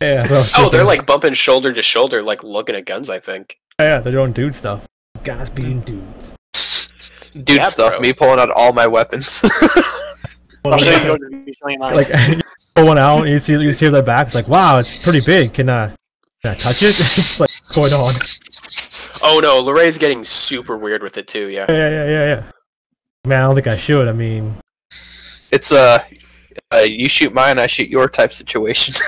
Yeah, that's what I was oh, they're thinking. like bumping shoulder to shoulder like looking at guns, I think. yeah, they're doing dude stuff. Guys being dudes. Dude Yeah, stuff. bro. Me pulling out all my weapons. *laughs* I'll show you like, yours you show me like *laughs* you pull one out and you see you just hear their back. It's like, wow, it's pretty big. Can uh, can I touch it? *laughs* it's like what's going on. Oh no, Lorray's getting super weird with it too, yeah. Yeah, yeah, yeah, yeah, yeah. Man, I don't think I should. I mean, it's uh, uh, you shoot mine, I shoot your type situation. *laughs*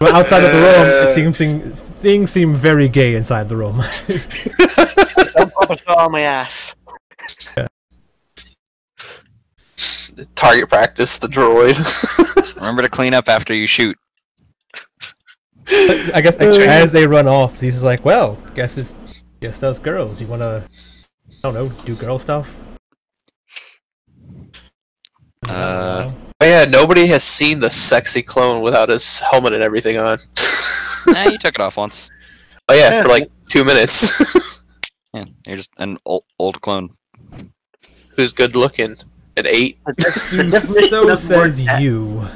but outside of the *laughs* room, Uh. it seems seem, things seem very gay inside the room. Don't pop a shot on my ass. *laughs* Target practice, the droid. Remember to clean up after you shoot. I guess like, as they run off, he's like, well, guess it's guess those girls. You wanna, I don't know, do girl stuff? Uh, Oh yeah, nobody has seen the sexy clone without his helmet and everything on. *laughs* nah, you took it off once. Oh yeah, for like two minutes. *laughs* Yeah, you're just an old, old clone. Who's good looking? An eight? The *laughs* so of says you.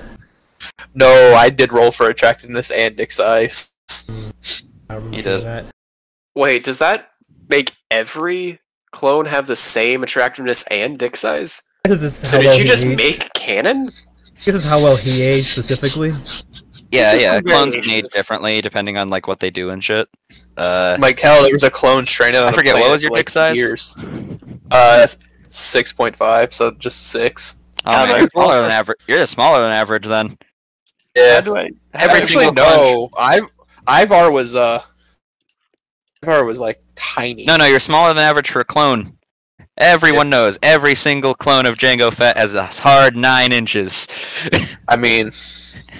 No, I did roll for attractiveness and dick size. I You did. that. Wait, does that make every clone have the same attractiveness and dick size? This is So how did well you just aged. make canon? This is how well he aged specifically. Yeah, yeah. Clones can age differently depending on like what they do and shit. Uh, Like hell, there was a clone stranded on I a forget, what was your for, like, dick size? Years. Uh, six point five, so just six. oh, Yeah, you're smaller than average. You're smaller than average then. How Yeah, do I? Every actually no. I Ivar was uh, Ivar was like tiny. No, no, you're smaller than average for a clone. Everyone knows. Every single clone of Jango Fett has a hard nine inches. I mean,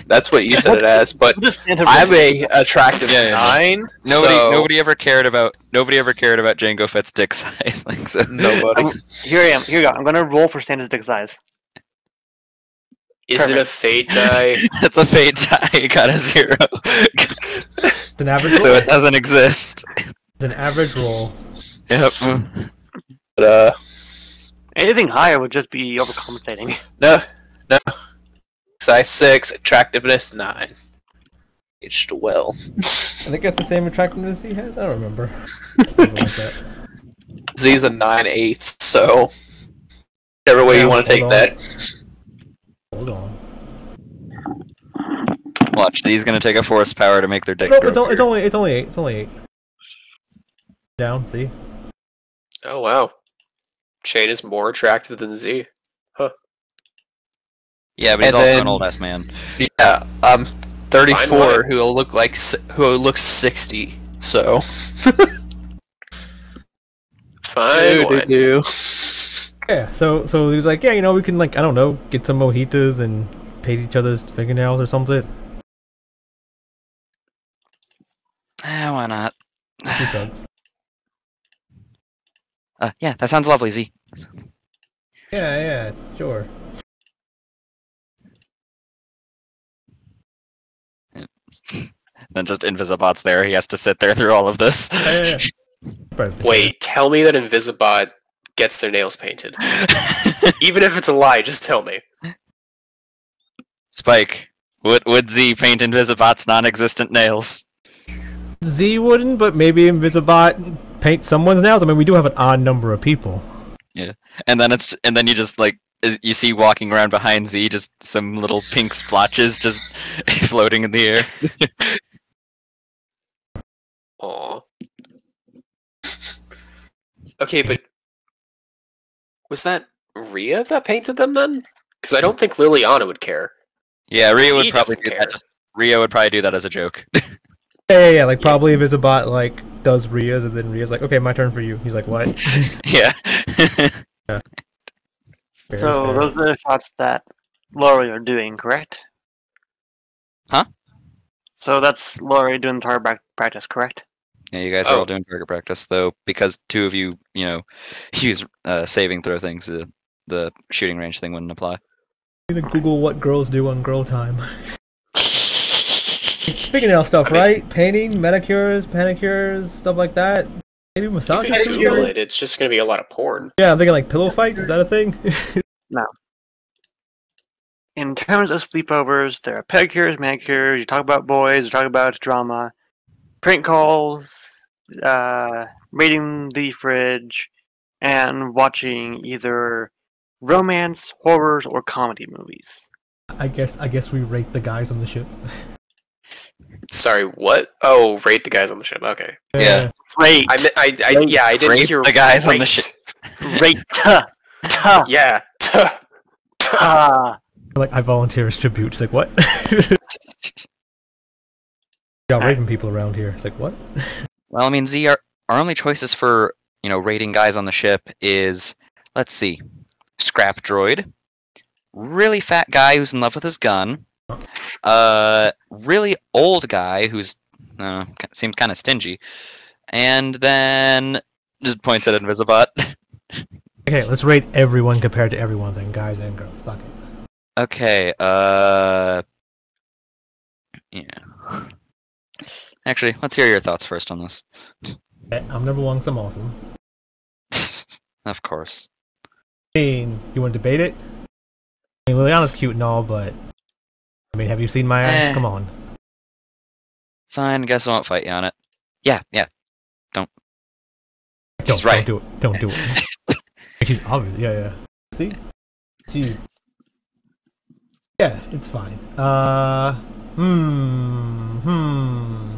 that's what you said it as, but What does Santa I'm a attractive Yeah, yeah. nine. Nobody, so nobody ever cared about. Nobody ever cared about Jango Fett's dick size. *laughs* Like so. Nobody. I'm- Here I am. Here you go. I'm gonna roll for Santa's dick size. Is it a fate die? *laughs* That's a fate die. You got a zero. It's an average Roll. so it doesn't exist. It's an average roll. Yep. But uh, Anything higher would just be overcompensating. *laughs* no, no. Size six, attractiveness nine. Aged well. I think that's the same attractiveness he has. I don't remember. *laughs* Something like that. Z's a nine eighths, so whichever way Yeah, you want to take on. that. Hold on. Watch. He's gonna take a force power to make their dick No, grow. it's, o- it's only it's only eight. It's only eight. Down. See. Oh wow. Chain is more attractive than Z. Huh. Yeah, but he's and also then- an old ass man. Yeah, I'm 34, Fine who will look like who will look 60. So. Fine. wine. do. Yeah. So so he was like, yeah, you know, we can like I don't know, get some mojitos and paint each other's fingernails or something. Eh, why not? Uh, yeah, that sounds lovely, Z. Yeah, yeah, sure. *laughs* Then just Invisibot's there. He has to sit there through all of this. Yeah, yeah, yeah. *laughs* Wait, tell me that Invisibot gets their nails painted. *laughs* Even if it's a lie, just tell me. Spike, would would Z paint Invisibot's non-existent nails? Z wouldn't, but maybe Invisibot paint someone's nails. I mean, we do have an odd number of people. And then it's and then you just like you see walking around behind Z just some little pink splotches just *laughs* floating in the air. *laughs* Aw. Okay, but was that Ria that painted them then? Because I don't think Liliana would care. Yeah, Ria would Z probably doesn't do care. that. Just Rio would probably do that as a joke. *laughs* Yeah, yeah, yeah. Like probably Invisibot like does Ria's, and then Ria's like, okay, my turn for you. He's like, what? *laughs* yeah. *laughs* Fair so fair. those are the shots that Laurie are doing, correct? Huh? So that's Laurie doing target practice, correct? Yeah, you guys are Oh. all doing target practice though, because two of you, you know, *laughs* use uh, saving throw things. The the shooting range thing wouldn't apply. I'm gonna Google what girls do on girl time. Fingernail stuff, right? Painting, manicures, manicures, stuff like that. Maybe massage. can Google it. It's just gonna be a lot of porn. Yeah, I'm thinking like pillow fights. Is that a thing? *laughs* No. In terms of sleepovers, there are pedicures, manicures. You talk about boys. You talk about drama, prank calls, uh, raiding the fridge, and watching either romance, horrors, or comedy movies. I guess I guess we rate the guys on the ship. *laughs* Sorry, what? Oh, rate the guys on the ship. Okay. Yeah. Rate. I, mi- I, I yeah, I didn't Rate hear the guys on the ship. *laughs* Rate. Tuh, tuh, Yeah. tuh. tuh. Like I volunteer as tribute. It's like what? *laughs* yeah, raping people around here. It's like what? *laughs* Well, I mean, Z, our, our only choices for you know rating guys on the ship is let's see, scrap droid, really fat guy who's in love with his gun, uh, really old guy who's uh, seems kind of stingy, and then just points at Invisibot. *laughs* Okay, let's rate everyone compared to everyone then, guys and girls. Fuck it. okay, uh, yeah. Actually, let's hear your thoughts first on this. Okay, I'm number one 'cause I'm awesome. *laughs* of course. I mean, you want to debate it? I mean, Liliana's cute and all, but mean, have you seen my eyes? Eh. Come on. Fine, guess I won't fight you on it. Yeah, yeah. Don't. Don't, She's right. don't do it. Don't do it. *laughs* She's obvious. Yeah, yeah. See? She's. Yeah, it's fine. Uh. Hmm. Hmm.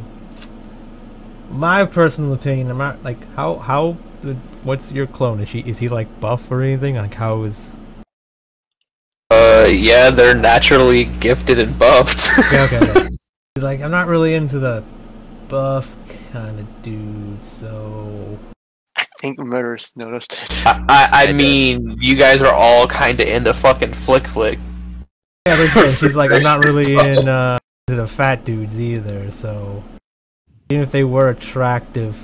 My personal opinion, I'm not like how how the what's your clone? Is she is he like buff or anything? Like how is? Uh, yeah, they're naturally gifted and buffed. Yeah, *laughs* okay. okay. *laughs* He's like I'm not really into the buff kind of dude, so I think Murderous noticed it. I, I, I mean, you guys are all kind of into fucking flick flick. Yeah, but again, she's like, I'm not *laughs* really So- in uh, to the fat dudes either. So even if they were attractive,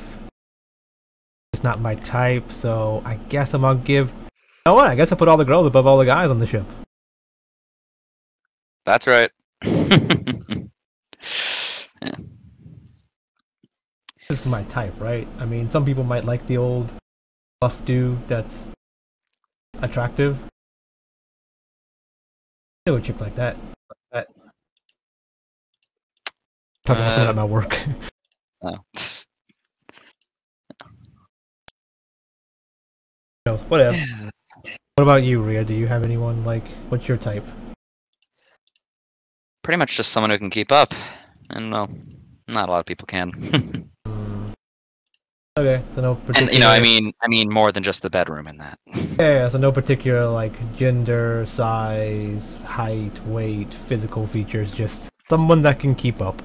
it's not my type. So I guess I'm gonna give. You know what? I guess I put all the girls above all the guys on the ship. That's right. *laughs* This is my type, right? I mean, some people might like the old buff dude that's attractive. I know a chick like that. that. Talking about Uh, at my work. oh. *laughs* no, whatever. What about you, Ria? Do you have anyone like? What's your type? Pretty much just someone who can keep up. And, well, not a lot of people can. *laughs* Okay, so no particular. and, you know, I mean, I mean more than just the bedroom in that. Yeah, yeah, so no particular like gender, size, height, weight, physical features. Just someone that can keep up.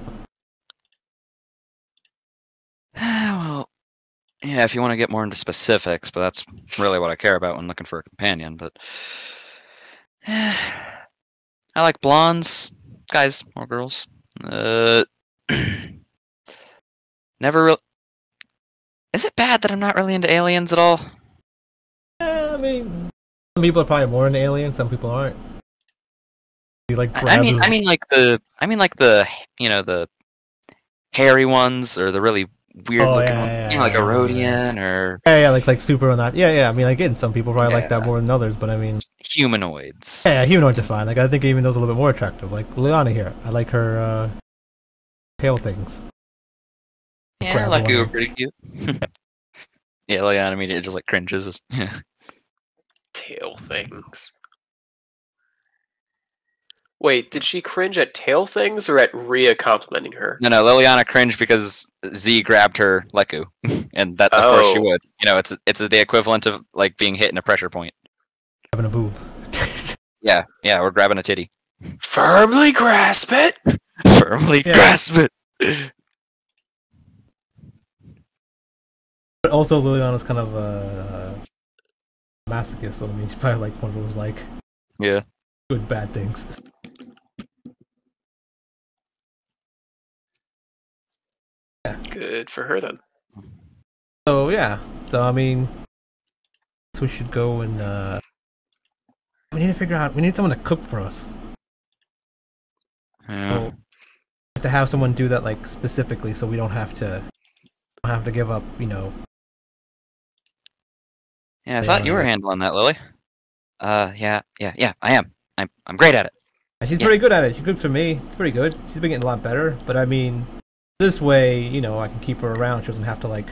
*sighs* well, yeah, if you want to get more into specifics, but that's really what I care about when looking for a companion. But *sighs* I like blondes, guys or girls. Uh, *clears throat* never real. Is it bad that I'm not really into aliens at all? Yeah, I mean, some people are probably more into aliens. Some people aren't. You like I, I mean, I mean, like the, I mean, like the, you know, the hairy ones or the really weird Oh, looking yeah, ones, yeah, you know, like a yeah, Rodian or Yeah, yeah, like like super on that. Yeah, yeah. I mean, again, some people probably like that more than others, but I mean, humanoids. yeah, yeah, humanoids are fine. Like I think even those are a little bit more attractive. Like Liana here, I like her uh, tail things. Yeah, grab like you were pretty cute. *laughs* yeah, Liana, I mean, it just like cringes. Yeah. *laughs* Tail things. Wait, did she cringe at tail things or at Ria complimenting her? No, no, Liliana cringed because Z grabbed her lekku, *laughs* and that of course she Oh. would. You know, it's it's the equivalent of like being hit in a pressure point. Having a boob. *laughs* Yeah, yeah, we're grabbing a titty. Firmly grasp it. *laughs* Firmly Yeah. grasp it. But also, Liliana's kind of a masochist, so I mean, she's probably like one of those like Yeah. good bad things. Good for her then. So yeah. So I mean, so we should go and uh, we need to figure out. We need someone to cook for us. Yeah. So, just to have someone do that like specifically, so we don't have to don't have to give up. You know. Yeah, I thought you were handling that, Lily. Uh, yeah, yeah, yeah. I am. I'm. I'm great at it. And she's Yeah. pretty good at it. She cooks for me. It's pretty good. She's been getting a lot better. But I mean, this way, you know, I can keep her around. She doesn't have to like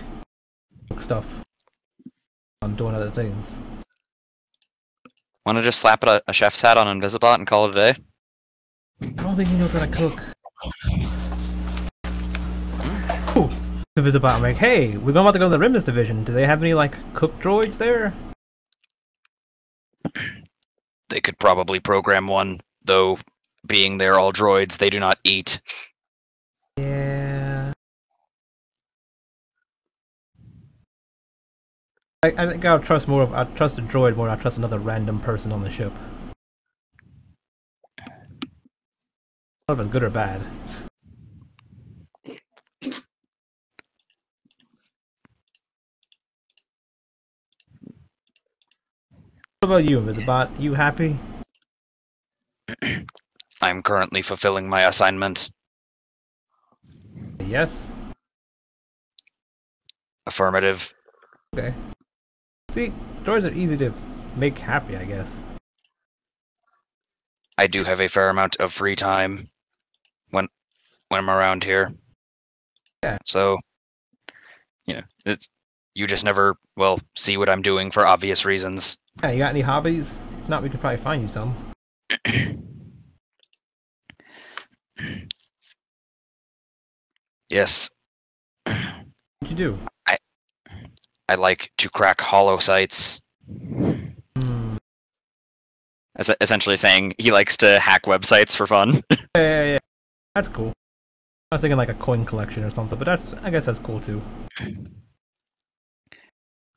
cook stuff. I'm doing other things. Want to just slap a, a chef's hat on Invisibot and call it a day? I don't think he knows how to cook. Ooh, the Visibot. I'm like, hey, we're going about to go to the Rimnus division. Do they have any like cook droids there? They could probably program one, though. Being they're all droids, they do not eat. Yeah. I, I think I'll trust more of I trust a droid more than I trust another random person on the ship. I don't know if it's good or bad. What about you, Visibot? You happy? *clears throat* I'm currently fulfilling my assignment. Yes. Affirmative. Okay. See, droids are easy to make happy, I guess. I do have a fair amount of free time when when I'm around here. Yeah. So, you know, it's you just never well see what I'm doing for obvious reasons. Yeah, you got any hobbies? If not, we could probably find you some. *clears throat* Yes, What'd you do? I like to crack hollow sites. Es- essentially saying he likes to hack websites for fun. *laughs* Yeah, yeah, yeah. That's cool. I was thinking like a coin collection or something, but that's I guess that's cool too.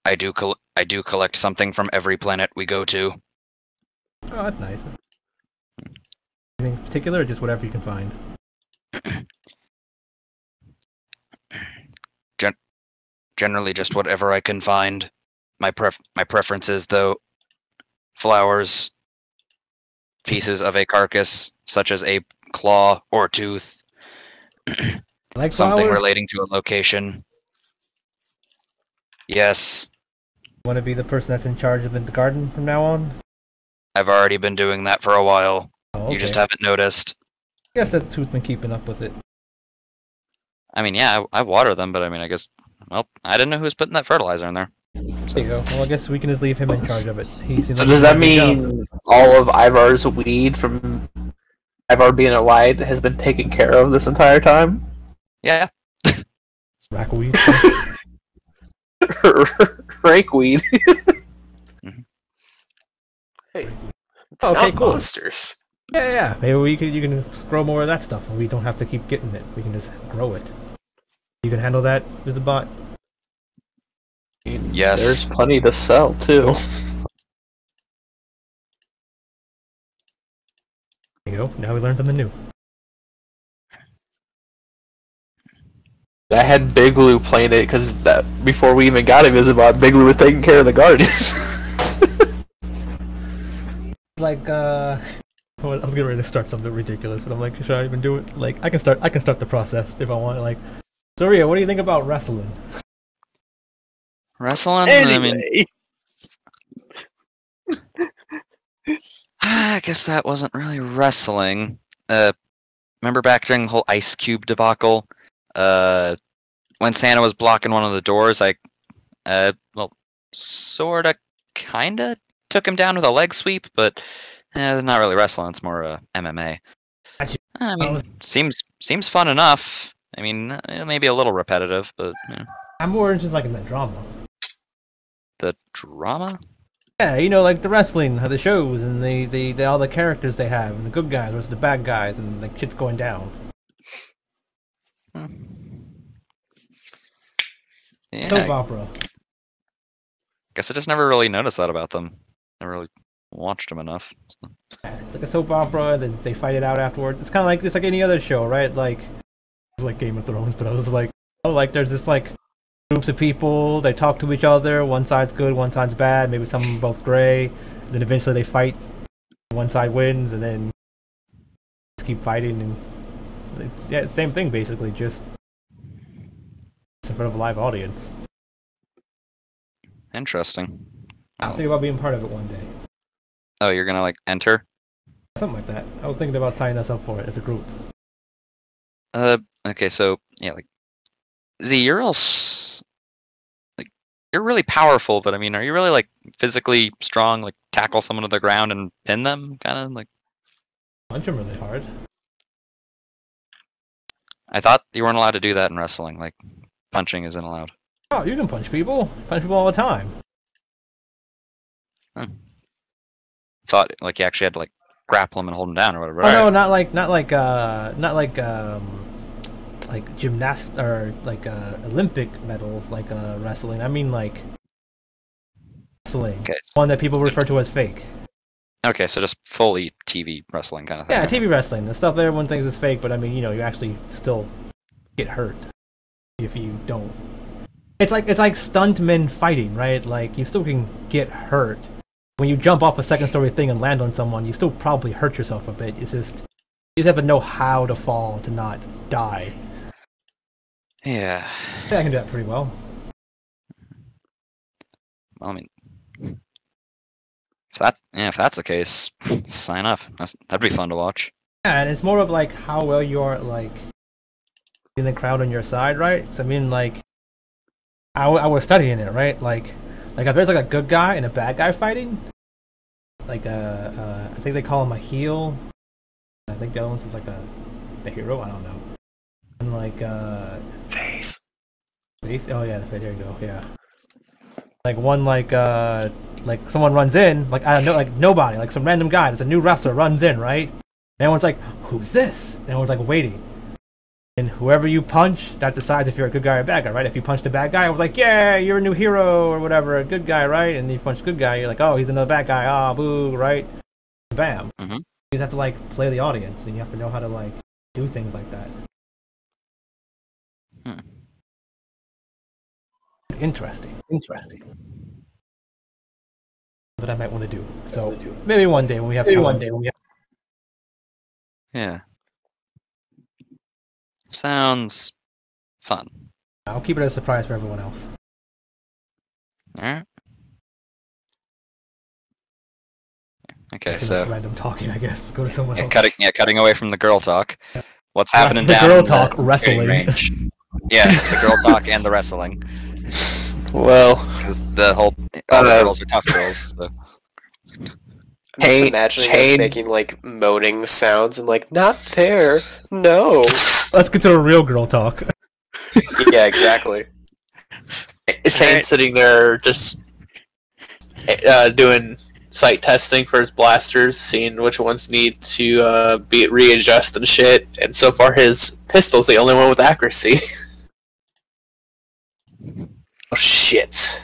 I do col- I do collect something from every planet we go to. Oh, that's nice. Anything in particular, or just whatever you can find? *clears throat* generally just whatever I can find. My pref my preferences though flowers, pieces of a carcass such as a claw or tooth, *clears throat* Like something flowers? relating to a location. Yes, Want to be the person that's in charge of the garden from now on? I've already been doing that for a while. Oh, You just haven't noticed. I guess that's who's been keeping up with it. I mean, yeah, I, I water them, but I mean, I guess, well, I didn't know who was putting that fertilizer in there. There you go. Well, I guess we can just leave him in charge of it. He seems So like does that done a mean all of Ivar's weed from Ivar being alive has been taken care of this entire time? Yeah, Rackweed? Rank weed. *laughs* *laughs* Hey, Oh, okay, not cool. monsters. Yeah, yeah, yeah. Maybe we can. You can grow more of that stuff, and we don't have to keep getting it. We can just grow it. You can handle that, Visibot. Yes. There's plenty to sell too. There you go. Now we learned something new. I had Big Lou playing it because that before we even got Invisibot, Big Lou was taking care of the garden. *laughs* Like, uh, *laughs* well, I was getting ready to start something ridiculous, but I'm like, should I even do it? Like, I can start. I can start the process if I want. Like, Soria, what do you think about wrestling? Wrestling? I mean, I guess that wasn't really wrestling. Uh, remember back during the whole Ice Cube debacle? Uh, when Santa was blocking one of the doors, I, uh, well, sorta, kinda took him down with a leg sweep, but eh, not really wrestling. It's more uh, MMA. I mean, seems seems fun enough. I mean, eh, maybe a little repetitive, but you know, I'm more interested like in the drama. the drama. Yeah, you know, like the wrestling, the shows, and the, the, the all the characters they have, and the good guys versus the bad guys, and like shit's going down. Yeah, Soap I opera. guess I just never really noticed that about them. Never really watched them enough. It's like a soap opera, and then they fight it out afterwards. It's kind of like it's like any other show, right? Like like Game of Thrones, but I was like Oh, like there's this like groups of people. They talk to each other. One side's good, one side's bad. Maybe some of them both gray. Then eventually they fight. One side wins, and then just keep fighting. And it's yeah, same thing basically, just in front of a live audience. Interesting. I was oh. thinking about being part of it one day. Oh, you're gonna like enter? Something like that. I was thinking about signing us up for it as a group. Uh, okay, so yeah, like Z, you're all like you're really powerful, but I mean, are you really like physically strong? Like tackle someone to the ground and pin them, kind of like. Punch them really hard. I thought you weren't allowed to do that in wrestling. Like punching isn't allowed. Oh, you can punch people. Punch people all the time. Thought like you actually had to like grapple them and hold them down or whatever. Oh no, not like not like uh not like um like gymnast or like uh Olympic medals like uh wrestling. I mean like wrestling. Okay. One that people refer to as fake. Okay, so just fully TV wrestling kind of thing. Yeah, TV wrestling. The stuff that everyone thinks is fake, but I mean, you know, you actually still get hurt if you don't. It's like it's like stuntmen fighting, right? Like you still can get hurt. When you jump off a second story thing and land on someone, you still probably hurt yourself a bit. It's just you just have to know how to fall to not die. Yeah. Yeah, I can do that pretty well. Well, I mean, if that's yeah, if that's the case, sign up. That's, that'd be fun to watch. Yeah, and it's more of like how well you're like in the crowd on your side, right? So I mean, like, I was studying it, right? Like, like if there's like a good guy and a bad guy fighting, like uh, uh I think they call him a heel. I think the other one's is like a the hero. I don't know. And like uh, face. face. Oh yeah, the. There you go. Yeah. Like one like uh like someone runs in like I don't know like nobody like some random guy. There's a new wrestler runs in right. And everyone's like, "Who's this?" And everyone's like waiting. And whoever you punch, that decides if you're a good guy or a bad guy, right? If you punch the bad guy, I was like, yeah, you're a new hero or whatever, a good guy, right? And you punch the good guy, you're like, oh, he's another bad guy, ah, boo, right? Bam. Mhm. You just have to like play the audience, and you have to know how to like do things like that. Hmm. Interesting. Interesting. That I might want to do. So maybe one day when we have Maybe time. one day when we have- Yeah. Sounds fun. I'll keep it as a surprise for everyone else. All right. Okay, That's so random talking, I guess. Go to someone yeah, else. cutting yeah, cutting away from the girl talk. What's Wres- happening the down girl in talk, the wrestling. range? *laughs* Yeah, the girl talk and the wrestling. Well, the whole all the Uh, girls are tough girls. So. I'm just Chain- imagining us making like moaning sounds and like not there, no. Let's get to a real girl talk. *laughs* yeah, exactly. Chain sitting there just uh, doing sight testing for his blasters, seeing which ones need to uh, be readjust and shit. And so far, his pistol's the only one with accuracy. *laughs* oh shit!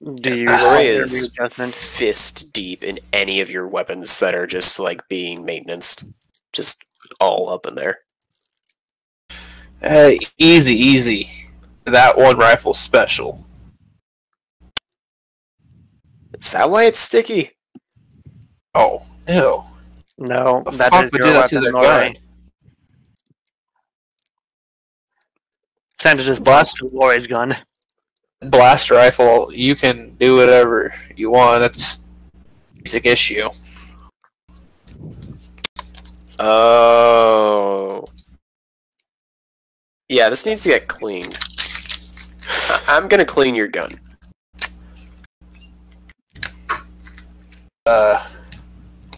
Do you Roy want your is fist deep in any of your weapons that are just like being maintenance, just all up in there. Uh, easy, easy. That one rifle special. Is that why it's sticky? Oh, ew. No, The that fuck is would your do that to their Lori. gun? Santa just Blast- blast Lori's gun. Blast rifle, you can do whatever you want. That's basic issue. Oh. Yeah, this needs to get cleaned. I- I'm gonna clean your gun. Uh,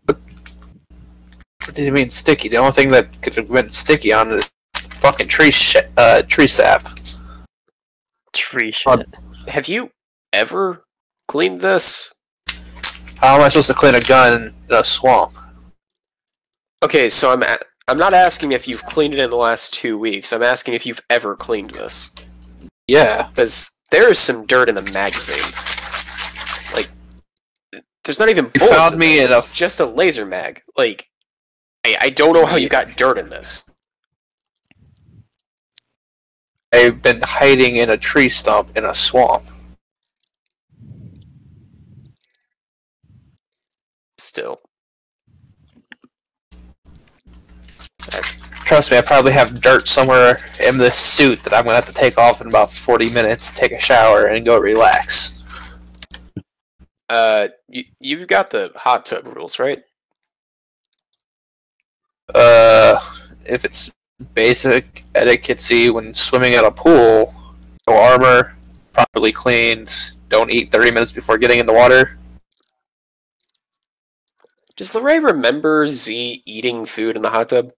what, what do you mean sticky? The only thing that could have been sticky on it is fucking tree sh- uh, tree sap. Tree shit. Have you ever cleaned this? How am I supposed to clean a gun in a swamp? Okay, so I'm a- I'm not asking if you've cleaned it in the last two weeks. I'm asking if you've ever cleaned this. Yeah. Because there is some dirt in the magazine. Like, there's not even bullets. You found in me in a it's just a laser mag. Like, I, I don't know how you got dirt in this. I've been hiding in a tree stump in a swamp. Still. Trust me, I probably have dirt somewhere in this suit that I'm gonna have to take off in about 40 minutes, take a shower, and go relax. Uh, you, you've got the hot tub rules, right? Uh, if it's basic etiquette when swimming at a pool, no armor, properly cleaned, don't eat 30 minutes before getting in the water. Does Lorray remember Z eating food in the hot tub?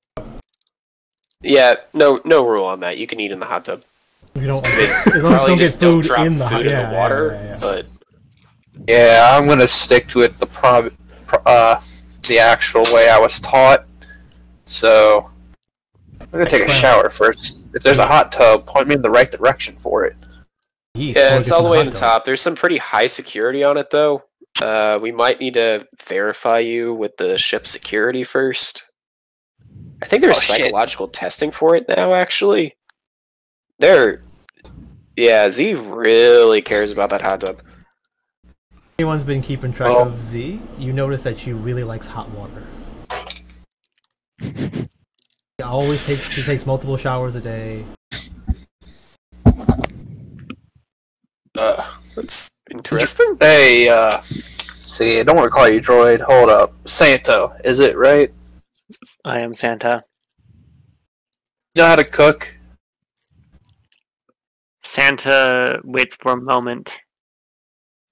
Yeah, no, no rule on that. You can eat in the hot tub. You don't. I mean, *laughs* As long as you probably don't get just don't drop in the food hot- in yeah, the yeah, water, yeah, yeah. but Yeah, I'm gonna stick to it the prob, pro- uh, the actual way I was taught. So, I'm gonna take a shower first. If there's a hot tub, point me in the right direction for it. Yeah, it's all the way in the top. There's some pretty high security on it, though. Uh, we might need to verify you with the ship security first. I think there's Oh, shit. psychological testing for it now, actually. There. Yeah, Z really cares about that hot tub. Anyone's been keeping track Oh. of Z, you notice that she really likes hot water. *laughs* She always takes she takes multiple showers a day. Uh, That's interesting. Hey, uh, see, I don't want to call you droid. Hold up, Santo, is it right? I am Santa. You know how to cook? Santa waits for a moment,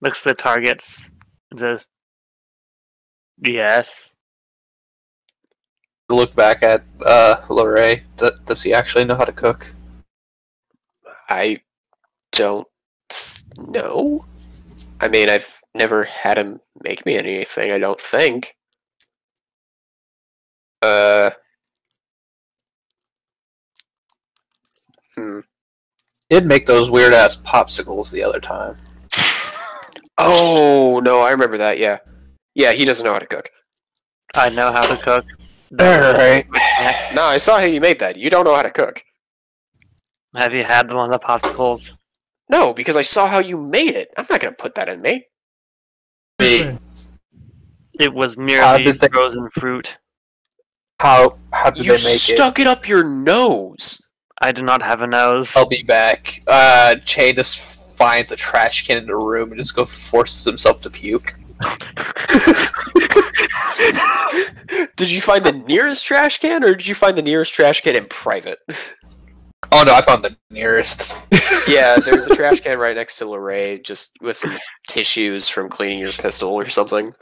looks at the targets, and says, Yes. Look back at uh, Lorray. D- does he actually know how to cook? I don't know. I mean, I've never had him make me anything, I don't think. Uh. Hmm. Did make those weird ass popsicles the other time. *laughs* Oh, no, I remember that, yeah. Yeah, he doesn't know how to cook. I know how to cook. Alright. *laughs* No, I saw how you made that. You don't know how to cook. Have you had one of the popsicles? No, because I saw how you made it. I'm not gonna put that in me. Me. It was merely they- frozen fruit. How how did You they make it? You stuck it up your nose. I do not have a nose. I'll be back. Uh, Che just finds a trash can in the room and just go forces himself to puke. Did you find the nearest trash can, or did you find the nearest trash can in private? Oh no, I found the nearest. *laughs* yeah, there's a trash *laughs* can right next to Lorray, just with some tissues from cleaning your pistol or something.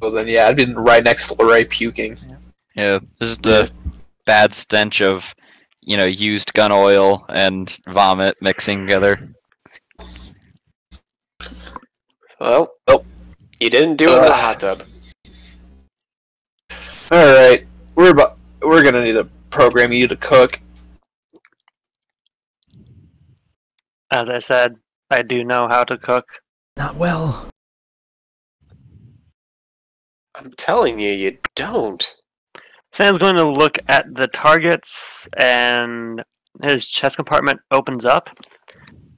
well then, yeah, I'd been right next to Lorray puking. Yeah, this is the bad stench of, you know, used gun oil and vomit mixing together. Well, oh, you didn't do it in the hot tub. Uh, all right, we're about we're gonna need to program you to cook. As I said, I do know how to cook. Not well. I'm telling you, you don't. Sam's going to look at the targets, and his chest compartment opens up.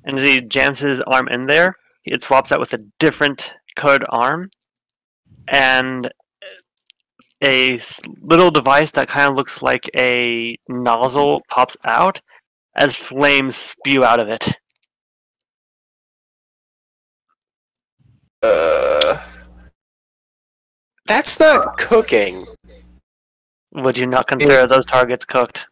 And as he jams his arm in there, it swaps out with a different code arm, and a little device that kind of looks like a nozzle pops out as flames spew out of it. Uh, That's not cooking. Would you not consider those targets cooked?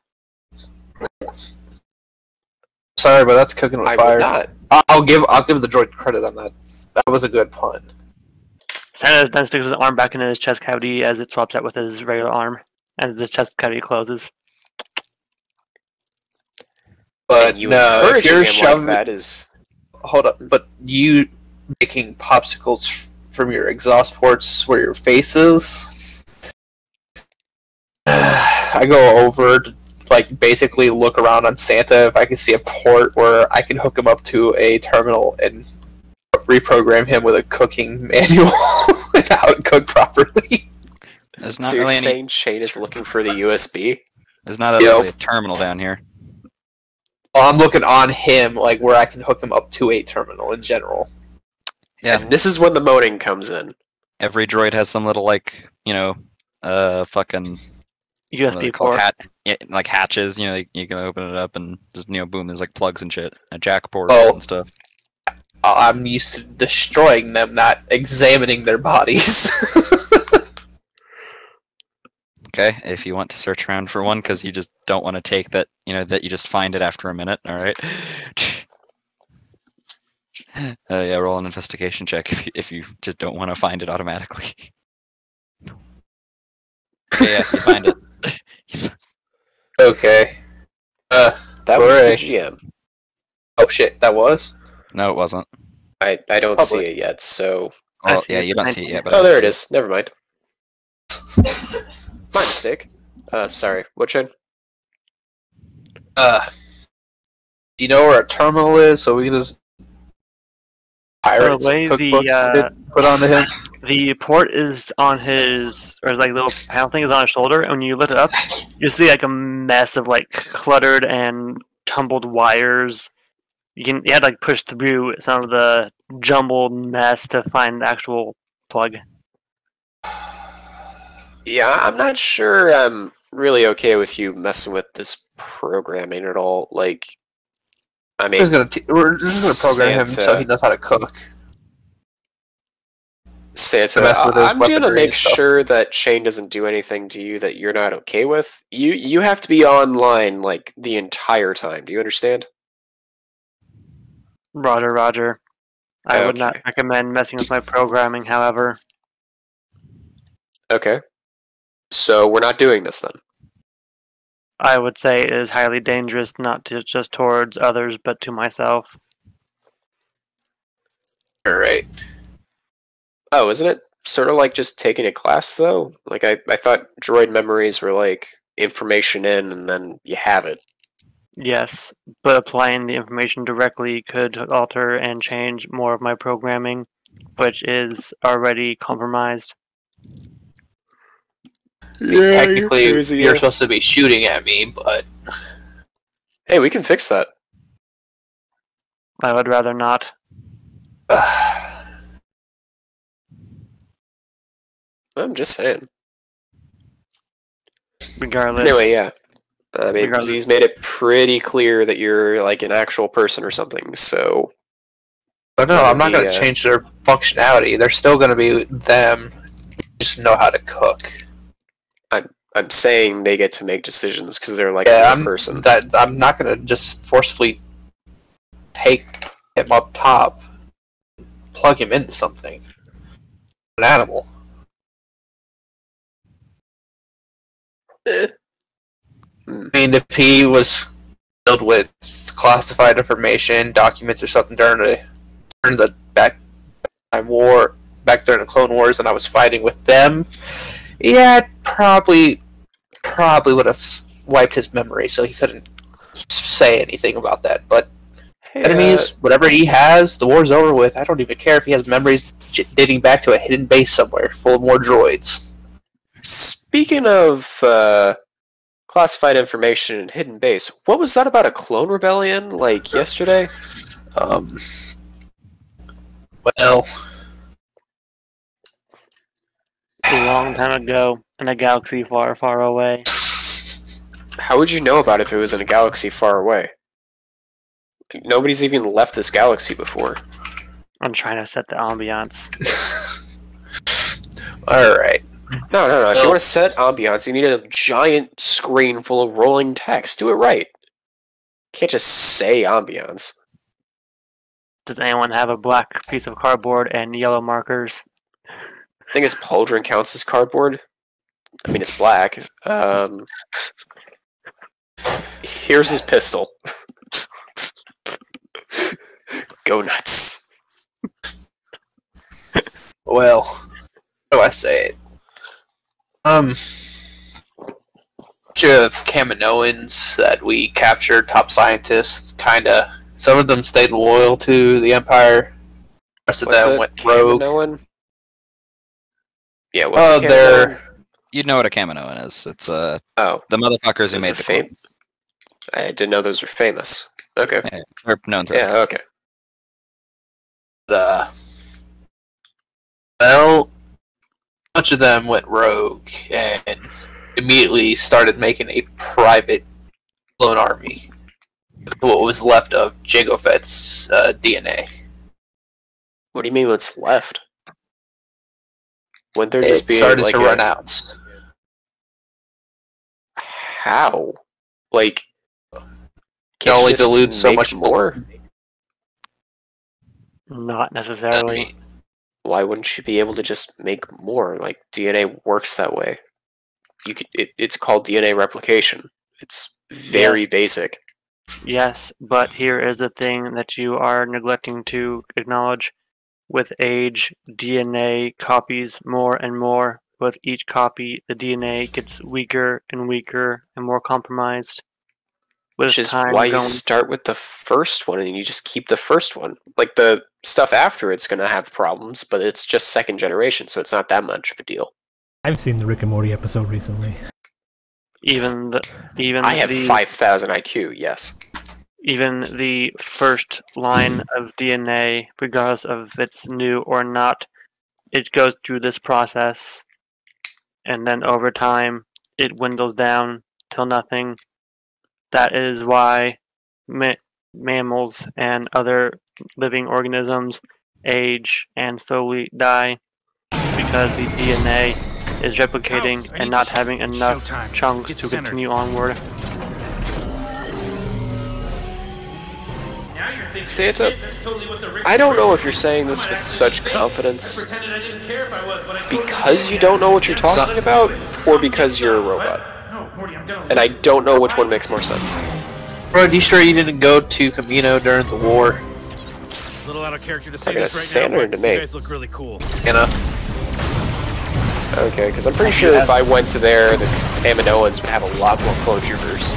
Sorry, but that's cooking with I fire. not. I- I'll give I'll give the droid credit on that. That was a good pun. Santa then sticks his arm back into his chest cavity as it swaps out with his regular arm, and his chest cavity closes. But you no, if you're shoving, like that is hold up. But you making popsicles from your exhaust ports where your face is. *sighs* I go over to like basically look around on Santa if I can see a port where I can hook him up to a terminal and reprogram him with a cooking *laughs* manual and how to cook properly. There's so not you're really any. saying Chain is looking for the USB? There's not a, Yep. really a terminal down here. Well, I'm looking on him, like where I can hook him up to a terminal in general. Yeah. And this is when the moaning comes in. Every droid has some little like you know, uh, fucking what are they USB port. hat, yeah, like hatches. You know, like, you can open it up and just you know, boom. There's like plugs and shit, a jack port Oh. and stuff. I'm used to destroying them, not examining their bodies. *laughs* Okay, if you want to search around for one, because you just don't want to take that, you know, that you just find it after a minute. All right. *laughs* uh, yeah, roll an investigation check if you, if you just don't want to find it automatically. yeah, *laughs* yeah, you find it. Okay. Uh, That was the GM. oh shit, that was. No, it wasn't. I, I don't Public. see it yet, so. I Well, yeah, it. you don't I see it yet, but Oh, there see it is. Never mind. My mistake. Uh, sorry. What chain? Uh, do you know where a terminal is so we can just pirate some way the, uh, put onto him? *laughs* The port is on his, or his like little panel thing is on his shoulder, and when you lift it up, you see like a mess of like cluttered and tumbled wires. You can you had to like push through some of the jumbled mess to find the actual plug. Yeah, I'm not sure I'm really okay with you messing with this programming at all. Like, I We're mean, just gonna t- we're just gonna program him so he knows how to cook. Santa, mess with I- I'm gonna make sure that Chain doesn't do anything to you that you're not okay with. You you have to be online like the entire time. Do you understand? Roger, Roger. I would not recommend messing with my programming, however. Okay. So we're not doing this then. I would say is highly dangerous, not to just towards others, but to myself. All right. Oh, isn't it sort of like just taking a class though? Like I, I thought droid memories were like information in and then you have it. Yes, but applying the information directly could alter and change more of my programming, which is already compromised. Technically, you're you're, yeah. supposed to be shooting at me, but Hey, we can fix that. I would rather not. *sighs* I'm just saying. Regardless. Anyway, yeah. I mean, Regardless. Z's made it pretty clear that you're like an actual person or something. So but no, That I'm not gonna uh, change their functionality. They're still gonna be them. Just know how to cook. I'm saying they get to make decisions because they're like Yeah, a I'm person. that I'm not gonna just forcefully take him up top, plug him into something. An animal. Eh. I mean, if he was filled with classified information, documents, or something during the during the back time war, back during the Clone Wars, and I was fighting with them, yeah, I'd probably probably would have wiped his memory, so he couldn't say anything about that. But Hey, enemies, whatever he has, the war's over with. I don't even care if he has memories j- dating back to a hidden base somewhere full of more droids. uh, speaking of uh, classified information and hidden base, what was that about a clone rebellion like yesterday? Um, well, A long time ago, in a galaxy far, far away. How would you know about it if it was in a galaxy far away? Nobody's even left this galaxy before. I'm trying to set the ambiance. *laughs* all right. No, no, no. If you want to set ambiance, you need a giant screen full of rolling text. Do it right. can't just say ambiance. Does anyone have a black piece of cardboard and yellow markers? Thing is, pauldron counts as cardboard. I mean, it's black. Um, here's his pistol. *laughs* Go nuts. Well, how do I say it? Um, bunch of Kaminoans that we captured, top scientists, kind of. Some of them stayed loyal to the Empire. The rest of What's them went rogue. Kaminoan? Yeah, what's Oh, a they're You'd know what a Kaminoan is. It's uh Oh, the motherfuckers who made are the fam- clones. I didn't know those were famous. Okay. Yeah, or known threat. Yeah. Okay. Uh, well, a bunch of them went rogue and immediately started making a private clone army. What was left of Jango Fett's uh, DNA. What do you mean? What's left? Wouldn't there It just be started like to a- run out. How? Like, Can can't you only dilute so much more. Not necessarily. Why wouldn't you be able to just make more? Like DNA works that way. You could. It, it's called DNA replication. It's very Yes. basic. Yes, but here is the thing that you are neglecting to acknowledge. With age, DNA copies more and more. With each copy, the DNA gets weaker and weaker and more compromised. With Which is time why you start with the first one and you just keep the first one. Like the stuff after it's going to have problems, but it's just second generation, so it's not that much of a deal. I've seen the Rick and Morty episode recently. even the even I have the 5,000 IQ, yes. Even the first line of DNA, regardless of if it's new or not, it goes through this process, and then over time, it dwindles down till nothing. That is why ma- mammals and other living organisms age and slowly die, because the DNA is replicating and not having enough chunks to continue onward. Santa, totally what the Rick I don't know if you're saying this with such confidence I pretended I didn't care if I was, but I totally because you don't know what you're talking about, or because you're a robot. No, Morty, I'm gonna And I don't know which one makes more sense. Bro, are you sure you didn't go to Kamino during the war? A little out of character to say Talking to this right Santa now, or to but me? you guys look really cool. You know? Okay, because I'm pretty sure if I went to there, the Kaminoans would have a lot more clone troopers.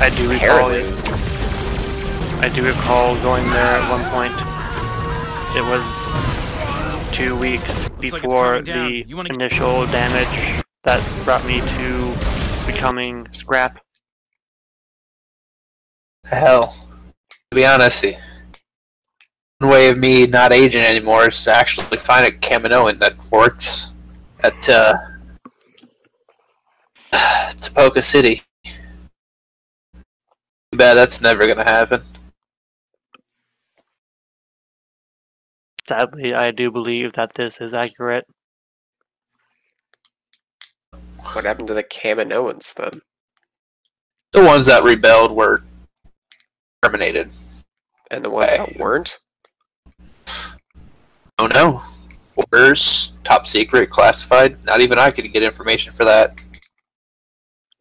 I do recall Apparently. it. I do recall going there at one point. It was two weeks like before calming down. the initial damage that brought me to becoming scrap. Hell, to be honest, the one way of me not aging anymore is to actually find a Kaminoan that works at uh, *sighs* Tipoca City. Too bad that's never gonna happen. Sadly, I do believe that this is accurate. What happened to the Kaminoans then? The ones that rebelled were terminated. And the ones Hey. that weren't? Oh no. Orders, top secret, classified. Not even I could get information for that.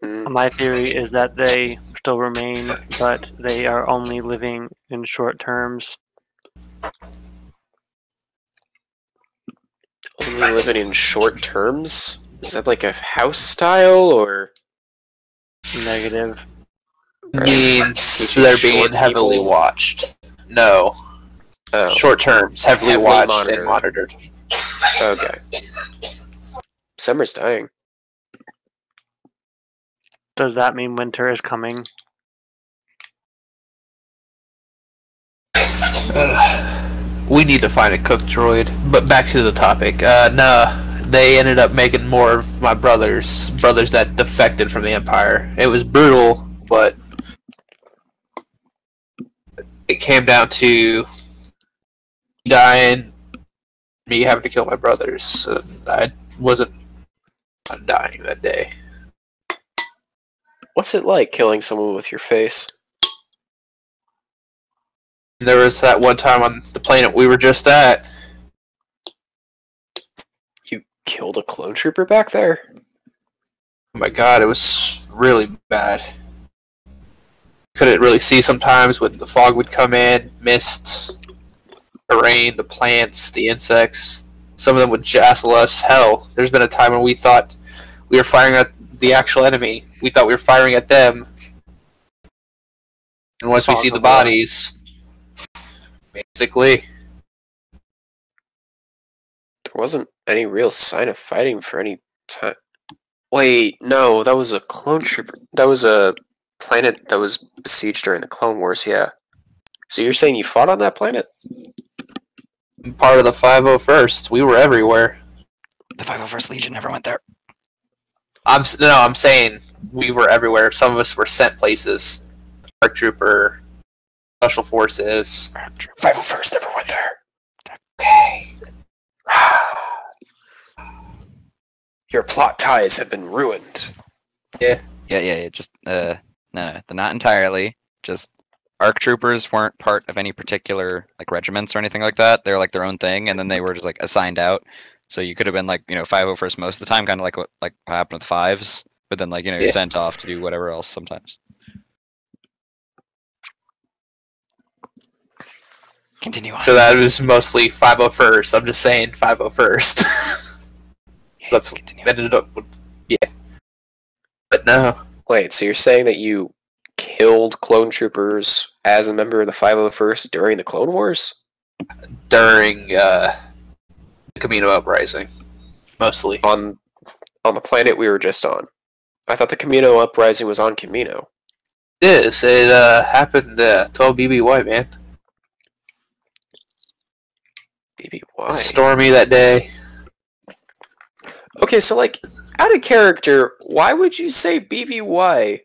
Hmm. My theory is that they still remain, but they are only living in short terms. Only living in short terms? Is that like a house style or? Negative. Means Teaching they're being heavily people? watched. No. Oh, Short terms, heavily, Heavily watched and monitored. okay. Summer's dying. Does that mean winter is coming? We need to find a cook droid. But back to the topic. Uh, nah, they ended up making more of my brothers, brothers that defected from the Empire. It was brutal, but it came down to dying, me having to kill my brothers. And I wasn't dying that day. What's it like killing someone with your face? There was that one time on the planet we were just at. You killed a clone trooper back there? Oh my god, it was really bad. Couldn't really see sometimes when the fog would come in, mist, the rain, the plants, the insects. Some of them would jostle us. Hell, there's been a time when we thought we were firing at the actual enemy. We thought we were firing at them. And once we see the bodies, basically, There wasn't any real sign of fighting for any time. Wait, no, that was a clone trooper. That was a planet that was besieged during the Clone Wars. Yeah. So you're saying you fought on that planet? Part of the 501st. We were everywhere. The 501st Legion never went there. I'm no, I'm saying we were everywhere. Some of us were sent places. Dark Trooper, Special Forces. 501st never went there. Okay. *sighs* Your plot ties have been ruined. Yeah. Yeah, yeah, yeah. Just uh, no, no, not entirely. Just ARC troopers weren't part of any particular like regiments or anything like that. They're like their own thing, and then they were just like assigned out. So you could have been like you know 501st most of the time, kind of like what like what happened with Fives. But then like you know you're Yeah. sent off to do whatever else sometimes. Continue on. So that was mostly 501st. I'm just saying 501st. *laughs* That's what ended up with. Yeah. But no. Wait, so you're saying that you killed clone troopers as a member of the 501st during the Clone Wars? During uh, the Kamino Uprising. Mostly. On on the planet we were just on. I thought the Kamino uprising was on Kamino. It is. It uh, happened uh, 12 BBY, man. BBY. Stormy that day. Okay, so like out of character, why would you say BBY?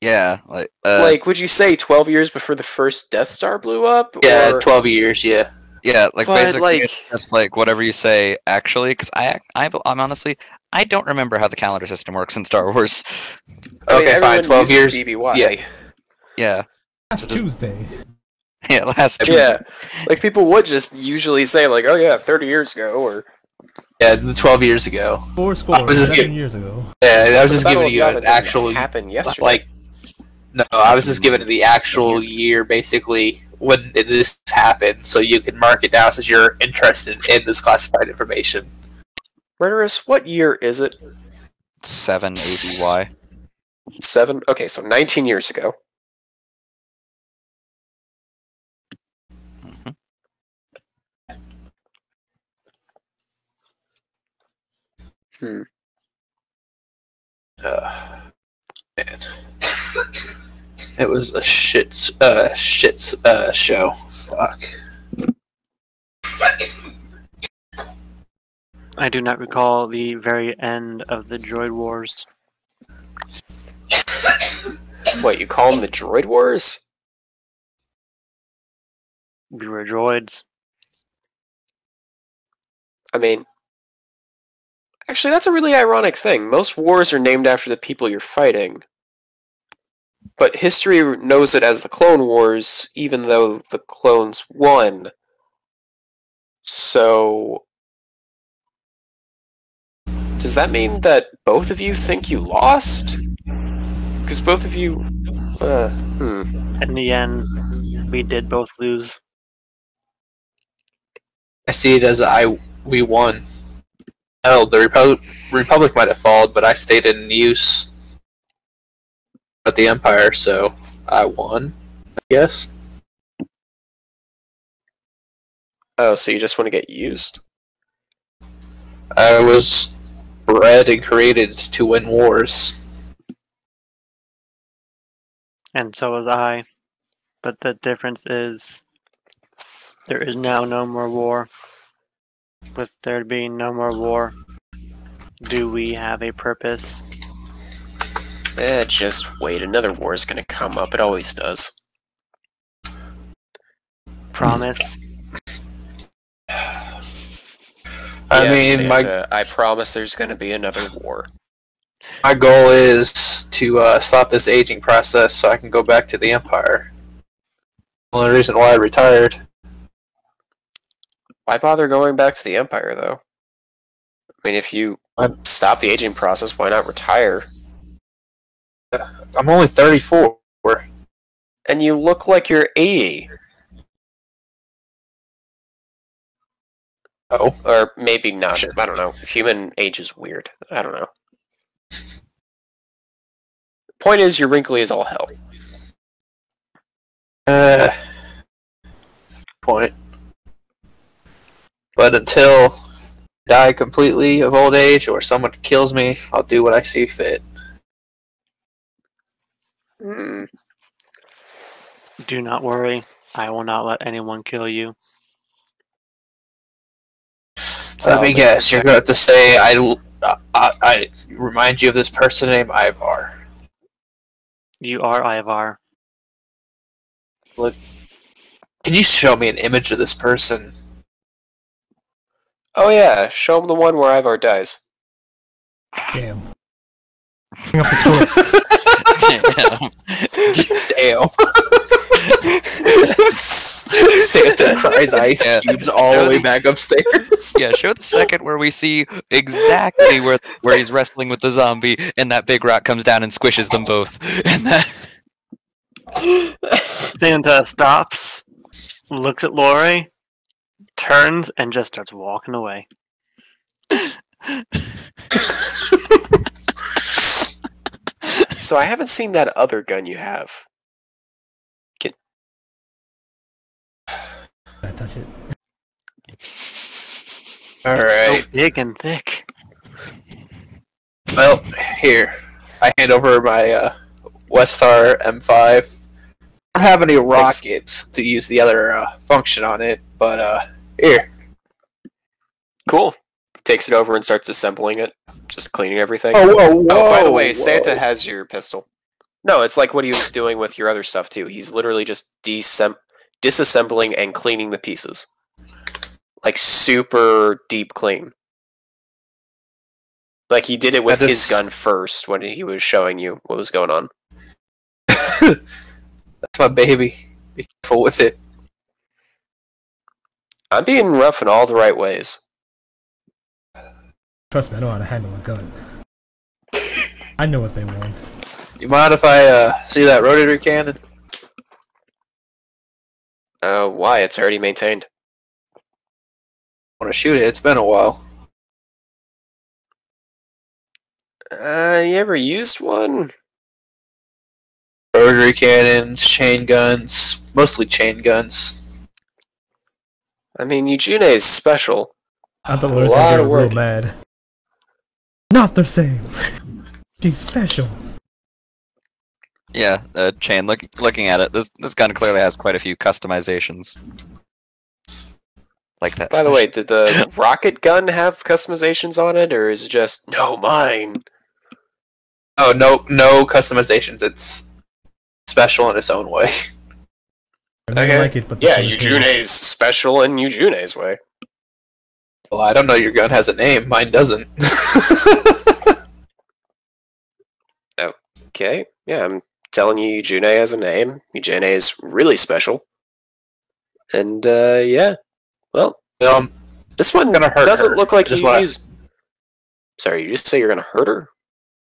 Yeah, like uh, like, would you say 12 years before the first Death Star blew up? Yeah, or- 12 years, yeah. Yeah, like But, basically like- it's just like whatever you say actually because I I I'm honestly I don't remember how the calendar system works in Star Wars. I mean, Okay, fine, 12 uses years. BBY. Yeah. Yeah, Last Tuesday. *laughs* yeah, last Yeah. Like people would just usually say like, "Oh yeah, 30 years ago," or Yeah, the 12 years ago. Four I scores, was just seven gi- years ago. Yeah, I was The just giving you Yavin an actual. happened yesterday. Like, no, I was just giving the actual year, basically, when this happened, so you can mark it down since you're interested in this classified information. Murderous, what year is it? seven ABY. Seven. Okay, so 19 years ago. Hmm. Uh, man. it was a shit, uh, shit, uh, show. Fuck. I do not recall the very end of the Droid Wars. What you call them the Droid Wars? We were droids. I mean, actually, that's a really ironic thing. Most wars are named after the people you're fighting, but history knows it as the Clone Wars, even though the clones won. So, does that mean that both of you think you lost? Because both of you, uh, hmm. In the end, we did both lose. I see it as I we won. Hell, the Repu- Republic might have fallen, but I stayed in use at the Empire, so I won. I guess. Oh, so you just want to get used? I was bred and created to win wars. And so was I. But the difference is there is now no more war. With there being no more war, do we have a purpose? Eh, just wait. Another war is gonna come up. It always does. Promise? I Yes, mean, my Santa, I promise there's gonna be another war. my goal is to uh, stop this aging process so I can go back to the Empire. The Only reason why I retired. Why bother going back to the Empire, though? I mean, if you stop the aging process, why not retire? I'm only 34. And you look like you're 80. Oh. Or maybe not. I don't know. Human age is weird. I don't know. Point is, you're wrinkly as all hell. Uh, point. But until I die completely of old age or someone kills me, I'll do what I see fit. Hmm. Do not worry. I will not let anyone kill you. Let me guess. You're going to say I—I remind you of this person named Ivar. You are Ivar. Look, can you show me an image of this person? Oh yeah, show him the one where Ivar dies. Damn. Bring up the Damn. Damn. *laughs* Santa cries ice Yeah. cubes all the way back upstairs. *laughs* Yeah, show the second where we see exactly where where he's wrestling with the zombie, and that big rock comes down and squishes them both. And that Santa stops, looks at Lori, turns, and just starts walking away. So I haven't seen that other gun you have. Can, I touch it. All It's right. so big and thick. Well, here. I hand over my uh, Westar M5. I don't have any rockets to use the other uh, function on it, but uh, here. cool. Takes it over and starts assembling it, just cleaning everything. Oh, whoa, Oh, by the whoa, way, Santa has your pistol. No, it's like what he was doing with your other stuff too. He's literally just disem- disassembling and cleaning the pieces. Like super deep clean. Like he did it with his gun first when he was showing you what was going on. *laughs* That's my baby. Be careful with it. I'm being rough in all the right ways. Trust me, I know how to handle a gun. I know what they want. You mind if I uh, see that rotary cannon? Uh, why? It's already maintained. I want to shoot it. It's been a while. Uh, you ever used one? Rotary cannons, chain guns, mostly chain guns. I mean, Eugene is special. I thought A lot of get real work. mad. Not the same. *laughs* She's special. yeah, uh, chain. Look, looking at it, this this gun clearly has quite a few customizations. Like that. By the way, did the *laughs* rocket gun have customizations on it, or is it just no mine? Oh no, no customizations. It's special in its own way. *laughs* I Okay. like it, but Yeah, thing Eugene's special in Eugene's way. Well, I don't know. Your gun has a name. Mine doesn't. *laughs* Okay, yeah, I'm telling you, Eugene has a name. Eugene is really special. And uh, yeah, well, um, this one gonna hurt doesn't her. look like Just you wanna- use. Sorry, you just say you're gonna hurt her?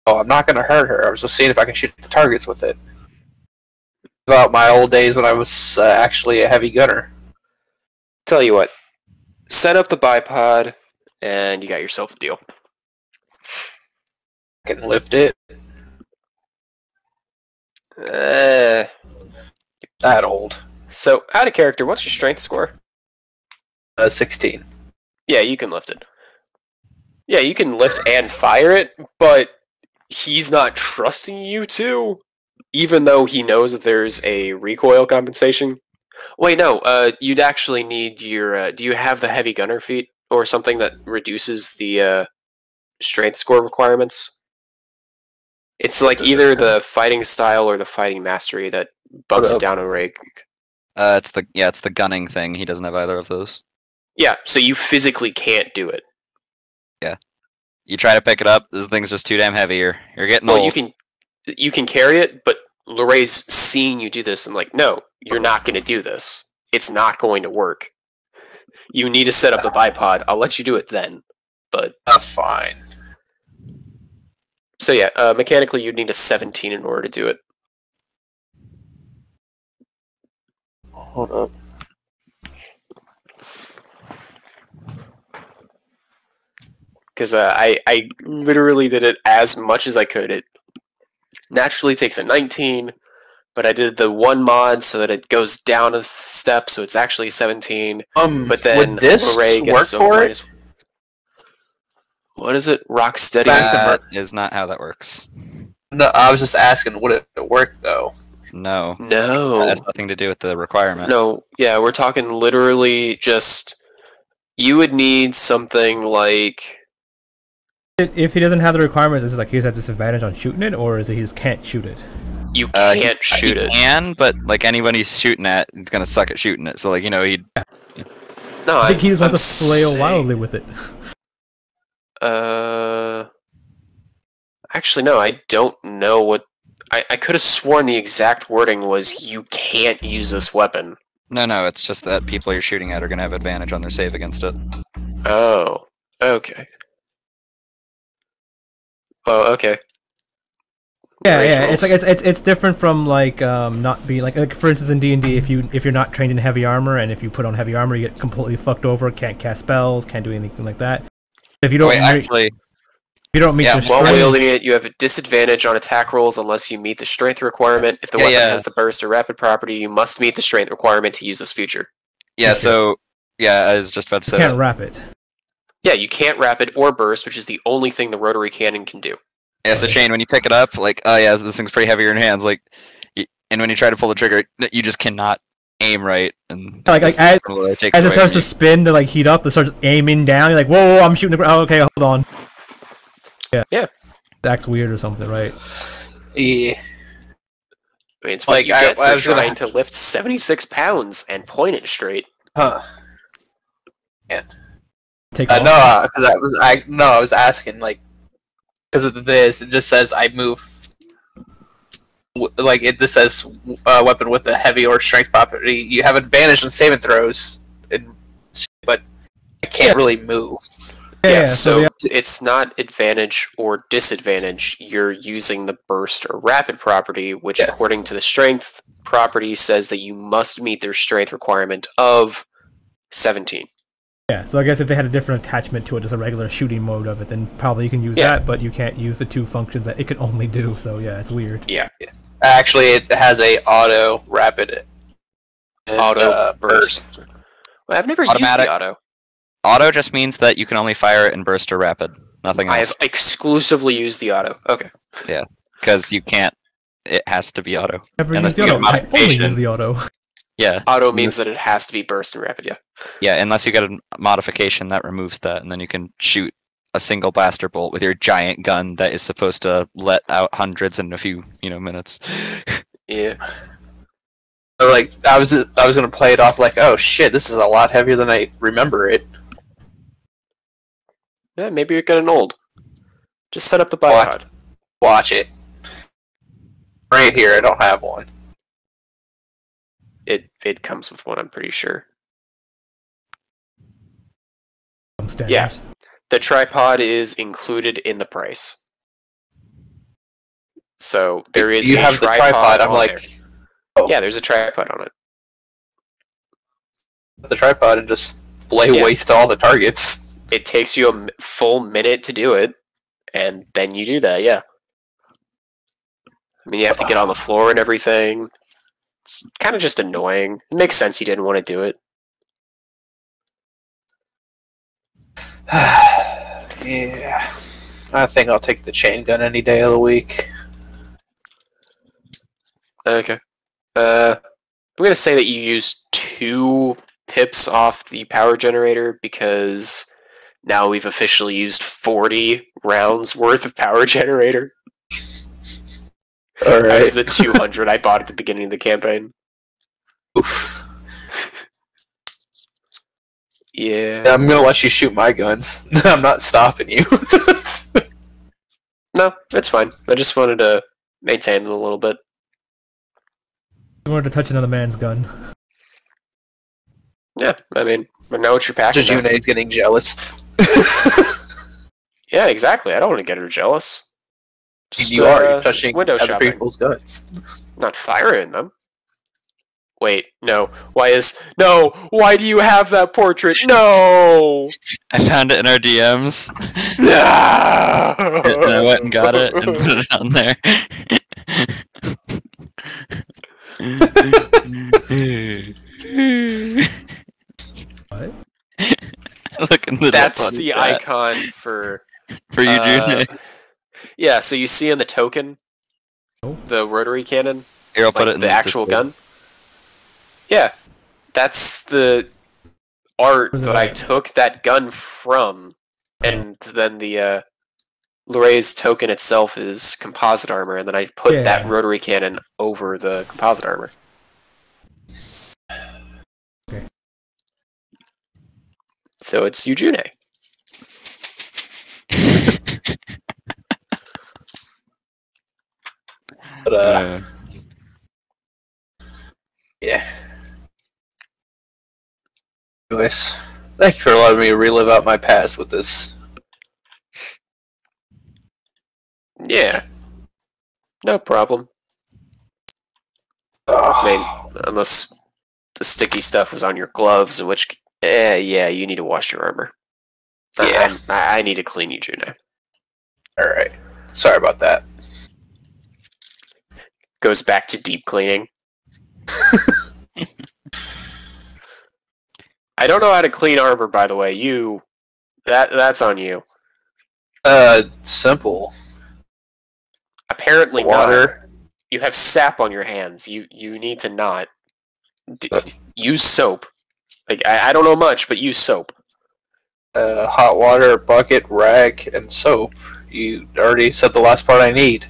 oh, I'm not gonna hurt her. I was just seeing if I can shoot the targets with it. About my old days when I was uh, actually a heavy gunner. Tell you what, set up the bipod, and you got yourself a deal. I can lift it. Uh, That old. so, out of character, what's your strength score? Uh, 16. Yeah, you can lift it. Yeah, you can lift and fire it, but he's not trusting you to, even though he knows that there's a recoil compensation. Wait, no. Uh, you'd actually need your. Uh, do you have the heavy gunner feat or something that reduces the uh, strength score requirements? It's like either the fighting style or the fighting mastery that bumps it down a rank. Uh, it's the yeah, it's the gunning thing. He doesn't have either of those. Yeah, so you physically can't do it. Yeah, you try to pick it up, this thing's just too damn heavy. You're you're getting Well, old. you can you can carry it, but Lorraine's seeing you do this and like, no, you're not going to do this. It's not going to work. You need to set up the bipod. I'll let you do it then. But That's fine. so yeah, uh, mechanically you'd need a 17 in order to do it. Hold up. Because uh, I I literally did it as much as I could. It naturally takes a 19, but I did the one mod so that it goes down a step, so it's actually 17. Um, But then would this Lorraine gets work for it? What is it? Rock steady. That's that is not how that works. No, I was just asking, would it work though? No. No. That has nothing to do with the requirement. No, yeah, we're talking literally just. You would need something like. If he doesn't have the requirements, is it like he's at disadvantage on shooting it, or is it he just can't shoot it? You Uh, he- can't shoot it. can, but like anyone he's shooting at, he's gonna suck at shooting it. So like you know he. No, I think he just I'm wants to flail saying- wildly with it. Uh, actually, no, I don't know what. I, I could have sworn the exact wording was "you can't use this weapon." No, no, it's just that people you're shooting at are gonna have advantage on their save against it. Oh, okay. Oh, okay. Yeah, Race yeah. It's like it's, it's it's different from like um not being like, like for instance in D and D if you if you're not trained in heavy armor and if you put on heavy armor you get completely fucked over, can't cast spells, can't do anything like that. If you don't Wait, meet- actually, if you don't meet yeah, your While strength- wielding it, you have a disadvantage on attack rolls unless you meet the strength requirement. If the Yeah, weapon yeah. has the burst or rapid property, you must meet the strength requirement to use this feature. yeah. So yeah, I was just about to say can't that. wrap it. Yeah, you can't rapid or burst, which is the only thing the rotary cannon can do. Yeah, so chain when you pick it up, like oh yeah, this thing's pretty heavy in your hands, like, and when you try to pull the trigger, you just cannot aim right, and Like, like as, it as it starts from to spin to like heat up, it starts aiming down. You're like, whoa, whoa, I'm shooting the ground. Oh, okay, hold on. Yeah. Yeah. That's weird or something, right? Yeah. I mean, it's Like, you I- get I for was gonna- trying to lift 76 pounds and point it straight. Huh. Take Uh, off. no, because I was I no, I was asking like because of this. It just says I move. w- Like it just says uh, weapon with a heavy or strength property. You have advantage on saving throws, and, but I can't really move. Yeah, Yeah, yeah, so, so yeah. it's not advantage or disadvantage. You're using the burst or rapid property, which, Yeah. according to the strength property, says that you must meet their strength requirement of 17. Yeah, so I guess if they had a different attachment to it, just a regular shooting mode of it, then probably you can use Yeah. that, but you can't use the two functions that it can only do. So yeah, it's weird. Yeah. Actually, it has a auto rapid. and, Auto uh, burst. Well, I've never Automatic. used the auto. Auto just means that you can only fire it in burst or rapid, nothing else. I have exclusively used the auto. Okay. Yeah, because you can't. It has to be auto. Never Unless used the auto. I only use the auto. Yeah, Auto means that it has to be burst and rapid, yeah. Yeah. Unless you get a modification that removes that, and then you can shoot a single blaster bolt with your giant gun that is supposed to let out hundreds in a few, you know, minutes. *laughs* Yeah. like I was I was gonna play it off like oh shit this is a lot heavier than I remember it. Yeah, maybe you're getting old. Just set up the Why? bipod. Watch it. Right here, I don't have one. It it comes with one, I'm pretty sure. I'm standard. Yeah. The tripod is included in the price. So there is you a have the tripod. tripod. I'm like there. oh. yeah, there's a tripod on it. the tripod and just lay Yeah. waste to all the targets. It takes you a full minute to do it, and then you do that. Yeah. I mean, you have to get on the floor and everything. It's kind of just annoying. It makes sense you didn't want to do it. *sighs* yeah, I think I'll take the chain gun any day of the week. Okay. Uh, I'm gonna say that you use two pips off the power generator because now we've officially used 40 rounds worth of power *laughs* generator All right. out of the 200 I bought at the beginning of the campaign. *laughs* Oof. Yeah. Yeah, I'm gonna let you shoot my guns. *laughs* I'm not stopping you. No, it's fine. I just wanted to maintain it a little bit. I wanted to touch another man's gun. Yeah, I mean, I know what you're packing. now. Jajune's getting jealous. *laughs* Yeah, exactly. I don't want to get her jealous. Just, you are uh, touching window other shopping. people's guns. Not firing them. Wait, no. Why is no? Why do you have that portrait? No. I found it in our DMs. No. and I went and got it and put it on there. What? Looking the That's the icon for for you, uh, June. Yeah, so you see in the token, The rotary cannon. Here, I'll put it in the actual Discord. gun. Yeah, that's the art Where's it that I took that gun from, and then the uh, Loray's token itself is composite armor, and then I put that rotary cannon over the composite armor. Okay. So it's Eugene. But uh, yeah. Anyways, thank you for allowing me to relive out my past with this. Yeah. No problem. I mean, unless the sticky stuff was on your gloves, in which, eh, yeah, you need to wash your armor. Yeah. I, I need to clean you, Juno. All right. Sorry about that. Goes back to deep cleaning. *laughs* I don't know how to clean armor, by the way. You, that that's on you. Uh, simple. Apparently, not. Water. You have sap on your hands. You you need to not D- use soap. Like I, I don't know much, but use soap. Uh, hot water, bucket, rag, and soap. You already said the last part I need.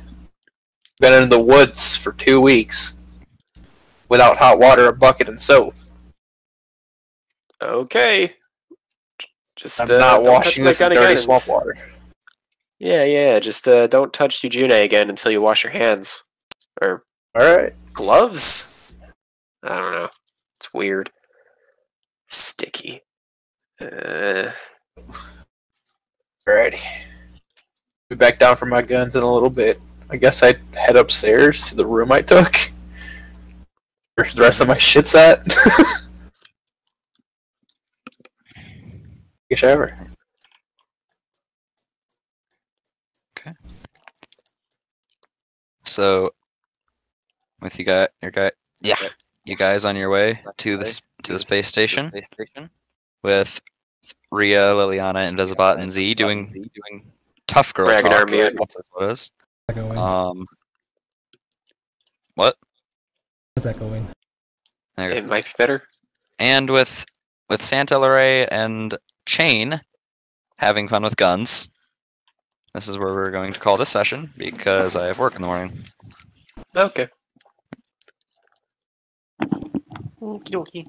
Been in the woods for two weeks without hot water, a bucket, and soap. Okay. Just I'm uh, not washing this dirty again. swamp water. Yeah, yeah. Just uh, don't touch Eugene again until you wash your hands or All right. gloves. I don't know. It's weird. Sticky. Uh, Alrighty. Be back down for my guns in a little bit. I guess I'd head upstairs to the room I took. Where the rest of my shit's at. *laughs* Take a shower. Okay. So, with you guys, your guy, yeah, you guys on your way to the to the space station with Ria, Liliana, and Invisibot, and Z doing doing tough girl Ragnar talk. mute. That's what it is. Echoing. Um, what? It's echoing. There it go. might be better. And with with Santa Lorray and Chain having fun with guns. This is where we're going to call this session because I have work in the morning. Okay. Okie dokie.